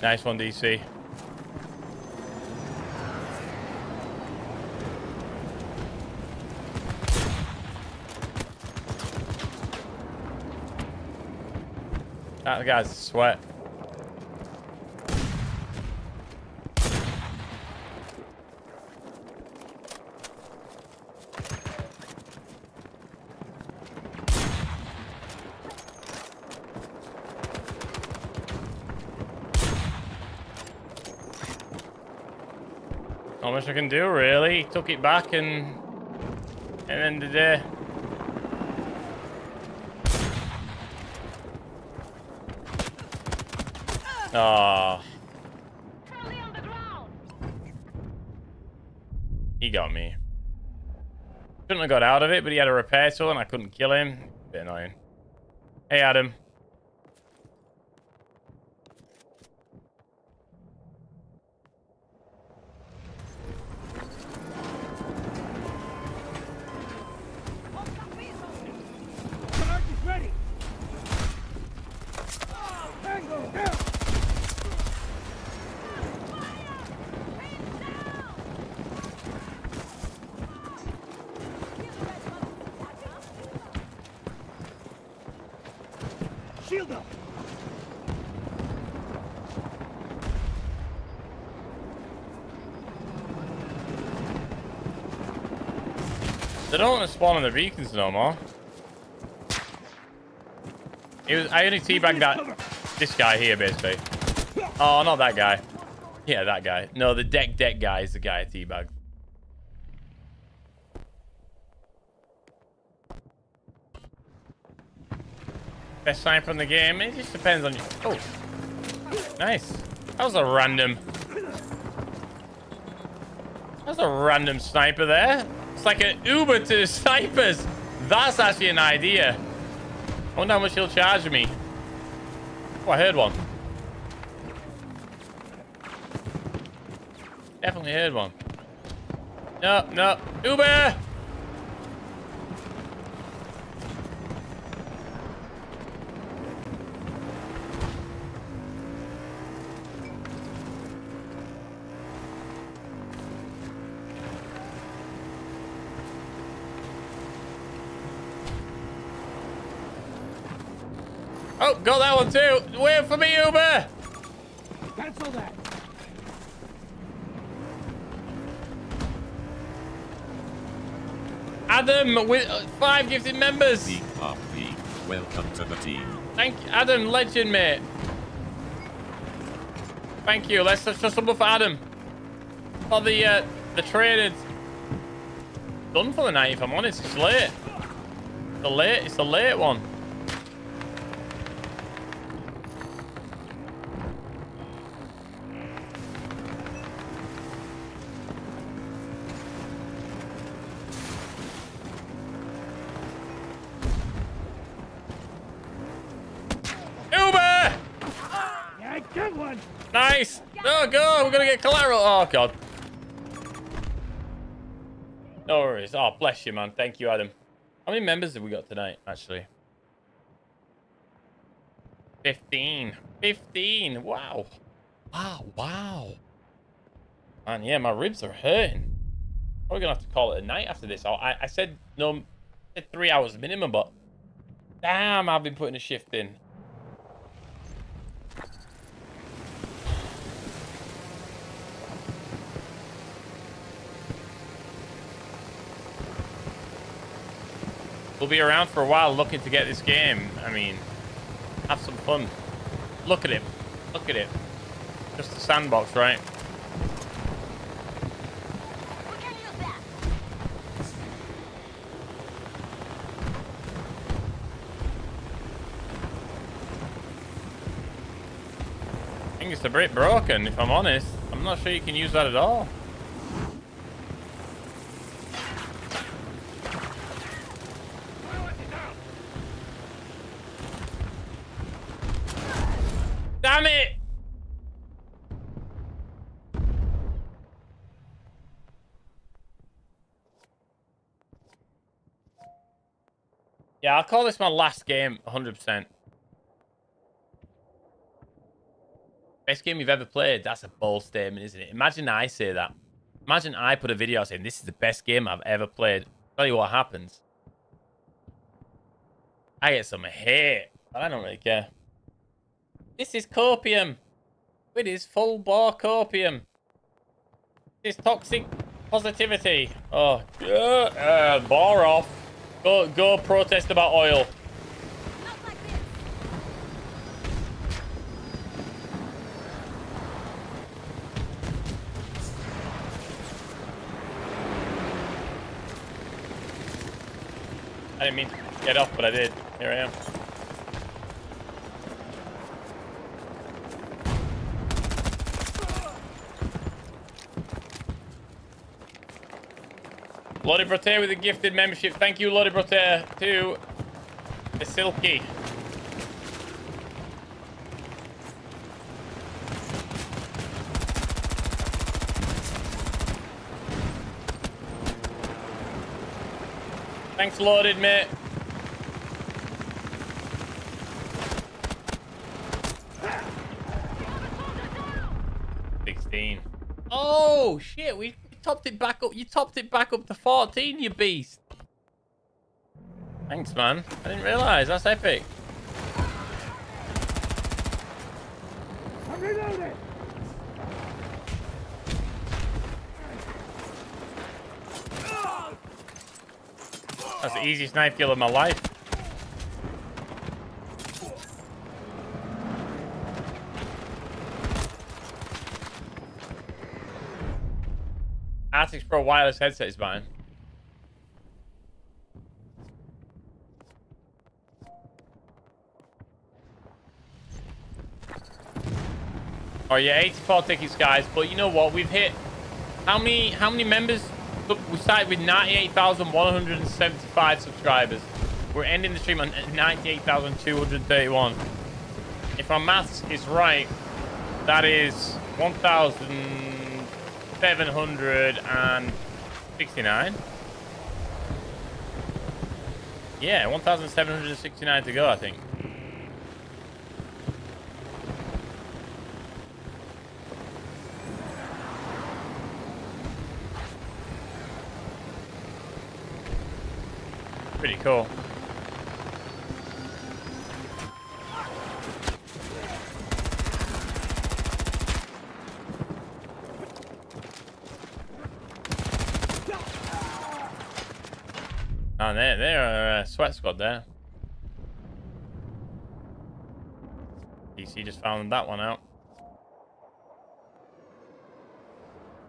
Nice one, DC. That guy's sweat. Not much I can do, really. Took it back and... And ended there. Ah, he got me. Couldn't have got out of it, but he had a repair tool and I couldn't kill him. Bit annoying. Hey, Adam. Don't want to spawn on the beacons no more. It was, I only teabagged that this guy here basically. Oh, not that guy. Yeah, that guy. No, the deck deck guy is the guy I teabagged. Best sign from the game. It just depends on you. Oh, nice. That was a random. That was a random sniper there. Like an Uber to the snipers. That's actually an idea. I wonder how much he'll charge me. Oh, I heard one. Definitely heard one. No, no. Uber! Got that one too. Wait for me, Uber! Cancel that. Adam with uh, five gifted members. Beep. Welcome to the team. Thank you, Adam, legend, mate. Thank you. Let's just some for Adam. For the uh, the trade done for the night. If I'm honest, it's late. The late. It's the late one. Uber! Yeah, I got one. Nice. Oh we're get collateral. Oh god. No worries. Oh, bless you, man. Thank you, Adam. How many members have we got tonight, actually? 15. 15. Wow. Wow, wow. Man, yeah, my ribs are hurting. Probably gonna have to call it a night after this. I, I said no, I said three hours minimum, but damn, I've been putting a shift in. We'll be around for a while looking to get this game. I mean, have some fun. Look at it. Look at it. Just a sandbox, right? I think it's a bit broken, if I'm honest. I'm not sure you can use that at all. Damn it! Yeah, I'll call this my last game, 100%. Best game you've ever played. That's a bold statement, isn't it? Imagine I say that. Imagine I put a video saying, this is the best game I've ever played. Tell you what happens. I get some hate, but I don't really care. This is copium. It is full bore copium. This toxic positivity. Oh, uh, uh, bar off. Go, go protest about oil. Like. I didn't mean to get off, but I did. Here I am. Lottie Brotair with a gifted membership. Thank you, Lottie Brotair, to the Silky. Thanks, loaded, mate. Sixteen. Oh shit! We topped it back up. You topped it back up to fourteen, you beast. Thanks, man. I didn't realize. That's epic. I'm reloading! That's the easiest knife kill of my life. Arctis Pro wireless headset is mine. Oh yeah, 84 tickets, guys. But you know what? We've hit how many? How many members? Look, we started with 98,175 subscribers. We're ending the stream on 98,231. If my maths is right, that is 1,769. Yeah, 1,769 to go, I think. Pretty cool. Sweat squad there. DC just found that one out.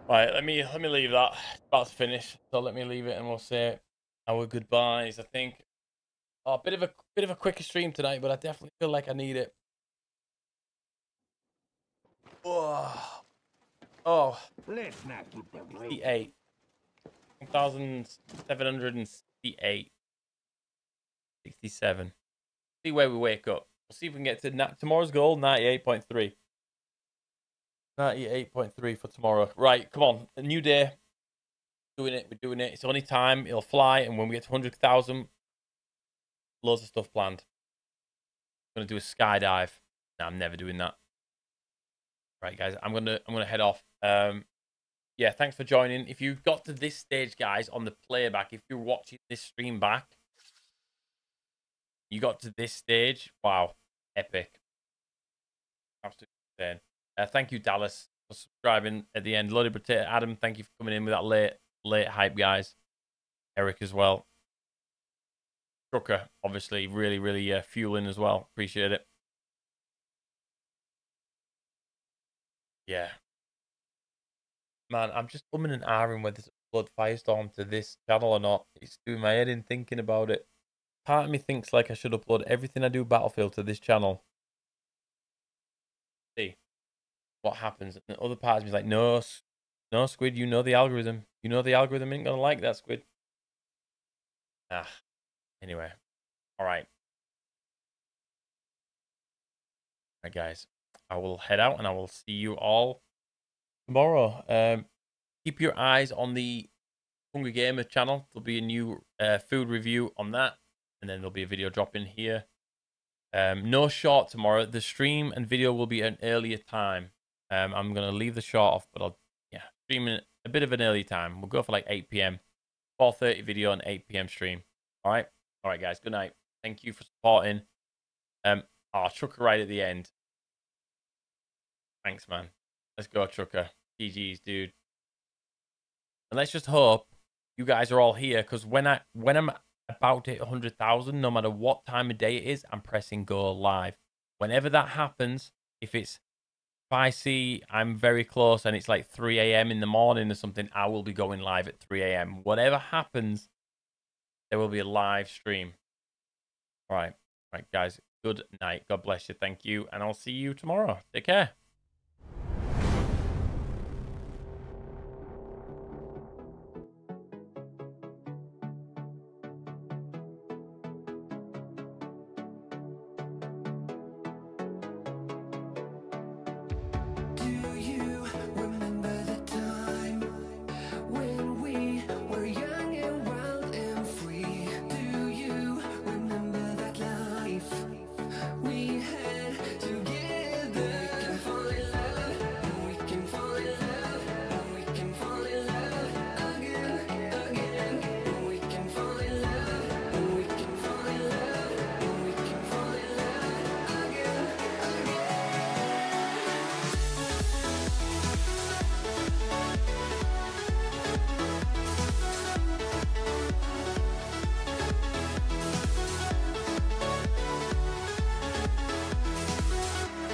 Right, let me let me leave that. It's about to finish, so let me leave it, and we'll say our goodbyes. I think. Oh, a bit of a bit of a quicker stream tonight, but I definitely feel like I need it. Oh, oh, Let's not get the road. 68. 1,768. 67. See where we wake up. We'll see if we can get to tomorrow's goal, 98.3. 98.3 for tomorrow. Right, come on. A new day. Doing it. We're doing it. It's only time. It'll fly. And when we get to 100,000, loads of stuff planned. I'm going to do a skydive. No, I'm never doing that. Right, guys. I'm going to I'm going to head off. Um, yeah, thanks for joining. If you got to this stage, guys, on the playback, if you're watching this stream back, you got to this stage. Wow, epic. Absolutely insane. Uh, thank you, Dallas, for subscribing at the end. Loaded potato, Adam. Thank you for coming in with that late, late hype, guys. Eric as well. Trucker, obviously, really, really uh, fueling as well. Appreciate it. Yeah, Man, I'm just umming and ahhing whether to upload Firestorm to this channel or not. It's doing my head in thinking about it. Part of me thinks like I should upload everything I do Battlefield to this channel. See what happens. And the other part of me is like, no, no, Squid, you know the algorithm. You know the algorithm ain't gonna like that, Squid. Ah. Anyway. Alright. Alright, guys. I will head out and I will see you all tomorrow. Um, keep your eyes on the Hungry Gamer channel. There'll be a new uh, food review on that. And then there'll be a video drop in here. Um, no short tomorrow. The stream and video will be an earlier time. Um, I'm gonna leave the short off, but I'll yeah stream in a bit of an early time. We'll go for like 8 p.m. 4:30 video and 8 p.m. stream. All right, all right, guys. Good night. Thank you for supporting. Um, oh, Trucker right at the end. Thanks, man. Let's go, Trucker. GG's, dude. And let's just hope you guys are all here because when I when I'm about to hit 100,000, no matter what time of day it is, I'm pressing go live. Whenever that happens, if it's if I see I'm very close and it's like 3 a.m. in the morning or something, I will be going live at 3 a.m. Whatever happens, there will be a live stream. All right. All right, guys. Good night. God bless you. Thank you. And I'll see you tomorrow. Take care.